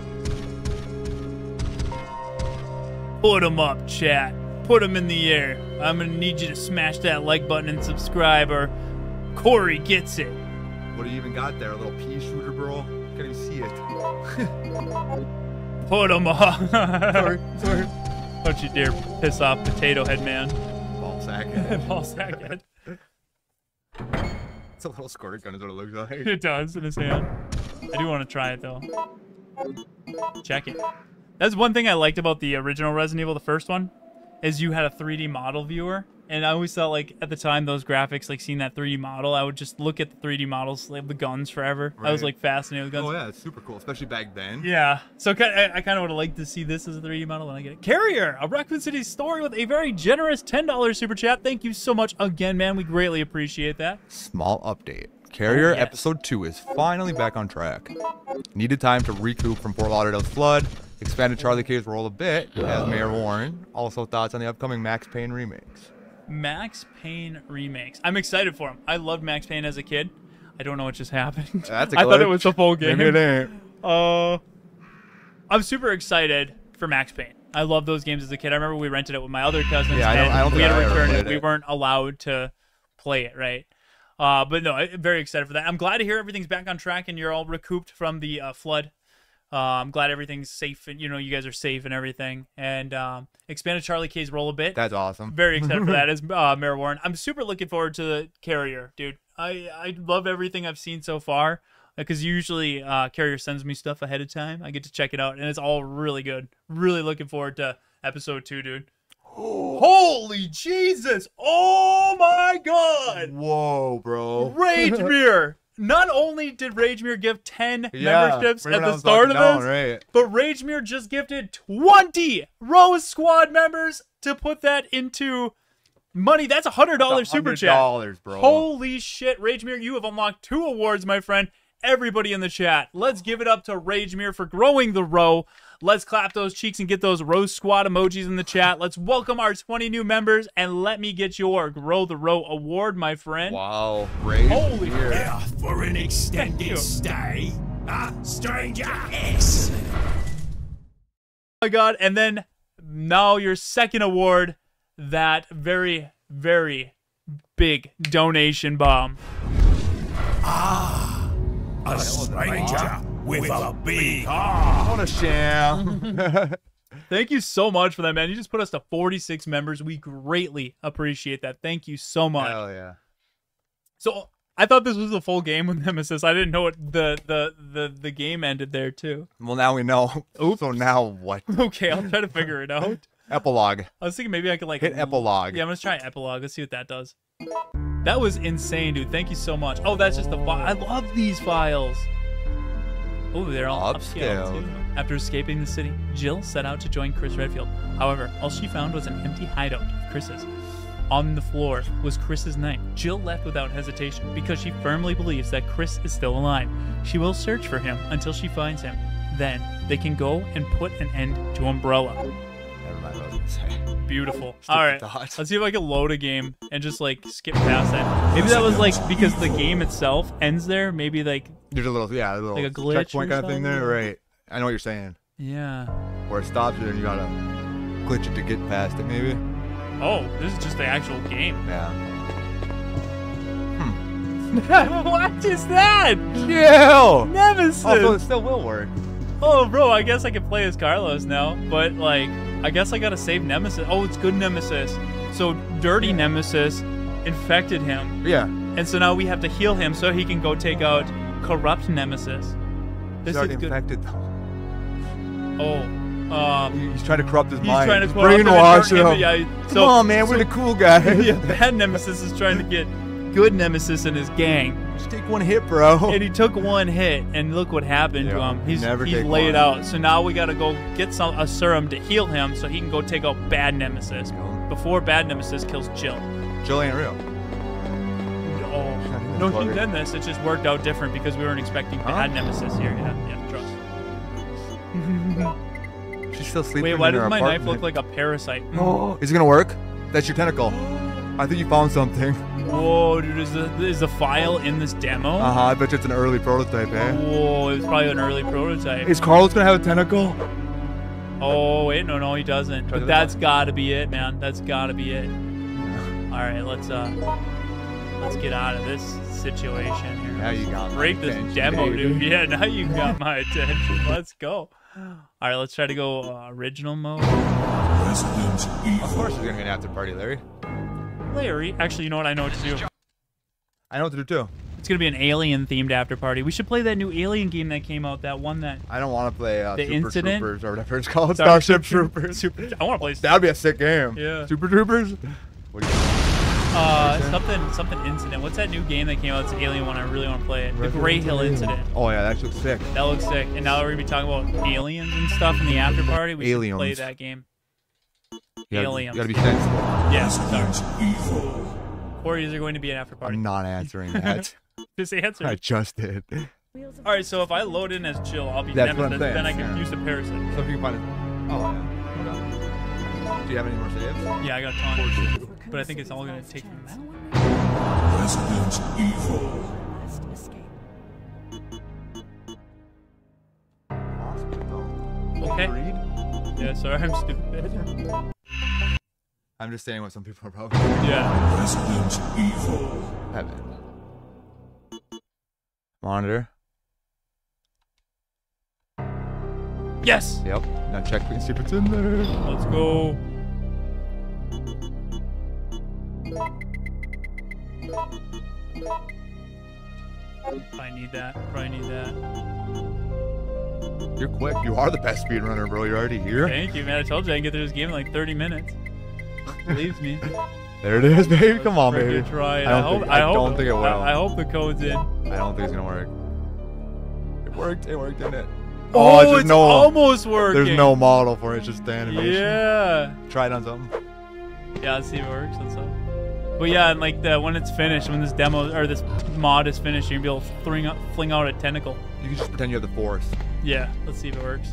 Put him up, chat. Put him in the air. I'm gonna need you to smash that like button and subscribe, or Corey gets it. What do you even got there? A little pea shooter, bro? Can't even see it. Put him up. sorry, sorry. Don't you dare piss off Potato Head Man. Ball sack. Ball sack head. It's a little squirt gun is what it looks like. It does in his hand. I do want to try it though. Check it. That's one thing I liked about the original Resident Evil, the first one, is you had a 3D model viewer. And I always thought like at the time those graphics, like seeing that 3D model, I would just look at the 3D models, like the guns forever. I was like fascinated with guns. Oh yeah, it's super cool, especially back then. Yeah. So I, I kind of would have liked to see this as a 3D model when I get it. Carrier, a Raccoon City story with a very generous $10 super chat. Thank you so much again, man. We greatly appreciate that. Small update. Carrier Oh, yes. episode 2 is finally back on track. Needed time to recoup from Fort Lauderdale's flood, expanded Charlie K's role a bit as Mayor Warren. Also thoughts on the upcoming Max Payne remakes. Max Payne remakes. I'm excited for them. I loved Max Payne as a kid. I don't know what just happened. That's a I thought it was the full game. Maybe it ain't. Uh, I'm super excited for Max Payne. I love those games as a kid. I remember we rented it with my other cousins. Yeah, I don't- I don't we had to return it. played We weren't allowed to play it, right? Uh, but no, I'm very excited for that. I'm glad to hear everything's back on track and you're all recouped from the uh, flood. Uh, I'm glad everything's safe and you know you guys are safe and everything. And um, expanded Charlie K's role a bit. That's awesome. Very excited for that as uh, Mayor Warren. I'm super looking forward to the Carrier, dude. I I love everything I've seen so far because usually uh, Carrier sends me stuff ahead of time. I get to check it out, and it's all really good. Really looking forward to episode two, dude. Holy Jesus! Oh my God! Whoa, bro. Rage Mirror. Not only did Rage Mirror give 10 Yeah, memberships at the start of this, right. but Rage Mirror just gifted 20 Rose Squad members to put that into money. That's a $100 That's super chat. $100, bro. Holy shit. Rage Mirror, you have unlocked two awards, my friend. Everybody in the chat, let's give it up to Rage Mirror for growing the row. Let's clap those cheeks and get those Rose Squad emojis in the chat. Let's welcome our 20 new members and let me get your Grow the Row award, my friend. Wow. Rage Holy Mirror. Yeah, for an extended stay. Huh, stranger? Excellent. my god and then now your second award that very very big donation bomb Ah, A stranger with a big heart. What a sham. thank you so much for that man you just put us to 46 members we greatly appreciate that thank you so much Hell yeah. so i thought this was a full game with nemesis i didn't know what the the the, the game ended there too Well, now we know. Oops. So now what? okay i'll try to figure it out Epilogue. i was thinking maybe i could like Hit epilogue. Yeah, I'm gonna try epilogue. Let's see what that does. That was insane, dude. Thank you so much. Oh, that's just the file. I love these files. Oh, they're all upscaled. Upscaled. too. After escaping the city, Jill set out to join Chris Redfield. However, all she found was an empty hideout of Chris's. On the floor was Chris's knife. Jill left without hesitation because she firmly believes that Chris is still alive. She will search for him until she finds him. Then they can go and put an end to Umbrella. Beautiful. All right, All with right. that. Let's see if I can load a game and just like skip past that. Maybe that was like because the game itself ends there. Maybe like There's a little, yeah, a little Like a glitch checkpoint kind of thing there, right? I know what you're saying. yeah. Where it stops you and you gotta glitch it to get past it, maybe. Oh, this is just the actual game. Yeah. Hmm. what is that? Chill. Nemesis. Oh, also, it still will work. Oh, bro, I guess I can play as Carlos now, but like, I guess I gotta save Nemesis. Oh, it's good Nemesis. So dirty Nemesis infected him, Yeah. and so now we have to heal him so he can go take out corrupt Nemesis. This He's already is good. infected though. Oh, um, He's trying to corrupt his he's mind. trying to corrupt him brainwash turn him. Yeah, Come so, on, man. We're the cool guy. yeah, bad Nemesis is trying to get good Nemesis in his gang. Just take one hit, bro. And he took one hit, and look what happened to him. He's never he's laid one. out. So now we gotta go get some a serum to heal him, so he can go take out bad Nemesis Yeah. before bad Nemesis kills Jill. Jill ain't real. Oh no, he Bugger. done this. It just worked out different because we weren't expecting bad Nemesis here. Yeah, yeah, trust. She's still sleeping Wait, why in does my knife apartment. look like a parasite? Oh, is it gonna work? That's your tentacle. I think you found something. Whoa, dude, is the is the file in this demo? Uh huh. I bet you it's an early prototype, eh? Whoa, it was probably an early prototype. Is Carlos gonna have a tentacle? Oh wait, no, no, he doesn't. But that that's gotta be it, man. That's gotta be it. All right, let's uh, let's get out of this situation here. Now you got my break this attention, demo, baby. dude. Yeah, now you got my attention. Let's go. All right, let's try to go uh, original mode. Of course, you're gonna get an after party, Larry. Larry, actually, you know what? I know what to do. I know what to do too. It's gonna be an alien themed after party. We should play that new alien game that came out. That one that I don't want to play uh, The Super Incident? Troopers or whatever it's called. Starship Starship Troopers. Super. I want to play. That'd be a sick game. Yeah. Super Troopers. What do you Uh, something something incident. What's that new game that came out? It's an alien one. I really want to play it. The Greyhill Incident. Oh yeah, that looks sick. That looks sick. And now that we're gonna be talking about aliens and stuff in the after party. We should play that game. You gotta, Aliens. You gotta be sensible. Yeah. Sorry. Corey, is there going to be an after party? I'm not answering that. Just answer. I just did. All right. So if I load in as Jill, I'll be That's what I'm Nemesis. Then I can yeah. use the parasite. So if you can find it. Oh yeah. Do you have any more saves? Yeah, I got a ton. But I think it's all gonna take. Resident Evil. Okay. Yeah. Sorry, I'm stupid. I'm just saying what some people are probably Yeah. Resident Evil. Heaven. Monitor. Yes. Yep. Now check and see if it's in there. Let's go. I need that. Probably need that. You're quick. You are the best speedrunner, bro. You're already here. Thank you, man. I told you I can get through this game in like 30 minutes. Believes me. There it is, baby. Come on, baby. Try it. I don't hope, think- I hope, don't think it will. I, I hope the code's in. I don't think it's gonna work. It worked. It worked, didn't it? Oh, oh it's it's, just no. almost working. There's no model for it. It's just the animation. Yeah. Try it on something. Yeah, let's see if it works. Let's hope. But yeah, and like the when it's finished, when this demo or this mod is finished, you're gonna be able to fling out, fling out a tentacle. You can just pretend you have the force. Yeah, let's see if it works.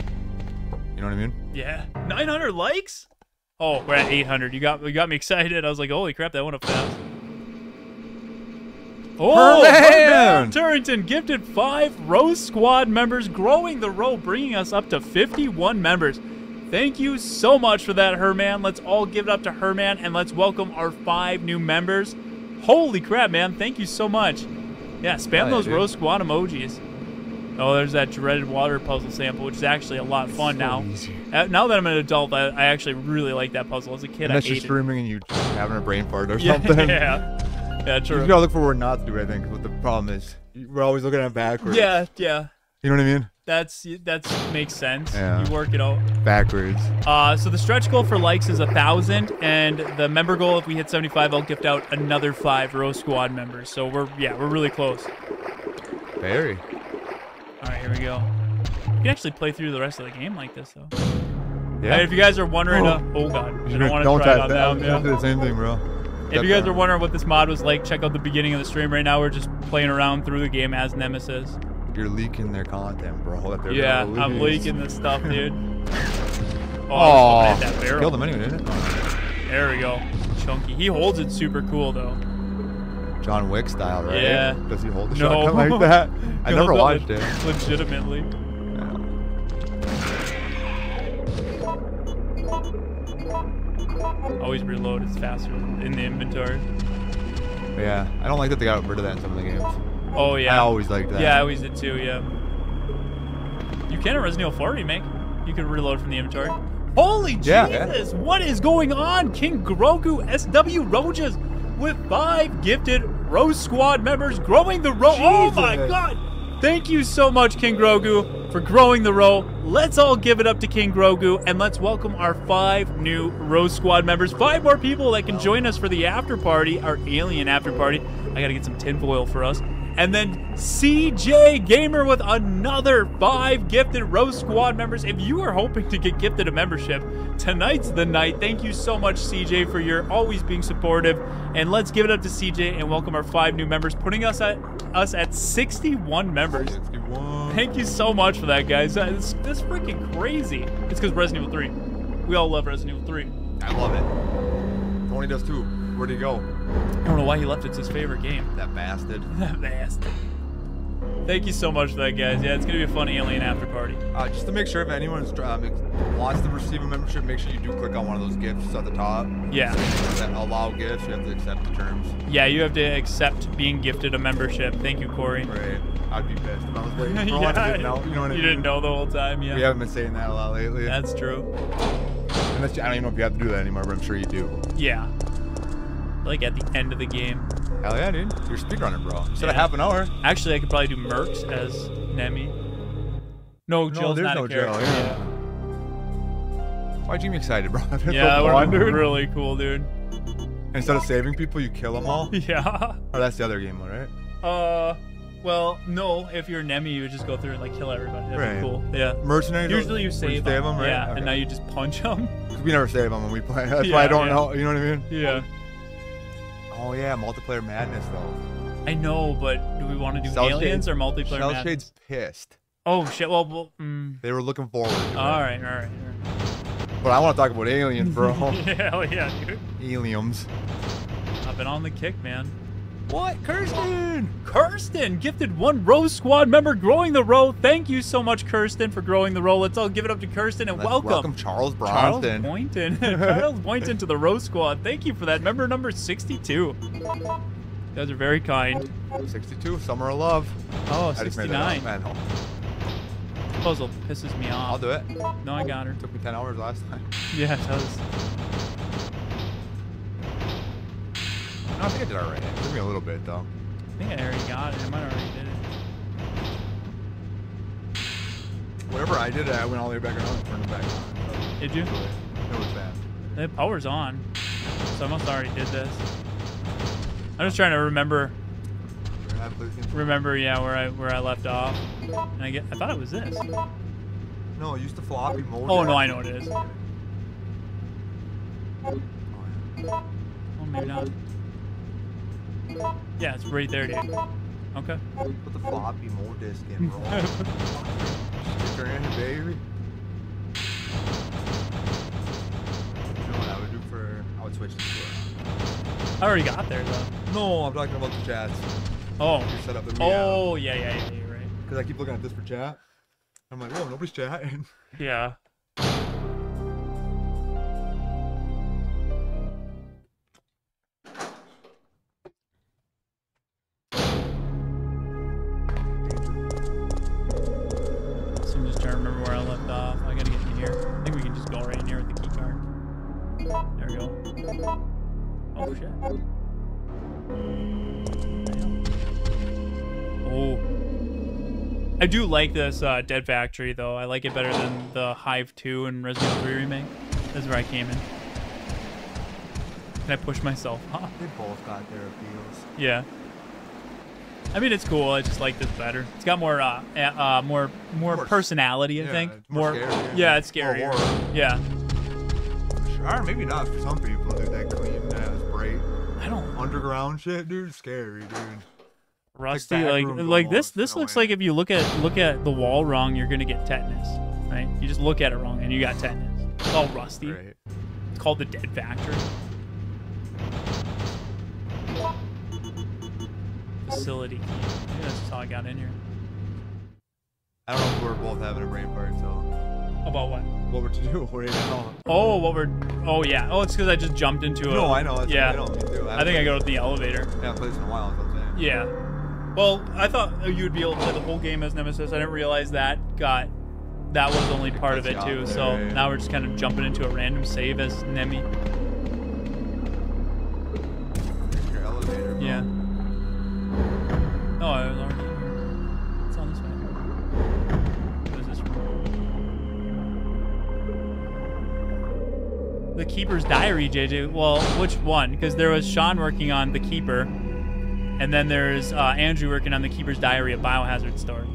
You know what I mean? Yeah, 900 likes. Oh, we're at 800. You got you got me excited. I was like, holy crap, that went up fast. Oh! Herman Turrington gifted five Rose Squad members, growing the row, bringing us up to 51 members. Thank you so much for that, Herman. Let's all give it up to Herman and let's welcome our five new members. Holy crap, man. Thank you so much. Yeah, spam oh, yeah, those dude. Rose Squad emojis. Oh, there's that dreaded water puzzle sample, which is actually a lot of fun now. Uh, now that I'm an adult, I, I actually really like that puzzle. As a kid, I Unless you're streaming and you just having a brain fart or Yeah, something. yeah, yeah, true. You gotta look for where not to I think. What the problem is, we're always looking at it backwards. Yeah, yeah. You know what I mean? That's that's makes sense. Yeah. You work it out. Backwards. Uh, so the stretch goal for likes is a thousand, and the member goal, if we hit 75, I'll gift out another five Rose Squad members. So we're yeah, we're really close. Very. All right, here we go. You can actually play through the rest of the game like this, though. Yeah. Hey, if you guys are wondering, uh, oh god, I don't want to try it on that. Yeah. Do the same thing, bro. If you guys are wondering what this mod was like, check out the beginning of the stream. Right now, we're just playing around through the game as Nemesis. You're leaking their content, bro. Yeah, I'm leaking this stuff, dude. Oh, Oh, I was hoping at that barrel. killed him anyway, didn't it? There we go. Chunky. He holds it super cool, though. John Wick style, right? Yeah. Does he hold the No. shotgun like that? I He never watched it it. Legitimately. Always reload. It's faster in the inventory. Yeah, I don't like that they got rid of that in some of the games. Oh, yeah. I always liked that. Yeah, I always did too, yeah. You can in Resident Evil 4 Remake. You can reload from the inventory. Holy Yeah, yeah. Jesus! What is going on? King Grogu SW Rojas with five gifted Rose Squad members growing the row. Oh my god! Thank you so much, King Grogu, for growing the row. Let's all give it up to King Grogu and let's welcome our five new Rose Squad members. Five more people that can join us for the after party, our alien after party. I gotta get some tinfoil for us. And then CJ Gamer with another five gifted Rose Squad members. If you are hoping to get gifted a membership, tonight's the night. Thank you so much, CJ, for your always being supportive. And let's give it up to CJ and welcome our five new members, putting us at us at 61 members. 61. Thank you so much for that, guys. That's, that's freaking crazy. It's because Resident Evil 3. We all love Resident Evil 3. I love it. Tony does too. Where'd he go? I don't know why he left. It's his favorite game. That bastard. That bastard. Thank you so much for that, guys. Yeah, it's gonna be a fun alien after party. Uh, just to make sure if anyone um, wants to receive a membership, make sure you do click on one of those gifts at the top. Yeah. That allow gifts, you have to accept the terms. Yeah, you have to accept being gifted a membership. Thank you, Corey. Right. I'd be pissed if I was waiting yeah, to know. You know I you mean? didn't know the whole time. Yeah, We haven't been saying that a lot lately. that's true. Unless you, I don't even know if you have to do that anymore, but I'm sure you do. Yeah, like at the end of the game. Hell yeah, dude. You're speedrunning, bro. Instead of half an hour. Actually, I could probably do Mercs as Nemi. No, Jill's there's not no a Jill, character. yeah. Why'd you get excited, bro? Yeah, yeah so that would really cool, dude. Instead of saving people, you kill them all? Yeah. Or that's the other game, mode, right? Uh, well, no. If you're Nemi, you would just go through and like kill everybody. That'd Right. be cool. Yeah. Mercenaries. Usually you save, save them, right? Yeah, Okay. and now you just punch them. 'Cause we never save them when we play. That's Yeah, why I don't yeah. know. You know what I mean? yeah. Oh yeah, multiplayer madness though. I know, but do we want to do Cell aliens Shade- or multiplayer? Shell Madness? Shade's pissed. Oh shit. Well, well mm, They were looking forward. To it. all right, all right. But I want to talk about aliens, bro. Hell yeah, dude. Aliens. I've been on the kick, man. What, Kirsten? Kirsten gifted one Row Squad member growing the row. Thank you so much, Kirsten, for growing the row. Let's all give it up to Kirsten and Let's welcome. welcome Charles Charles Bronson. Boynton. Charles Boynton to the Row Squad. Thank you for that. Member number 62. You guys are very kind. 62, Summer of Love. Oh, I just made that up, 69. man. Puzzle pisses me off. I'll do it. No, I got her. Took me 10 hours last time. Yeah, it does. I think I did alright. It took me a little bit though. I think I already got it. I might already did it. Whatever I did, I went all the way back around and turned it back on. Did you? It was bad. The power's on. So I must already did this. I'm just trying to remember You're not pleased with- remember yeah where I where I left off. And I get I thought it was this. No, use the floppy mode. Oh no, I know what it is. Oh maybe not. Yeah, it's right there, dude. Okay. Put the floppy mode disc in, bro. Stick her in, baby. You know what I would do for? I would switch to I already got there though. No, I'm talking about the chats. Oh. Your setup that we Oh yeah, yeah, yeah, you're right. Because I keep looking at this for chat. I'm like, whoa, nobody's chatting. Yeah. I do like this uh, Dead Factory though. I like it better than the Hive 2 and Resident Evil 3 remake. This is where I came in. Can I push myself off? They both got their appeals. Yeah. I mean, it's cool. I just like this better. It's got more, uh, uh, more, more More- personality. I yeah, think it's more scary, Yeah, it's More scarier. Yeah. Sure, maybe not for some people, dude. That clean ass bright I don't. underground shit, dude. Scary, dude. Rusty, like, like this. This a looks way. like if you look at look at the wall wrong, you're gonna get tetanus. Right? You just look at it wrong and you got tetanus. It's all rusty. Right. It's called the Dead Factory. Facility. Maybe that's just how I got in here. I don't know if we're both having a brain fart, so About what? what we're to do we're even now. Oh, what we're. Oh yeah. Oh, it's because I just jumped into a. No, I know. That's yeah. I. Me too. I think I go to the elevator. I played this in a while. That's what I'm saying. Yeah. Well, I thought you would be able to play the whole game as Nemesis. I didn't realize that got that was only part of it too. So now we're just kind of jumping into a random save as Nemi. Your elevator. bro. Yeah. Oh, I was already. It's on this way. What is this room? The Keeper's Diary, JJ. Well, which one? Because there was Sean working on The Keeper, and then there's uh, Andrew working on The Keeper's Diary, a biohazard story.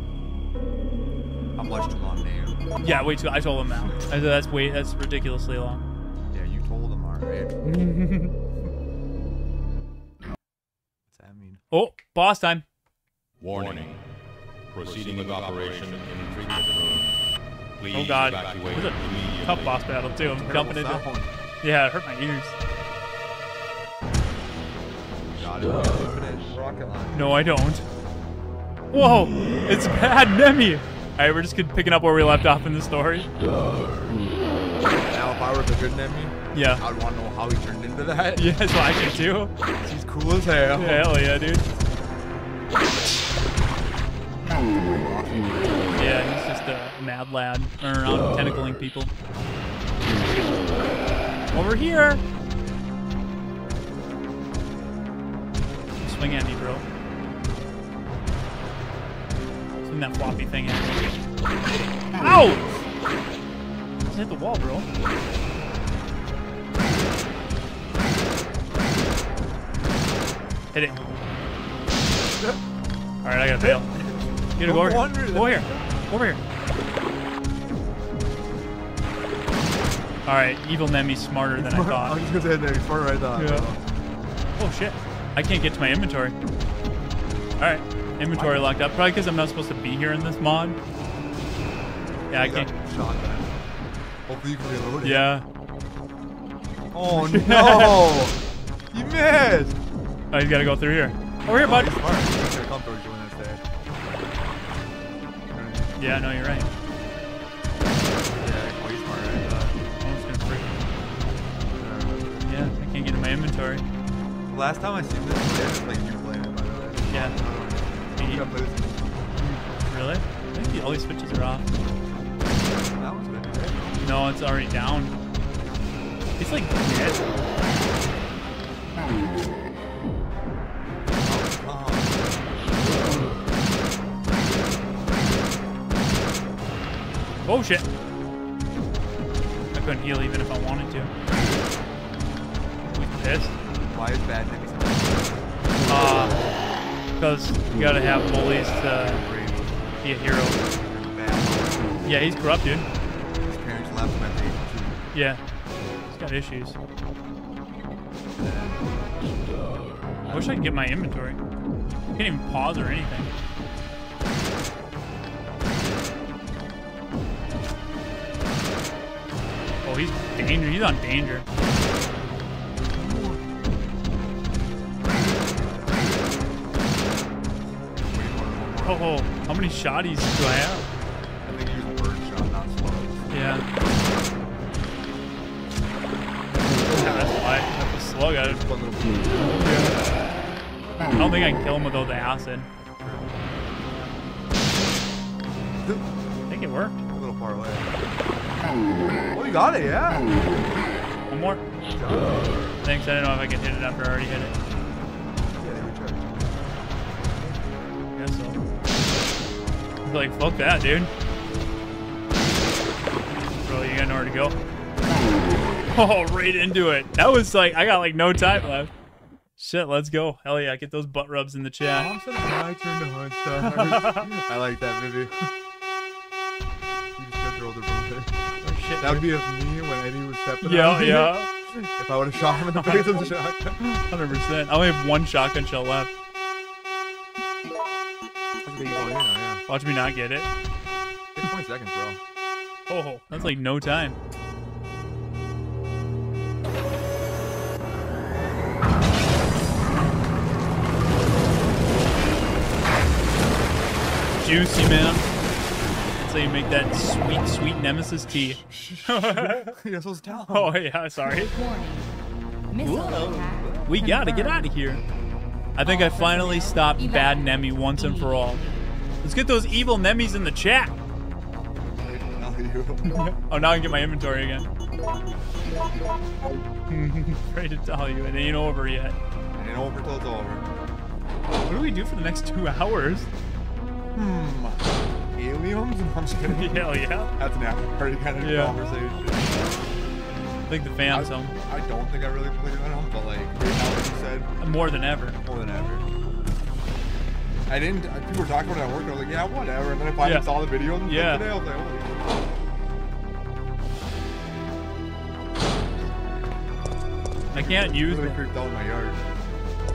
How much too long name? Yeah, wait till I told him now. I said that's way that's ridiculously long. Yeah, you told him alright. What's that mean? Oh, boss time. Warning. Proceeding with operation in treatment room. Please Oh god, evacuate it was a tough boss battle too. I'm jumping into. sound. Yeah, it hurt my ears. No, I don't. Whoa, it's bad Nemi. All right, we're just picking up where we left off in the story. Now, if I were the good enemy, Yeah. I'd want to know how he turned into that. Yeah, that's what I can too. He's cool as hell. Yeah, hell yeah, dude. Yeah, he's just a mad lad running around tentacling people. Over here. Swing at me, bro. Swing that floppy thing at me. Ow! Just hit the wall, bro. Hit it. Alright, I gotta fail. You gotta go over here. Go here. Over here. Alright, evil Nemi's smarter than I thought. I thought. was just gonna say that. He's smart right now. Yeah. Oh shit. I can't get to my inventory. Alright. Inventory locked up. Probably because I'm not supposed to be here in this mod. Yeah, I can't. Shotgun. Hopefully you can reload it. Yeah. Oh no! you missed! Oh, you gotta go through here. Over here, Oh, bud. he's smart. He's gonna come towards you when that's there. Yeah, no, you're right. Yeah, way smarter than I thought. Gonna freak. Yeah, I can't get in my inventory. Last time I seen this play, it's like you playing it, by the way. Yeah. I think I played this. Really? I think the, all these switches are off. That one's good, right? No, it's already down. It's like dead. Oh, oh shit! I couldn't heal even if I wanted to. We pissed. Why is bad so Uh, because you gotta have bullies to be a hero. Yeah, he's corrupt, dude. His parents left him at the age of two. Yeah. He's got issues. I wish I could get my inventory. Can't even pause or anything. Oh, he's danger. He's on danger. Oh, how many shotties do I have? I think he used bird shot, not slugs. Yeah. Yeah, that's why. That's a slug. One little I don't think I can kill him without the acid. I think it worked. a little far away. Oh, you got it, yeah. One more. Thanks. I didn't know if I could hit it after I already hit it. Like, fuck that, dude. Bro, you got nowhere to go. Oh, right into it. That was like, I got like no time left. Shit, let's go. Hell yeah, get those butt rubs in the chat. My turn to hunt. I like that, movie. You just got your older brother. Oh, shit. That would be if me when Eddie was stepping Yeah, on me. yeah. If I would have shot him in the face with the shotgun. 100%. I only have one shotgun shell left. Watch me not get it. It's 20 seconds, bro. Oh, that's like no time. Juicy, man. That's how you make that sweet, sweet Nemesis tea. You're supposed to tell him. oh, yeah, sorry. We gotta get out of here. I think I finally stopped bad Nemi once and for all. Let's get those evil Nemis in the chat. Oh, now I can get my inventory again. Afraid to tell you, it ain't over yet. It Ain't over till it's over. What do we do for the next two hours? Hmm. Aliens? I'm just kidding. Hell yeah. That's an after party kind of Yeah. conversation. I think the fam's home. I don't think I really believe in them, but like right now, like you said, More than ever. more than ever. I didn't. uh, People were talking about it at work. and I was like, yeah, whatever. And then I finally Yeah. saw the video and Yeah. today. I was like, holy. I can't use Really the creeped out in my yard.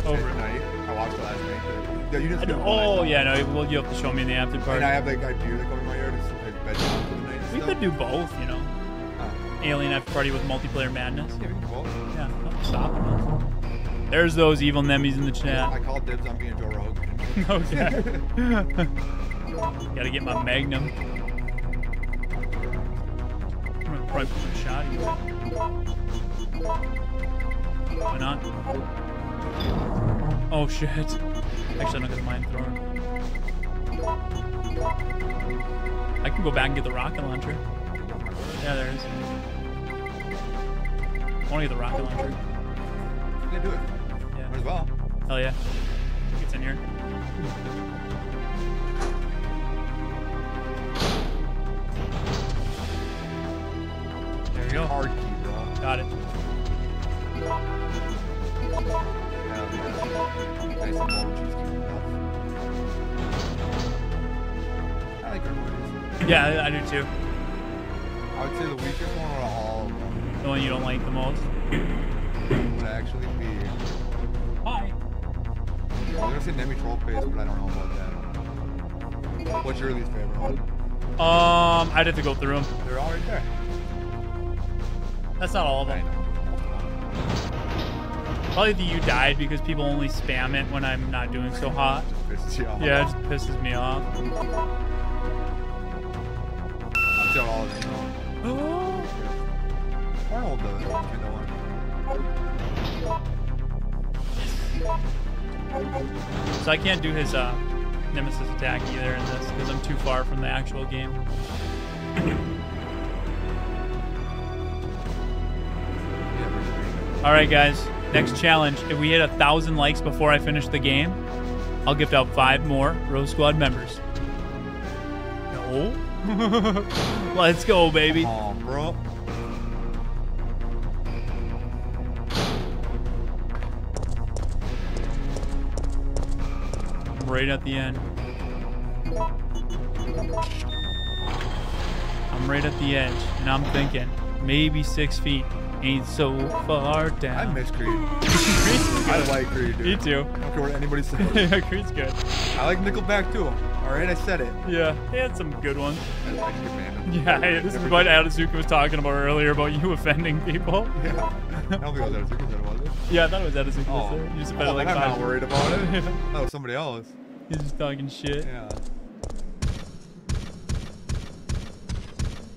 over. At night. I watched it last night. Yeah, you didn't. I do- the one oh yeah, no. Well, you have to show me in the after And. I have like I deer that come in my yard. It's like bed down for the night. We stuff. could do both, you know. Uh, Alien after party with multiplayer madness. yeah, we can both. Yeah, stopping. There's those evil Nemis in the chat. I called dibs on being Joe Rogan. okay. Gotta get my Magnum. I'm gonna probably put a shot either. Why not? Oh shit. Actually, I'm not gonna mind throwing. I can go back and get the rocket launcher. Yeah, there is. I wanna get the rocket launcher. Yeah, do it. Yeah. Might as well. Hell yeah. It's in here. There we go. Hard key, bro. Got it. Yeah. Nice and warm cheese cube enough. I like everybody's. Yeah, I, I do too. I would say the weakest one of all of them The one you don't like the most. would actually be. I was gonna say Nemi Troll Paste, but I don't know about that. What's your least favorite one? Um, I'd have to go through them. They're all right there. That's not all of I them. know. Probably the you died because people only spam it when I'm not doing so hot. Just pisses you off. Yeah, it just pisses me off. I've done all of them. Oh. Arnold. Kind of one. So I can't do his uh, nemesis attack either in this because I'm too far from the actual game. All right, guys. Next challenge. If we hit a thousand likes before I finish the game, I'll gift out five more Rose Squad members. No. Let's go, baby. Come on, bro. Right at the end. I'm right at the edge, and I'm thinking maybe six feet ain't so far down. I miss Creed. Creed's I like Creed, dude. Me too. I don't care what anybody says. yeah, Creed's good. I like Nickelback too. Alright, I said it. Yeah, he had some good ones. I like. Yeah, hey, this is what Adazuka was talking about earlier about you offending people. Yeah. I don't think it was Adazuka that was it. Yeah, I thought it was Adazuka. Oh, You just oh, offended like then I'm five. not worried about it. That was oh, somebody else. He's just talking shit. Yeah.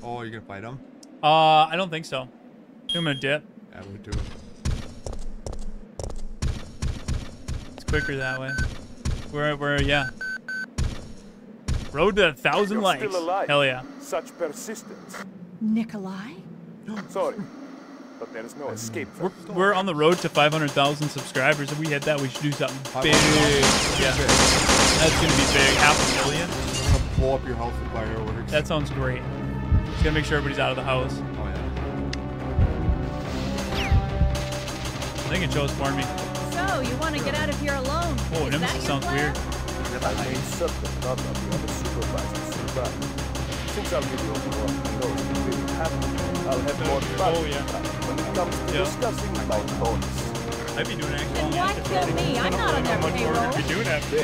Oh, you're gonna fight him? Uh, I don't think so. I think I'm gonna dip. Yeah, me too. It's quicker that way. We're, we're, yeah. Road to a thousand You're likes. still alive. Hell yeah. Such persistence. Nikolai? Sorry, but there is no escape We're, from we're on the road to 500,000 subscribers. If we hit that, we should do something big. Yeah. That's gonna be big. Half a million. I'm gonna blow up your house with fireworks. That sounds great. Just gotta make sure everybody's out of the house. Oh yeah. I think it chose for me. So, you want to get out of here alone? Oh, Is Nemesis that your sounds plan? weird. I made certain none of the other supervisors survive. Since I'll give you a more knows you really have to, I'll have more fun Oh, yeah. when it comes to Yeah. discussing my bonus. I'd be doing actually. Then why kill me? I'm not on their How much payroll. would doing after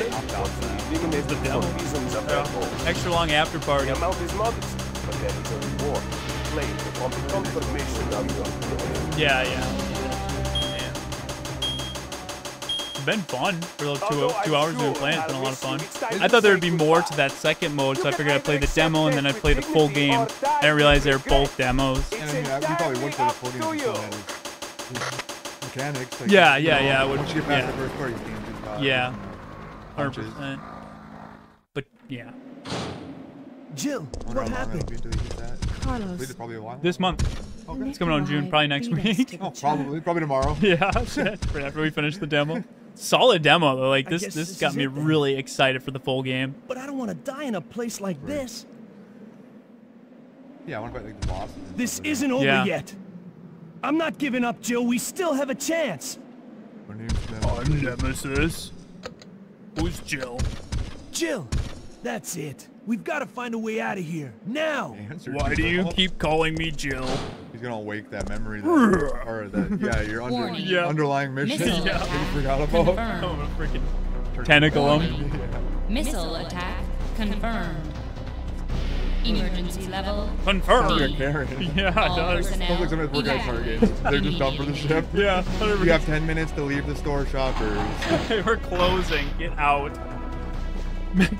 the devil. their. Extra long after party. The amount is modest, but there is a reward. Claimed upon the confirmation of your. Yeah, yeah. Been fun for those two, Although two I'm hours we've been playing. It's been a I'll lot of fun. wish you each time I thought there would be more to that second mode, so I figured I'd play the demo and then I'd play the full game. dignity I didn't realize they were both demos. And I mean, I- you probably would play the full game entirely if you up still to had his mechanics. Like, Yeah, yeah, yeah, I would- Once you get past yeah. the first part, you can't do that. Yeah. 100%. But yeah. Jill, what how long happened? it'll be until he gets that. Carlos. Waited probably a while. This month. Okay. It's coming out in June, probably next week. Oh, probably, probably tomorrow. Yeah. Right after we finish the demo. Solid demo though. Like this, this this got me it really excited for the full game. But I don't want to die in a place like this. Yeah, I want to fight like the bosses. This isn't over Yeah. yet. I'm not giving up, Jill. We still have a chance. My name's Nemesis. Nemesis. Who's Jill? Jill, that's it. We've got to find a way out of here. Now! Why do you keep calling me Jill? He's gonna awake that memory. That, or that, yeah, your under, Yeah. underlying mission Missile that you forgot about. I'm gonna freaking tentacle him. Missile attack confirmed. Emergency level. Confirmed. Sounds like a Karen. Yeah, it does. Sounds like somebody's working at Target. evacuate They're just done for the ship. Yeah, You 100%. have 10 minutes to leave the store shoppers. We're closing. Get out.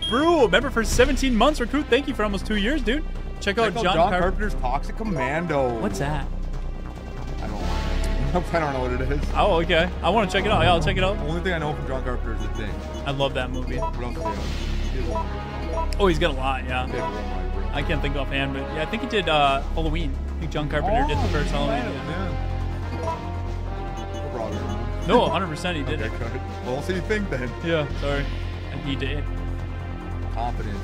Brew, member for 17 months. Recruit, thank you for almost two years, dude. Check out John, John Carp- Carpenter's Toxic Commando. What's that? I don't know. I don't know what it is. Oh, okay. I want to check it out. Yeah, I'll check it out. The only thing I know from John Carpenter is the thing. I love that movie. What else do? He has one more. Oh, he's got a lot, yeah. He has one more. I can't think offhand, but yeah, I think he did uh, Halloween. I think John Carpenter did the first Halloween. Yeah. Yeah. What brought her? No, 100% he did it. Okay, good. Well, what do you think then? Yeah, sorry. And he did. Confidence.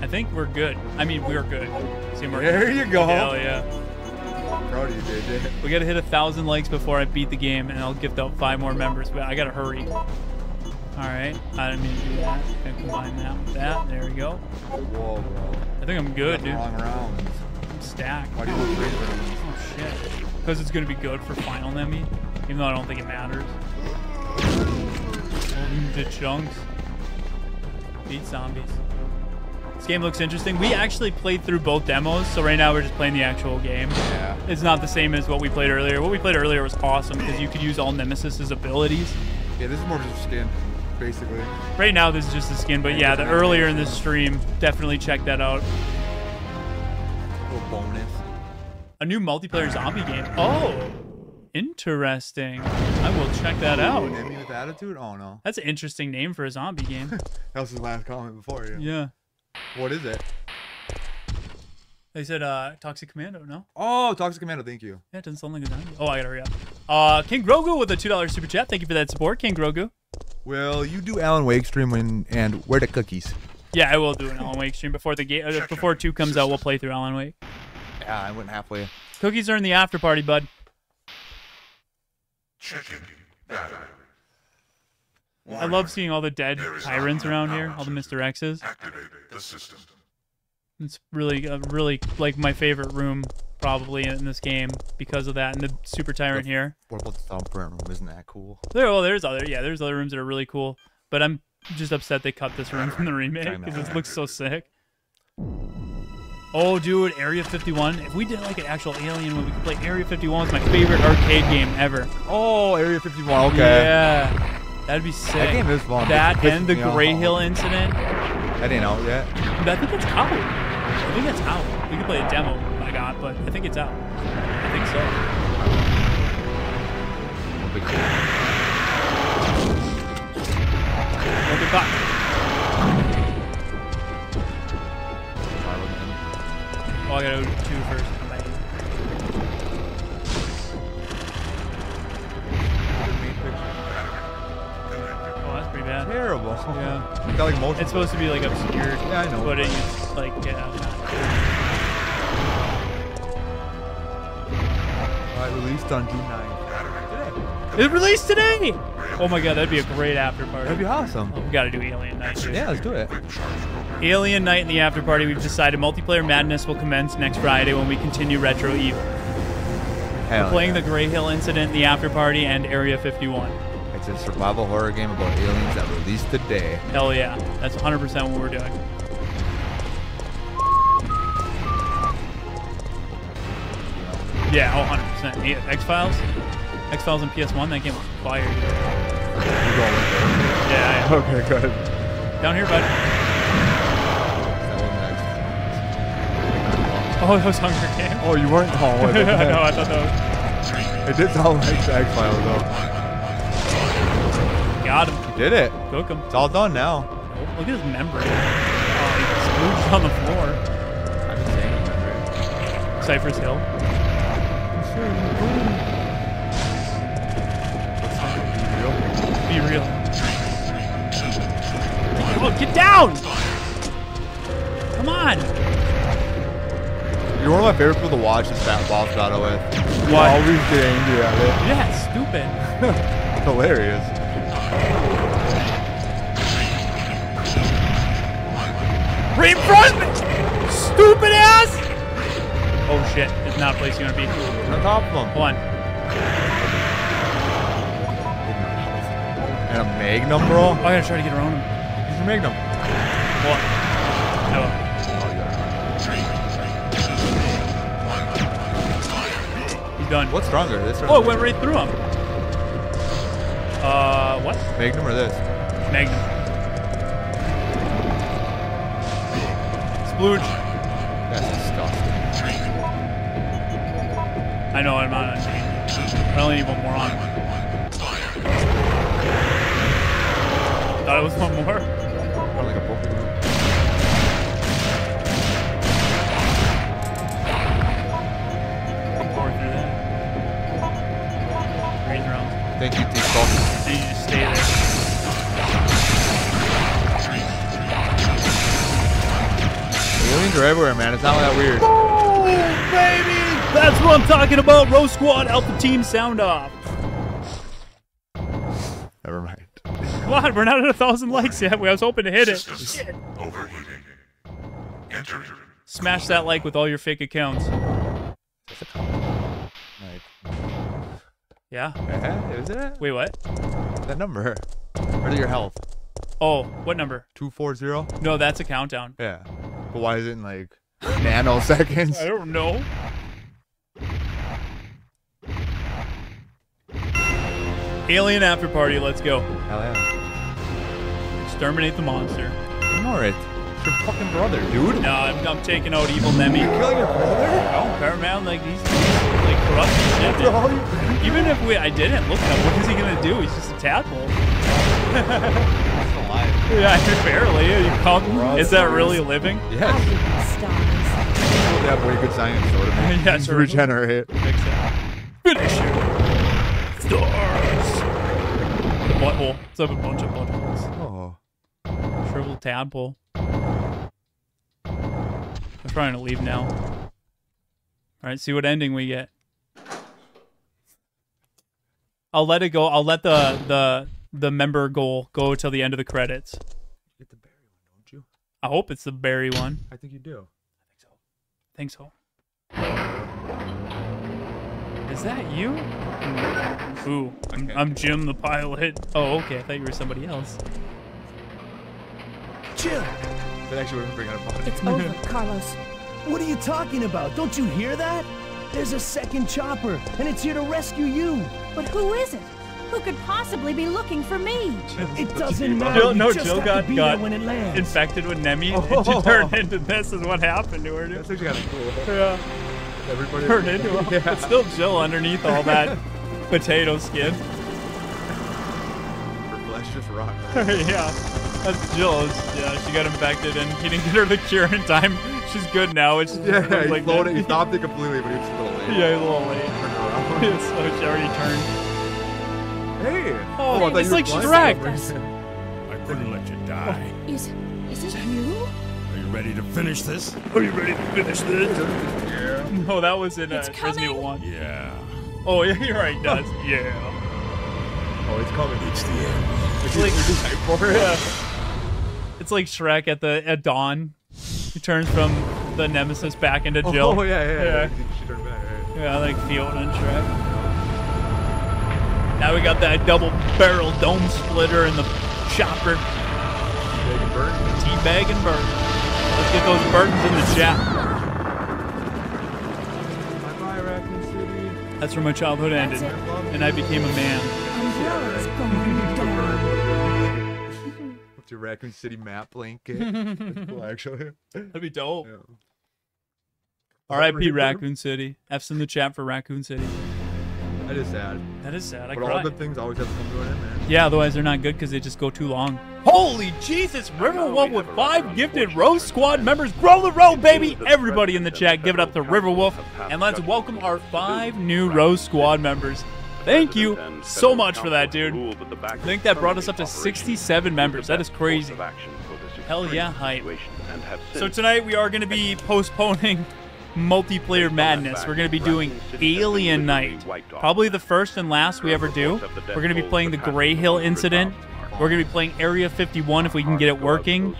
I think we're good. I mean, we're good. See, we're There you go. Hell yeah. Proud of you, JJ. We gotta hit a thousand likes before I beat the game, and I'll gift out five more members. But I gotta hurry. All right. I didn't mean to do that. Gonna combine that with that. There we go. Whoa, bro. I think I'm good, dude. Wrong rounds. I'm stacked. Why do you great rounds? Oh shit. Because it's gonna be good for final Nemi, even though I don't think it matters. Holding the chunks. Beat zombies. This game looks interesting. We actually played through both demos, so right now we're just playing the actual game. Yeah. It's not the same as what we played earlier. What we played earlier was awesome because you could use all Nemesis's abilities. Yeah, this is more just a skin, basically. Right now, this is just a skin, but yeah, the earlier in the stream, definitely check that out. little bonus. A new multiplayer zombie game. Oh, interesting. I will check that out. Nemi with attitude? Oh no. That's an interesting name for a zombie game. That was his last comment before you. yeah. What is it? They said uh, Toxic Commando, no? Oh, Toxic Commando, thank you. Yeah, it doesn't sound like a zombie. Oh, I gotta hurry up. Uh, King Grogu with a $2 super chat. Thank you for that support, King Grogu. Will you do Alan Wake stream when and where the cookies? Yeah, I will do an Alan Wake stream before the game. Uh, before two comes out. We'll play through Alan Wake. Yeah, I went halfway. Cookies are in the after party, bud. Chicken Checking battery. I love seeing all the dead tyrants around here, all the Mr. X's. Activate the system. It's really, uh, really like my favorite room probably in this game because of that, and the super tyrant here. What about the thumbprint room? Isn't that cool? There, well, there's other, yeah, there's other rooms that are really cool, but I'm just upset they cut this room from the remake because it looks so sick. Oh, dude, Area 51. If we did like an actual Alien one, we could play Area 51. It's my favorite arcade game ever. Oh, Area 51. Okay. Yeah, that'd be sick. That game is fun. That and the pisses me off. Greyhill incident. That ain't out yet. I think it's out. I think it's out. We could play a demo I got, but I think it's out. I think so. Big cool. Don't get caught. Oh, I gotta go two first. Bad. Terrible. Yeah. Got like motion. It's supposed to be like obscured. Yeah, I know. But it's like, yeah. Alright, released on June 9th. It released today! Oh my god, that'd be a great after party. That'd be awesome. Oh, we gotta do Alien Night. dude. Yeah, let's do it. Alien Night in the after party. We've decided multiplayer madness will commence next Friday when we continue Retro Evil. Hell Playing yeah. the Greyhill incident the after party and Area 51. It's a survival horror game about aliens that released today. Hell yeah, that's 100% what we're doing. Yeah, oh, 100%. Yeah, X Files? X Files on PS1, that game was fire. dude. We're going with it. Yeah, yeah. Okay, good. Down here, bud. That one next. Oh, that was Hunger Games. Oh, you weren't oh, I it, did know, I thought that it did sound like X Files though. Got him. You did it. Cook him. It's all done now. Oh, look at his membrane. Oh, he splooged on the floor. Been saying? Cypress Hill. Be real. Oh, get down! Come on! You're one of my favorite people to watch is Fat Bob's Battle with. You What? always get angry at it. Yeah, stupid. Hilarious. Reinforcement! Stupid ass! Oh shit, it's not a place you want to be. On top of them. Hold on. And a Magnum, bro. Oh, I gotta try to get around him. Use your Magnum. Hold on. I will. He's done. What's stronger? This or Oh, it went right through him. Uh, what? Magnum or this? Magnum. Splooge. That's disgusting. I know I'm not on. I only need one more on. Thought it was one more. Are everywhere, man. It's not that weird. Oh, baby! That's what I'm talking about. Row Squad, Alpha Team, sound off. Never mind. Come on, we're not at a thousand likes yet. I was hoping to hit it. Overheating. Enter. Smash that like with all your fake accounts. Yeah. Yeah, is it? Wait, what? That number. Or your health. Oh, what number? 240? No, that's a countdown. Yeah. But why is it in like nanoseconds? I don't know. Alien After Party, let's go. Hell yeah. Exterminate the monster. Ignore it. It's your fucking brother, dude. No, I'm, I'm taking out Evil Nemi. You're killing your brother? Oh, Paramount, like he's like corrupt shit. Even if we, I didn't look at him. What is he gonna do? He's just a tadpole. yeah, barely. You come, is that really living? Yes. They have way good science though to make Yeah, sure. regenerate. Finish it. Stars. The butthole. Let's have a bunch of buttholes. Oh. Shriveled tadpole. I'm trying to leave now. All right, see what ending we get. I'll let it go. I'll let the the the member goal go till the end of the credits. Get the berry one, don't you? I hope it's the berry one. I think you do. I think so. Thanks so. Is that you? Mm. Ooh, I'm, I'm Jim the pilot. Oh, okay. I thought you were somebody else. Chill. That actually would bring it up. It's over, Carlos. What are you talking about? Don't you hear that? There's a second chopper, and it's here to rescue you. But who is it? Who could possibly be looking for me? It doesn't matter. Jill, no, Jill got, to got when it lands. infected with Nemi, and she oh. turned into this. Is what happened to her, dude. That's actually kind of cool. Yeah. Everybody Turned into her. Yeah. It's still Jill underneath all that potato skin. Her flesh just rock. yeah, that's Jill. Yeah, she got infected, and he didn't get her the cure in time. She's good now. It's Yeah, he like slowed that. it. He stopped it completely, but he was a little late. Yeah, he's a little late. Turned around. Yeah, so she already turned. Hey. Oh, I thought it's you like flying Shrek. I couldn't let you die. Is is it you? Are you ready to finish this? Are you ready to finish this? Yeah. No, that was in uh, It's Resident Evil coming. 1. Yeah. Oh, yeah, you're right, it does. Yeah. Oh, it's coming. It's the end. It's like, yeah. It's like Shrek at the at dawn. He turns from the nemesis back into Jill. Oh, yeah, yeah. yeah. Yeah, She turned back. Right? yeah like Fiona and Shrek. Now we got that double barrel dome splitter and the chopper. Big and burn. Teabag and Burton. Let's get those Burtons in the chat. Bye-bye, City. That's where my childhood ended, and I became a man. Umbrella's going down. What's your Raccoon City map blanket? That's cool, actually. That'd be dope. Yeah. R.I.P. Raccoon City. F's in the chat for Raccoon City. That is sad. That is sad. I But all cried. good things always have to come to an end, man. Yeah, otherwise they're not good because they just go too long. Holy Jesus! River Riverwolf with five gifted Rose Squad members. Grow the row, baby! Everybody in the chat, give it up to Riverwolf. And let's welcome our five new Rose Squad members. Thank you so much for that, dude. I think that brought us up to 67 members. That is crazy. Hell yeah, hype. So tonight we are going to be postponing multiplayer madness. We're going to be doing Alien Night. Probably the first and last we ever do. We're going to be playing the Greyhill Incident. We're going to be playing Area 51 if we can get it working. That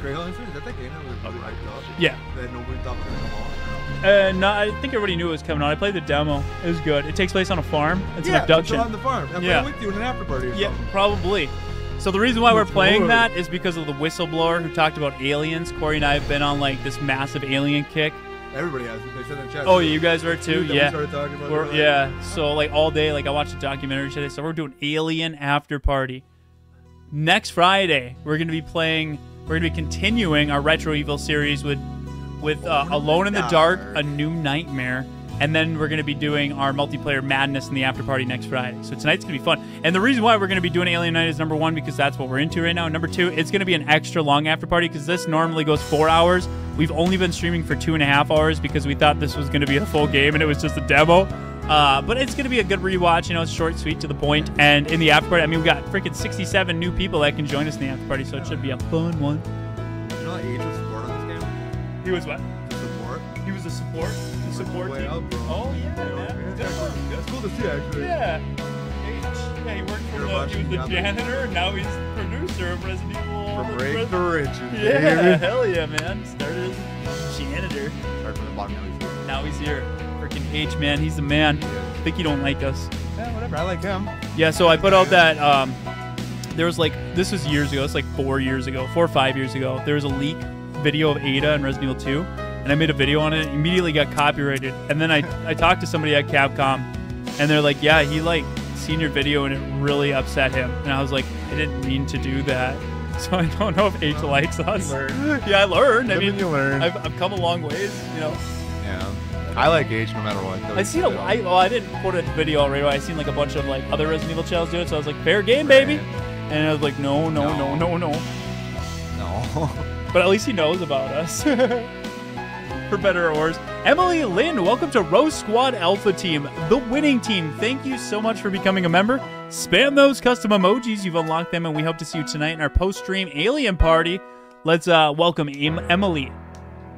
Greyhill Incident, is that that game that was really hyped up? Yeah. That nobody thought was going to come on? Uh, no, I think everybody knew it was coming on. I played the demo. It was good. It takes place on a farm. It's yeah, an abduction. on the farm. I'm Yeah. playing with you in an after party or Yeah, something. probably. So the reason why we're playing that is because of the whistleblower who talked about aliens. Corey and I have been on like this massive alien kick. Everybody has. They said in the chat. Oh, you guys were too. Then we Yeah. started talking about it, We're- like- yeah. So like all day, like I watched a documentary today. So we're doing Alien After Party. Next Friday, we're gonna be playing. We're gonna be continuing our Retro Evil series with with uh, Alone in the Dark, a new nightmare. And then we're going to be doing our multiplayer madness in the after party next Friday. So tonight's going to be fun. And the reason why we're going to be doing Alien Night is number one, because that's what we're into right now. Number two, it's going to be an extra long after party because this normally goes four hours. We've only been streaming for two and a half hours because we thought this was going to be a full game and it was just a demo. Uh, but it's gonna be a good rewatch. You know, it's short, sweet, to the point. And in the after party, I mean, we've got freaking 67 new people that can join us in the after party, so it should be a fun one. You know, H was support on this game. He was what? The support. He was a support. The support team. up. Oh yeah, man. Good one. That's cool to see, actually. Yeah. Yeah, he worked for the, he was the the janitor, and now he's producer of Resident Evil. From the rage to riches, Yeah, baby. hell yeah, man. Started as janitor. Started from the bottom, now he's here. Now he's here. Freaking H, man. He's the man. I think you don't like us. Yeah, whatever. I like him. Yeah, so I put out that um, there was like this was years ago. It's like four years ago, four or five years ago. There was a leak video of Ada in Resident Evil 2, and I made a video on it. Immediately got copyrighted, and then I I talked to somebody at Capcom, and they're like, yeah, he like seen your video and it really upset him, and I was like, I didn't mean to do that. So I don't know if H likes us. Yeah, I learned. I mean, you learn. I've, I've come a long ways, you know. Yeah. I like H no matter what. I seen a, I, well, I didn't put a video right away. I seen like a bunch of like other Resident Evil channels do it, so I was like, fair game, baby. And I was like, no, no, no, no, no, no. No. But at least he knows about us. For better or worse. Emily Lynn, welcome to Rose Squad Alpha Team, the winning team. Thank you so much for becoming a member. Spam those custom emojis. You've unlocked them, and we hope to see you tonight in our post-stream alien party. Let's uh, welcome em- Emily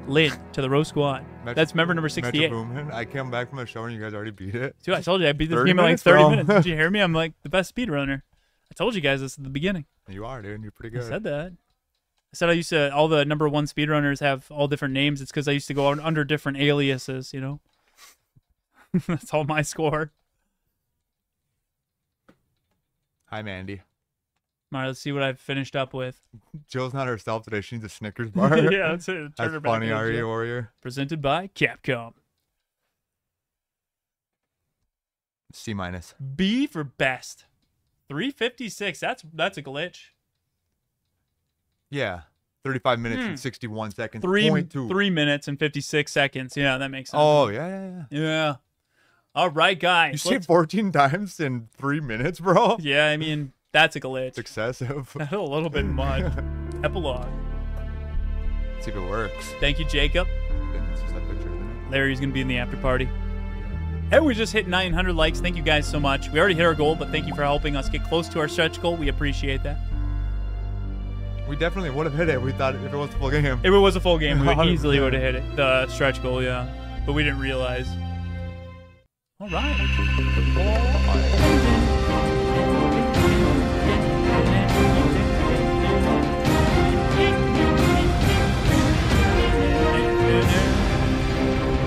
Lynn to the Rose Squad. Metro- That's member number Metro 68. Boomin. I came back from the show and you guys already beat it. Dude, I told you I beat this 30 game in like minutes, 30 bro. minutes. Did you hear me? I'm like the best speedrunner. I told you guys this at the beginning. You are, dude. You're pretty good. I good. said that. I said I used to, all the number one speedrunners have all different names. It's because I used to go under different aliases, you know? That's all my score. Hi, Mandy. All right, let's see what I've finished up with. Jill's not herself today. She needs a Snickers bar. yeah, that's it. Turn That's her funny, are you, Warrior? Presented by Capcom. C minus. B for best. 356. That's that's a glitch. Yeah. 35 minutes Hmm. and 61 seconds. Three three minutes and 56 seconds. Yeah, that makes sense. Oh, yeah, yeah, yeah. Yeah. All right, guys. You see let's- 14 times in three minutes, bro? Yeah, I mean, that's a glitch. It's excessive. That's a little bit much. Epilogue. See if it works. Thank you, Jacob. It's just that picture, isn't? Larry's gonna be in the after party. Hey, we just hit 900 likes. Thank you guys so much. We already hit our goal, but thank you for helping us get close to our stretch goal. We appreciate that. We definitely would have hit it. We thought if it was a full game. If it was a full game, we would 100%. easily would have hit it. The stretch goal, yeah. But we didn't realize. All right.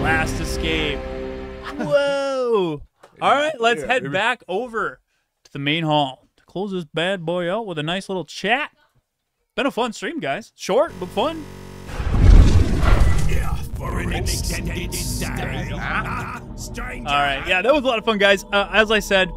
Last escape. Whoa. All right, let's head back over to the main hall to close this bad boy out with a nice little chat. Been a fun stream, guys. Short but fun. Yeah, For an extended stay. Stranger. All right, yeah, that was a lot of fun, guys. Uh, as I said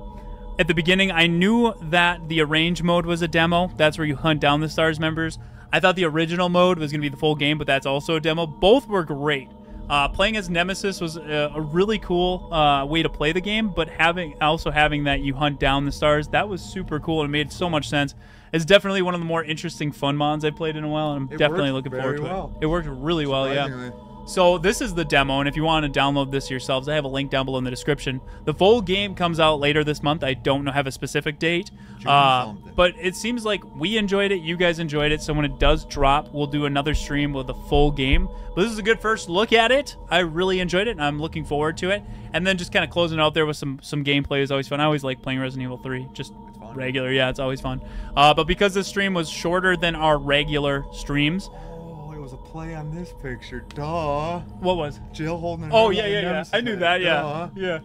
at the beginning, I knew that the arrange mode was a demo. That's where you hunt down the stars members. I thought the original mode was going to be the full game, but that's also a demo. Both were great. Uh, playing as Nemesis was a, a really cool uh, way to play the game, but having also having that you hunt down the stars that was super cool and made so much sense. It's definitely one of the more interesting fun mods I've played in a while, and I'm It definitely looking forward to well. it. It worked really well, yeah. So this is the demo, and if you want to download this yourselves, I have a link down below in the description. The full game comes out later this month. I don't know have a specific date, uh, but it seems like we enjoyed it. You guys enjoyed it. So when it does drop, we'll do another stream with the full game. But this is a good first look at it. I really enjoyed it, and I'm looking forward to it. And then just kind of closing out there with some some gameplay is always fun. I always like playing Resident Evil 3. Just fun. regular, yeah, it's always fun. Uh, but because this stream was shorter than our regular streams, Oh, it was a play on this picture. Duh. what was? Jill holding Oh yeah, yeah, yeah. I knew that. Yeah, Duh. yeah.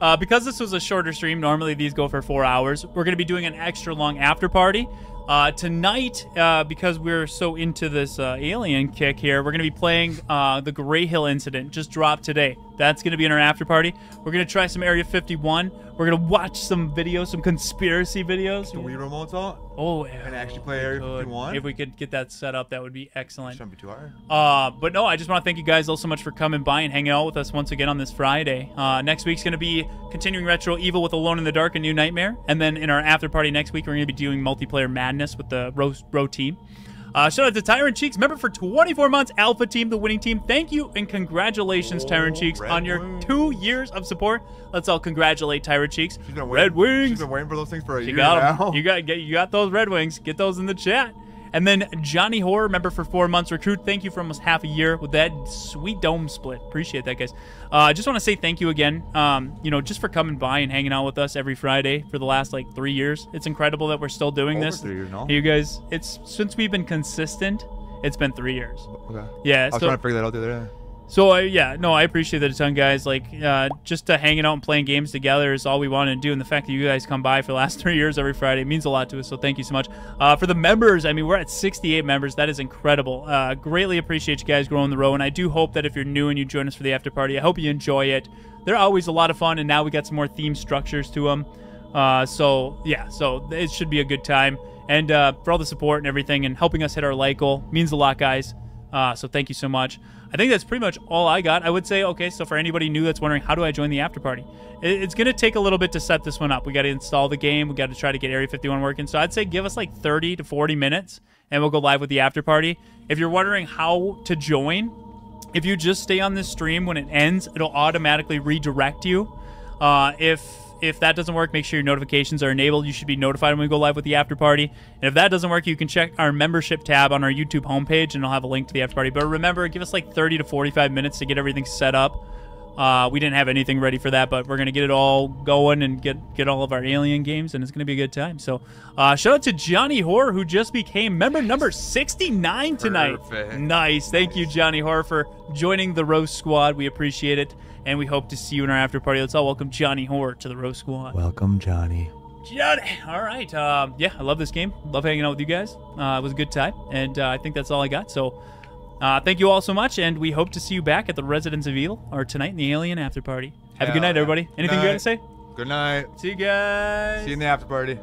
Uh, because this was a shorter stream, normally these go for four hours. We're gonna be doing an extra long after party. Uh, tonight, uh, because we're so into this uh, alien kick here, we're gonna be playing uh, the Greyhill incident. Just dropped today. That's gonna be in our after party. We're gonna try some Area 51. We're gonna watch some videos, some conspiracy videos. The Wii remote's out. Oh, And actually play Area 51? If we could get that set up, that would be excellent. Shouldn't be too hard. Uh, but no, I just want to thank you guys all so much for coming by and hanging out with us once again on this Friday. Uh, next week's going to be continuing Retro Evil with Alone in the Dark and New Nightmare. And then in our after party next week, we're going to be doing multiplayer madness with the Row, row team. Uh, shout out to Tyrant Cheeks, member for 24 months, Alpha Team, the winning team. Thank you and congratulations, Tyrant Cheeks, Red on your Wings. two years of support. Let's all congratulate Tyrant Cheeks. Red Wings. She's been waiting for those things for a You year got 'em. now. You got get, you got those Red Wings. Get those in the chat. And then Johnny Horror, member for four months. Recruit, thank you for almost half a year with that sweet dome split. Appreciate that, guys. Uh, I just want to say thank you again. Um, you know, just for coming by and hanging out with us every Friday for the last like three years. It's incredible that we're still doing Over this. three years now. You guys, it's since we've been consistent. It's been three years. Okay. Yeah. I was so- trying to figure that out the other day. So yeah, no, I appreciate that a ton, guys. Like uh, just uh, hanging out and playing games together is all we want to do, and the fact that you guys come by for the last three years every Friday means a lot to us. So thank you so much. Uh, for the members, I mean, we're at 68 members. That is incredible. Uh, greatly appreciate you guys growing the row, and I do hope that if you're new and you join us for the after party, I hope you enjoy it. They're always a lot of fun, and now we got some more theme structures to them. Uh, so yeah, so it should be a good time. And for all the support and everything, and helping us hit our like goal means a lot, guys. So thank you so much. I think that's pretty much all I got. I would say, okay, so for anybody new that's wondering, how do I join the after party? It's going to take a little bit to set this one up. We got to install the game. We got to try to get Area 51 working. So I'd say give us like 30 to 40 minutes, and we'll go live with the after party. If you're wondering how to join, if you just stay on this stream when it ends, it'll automatically redirect you. Uh, if if that doesn't work, make sure your notifications are enabled. You should be notified when we go live with the after party. And if that doesn't work, you can check our membership tab on our YouTube homepage, and I'll have a link to the after party. But remember, give us like 30 to 45 minutes to get everything set up. Uh, we didn't have anything ready for that, but we're gonna get it all going and get get all of our alien games, and it's gonna be a good time. So, uh, shout out to Johnny Horror who just became member number 69 tonight. Perfect. Nice, thank you, Johnny Horror, for joining the Roast Squad. We appreciate it, and we hope to see you in our after party. Let's all welcome Johnny Horror to the Roast Squad. Welcome, Johnny. Johnny. All right. Um, yeah, I love this game. Love hanging out with you guys. Uh, it was a good time, and uh, I think that's all I got. So, uh, thank you all so much, and we hope to see you back at the Residence of Evil or tonight in the Alien After Party. Have a good night, yeah. everybody. Anything you got to say? Good night. See you guys. See you in the after party.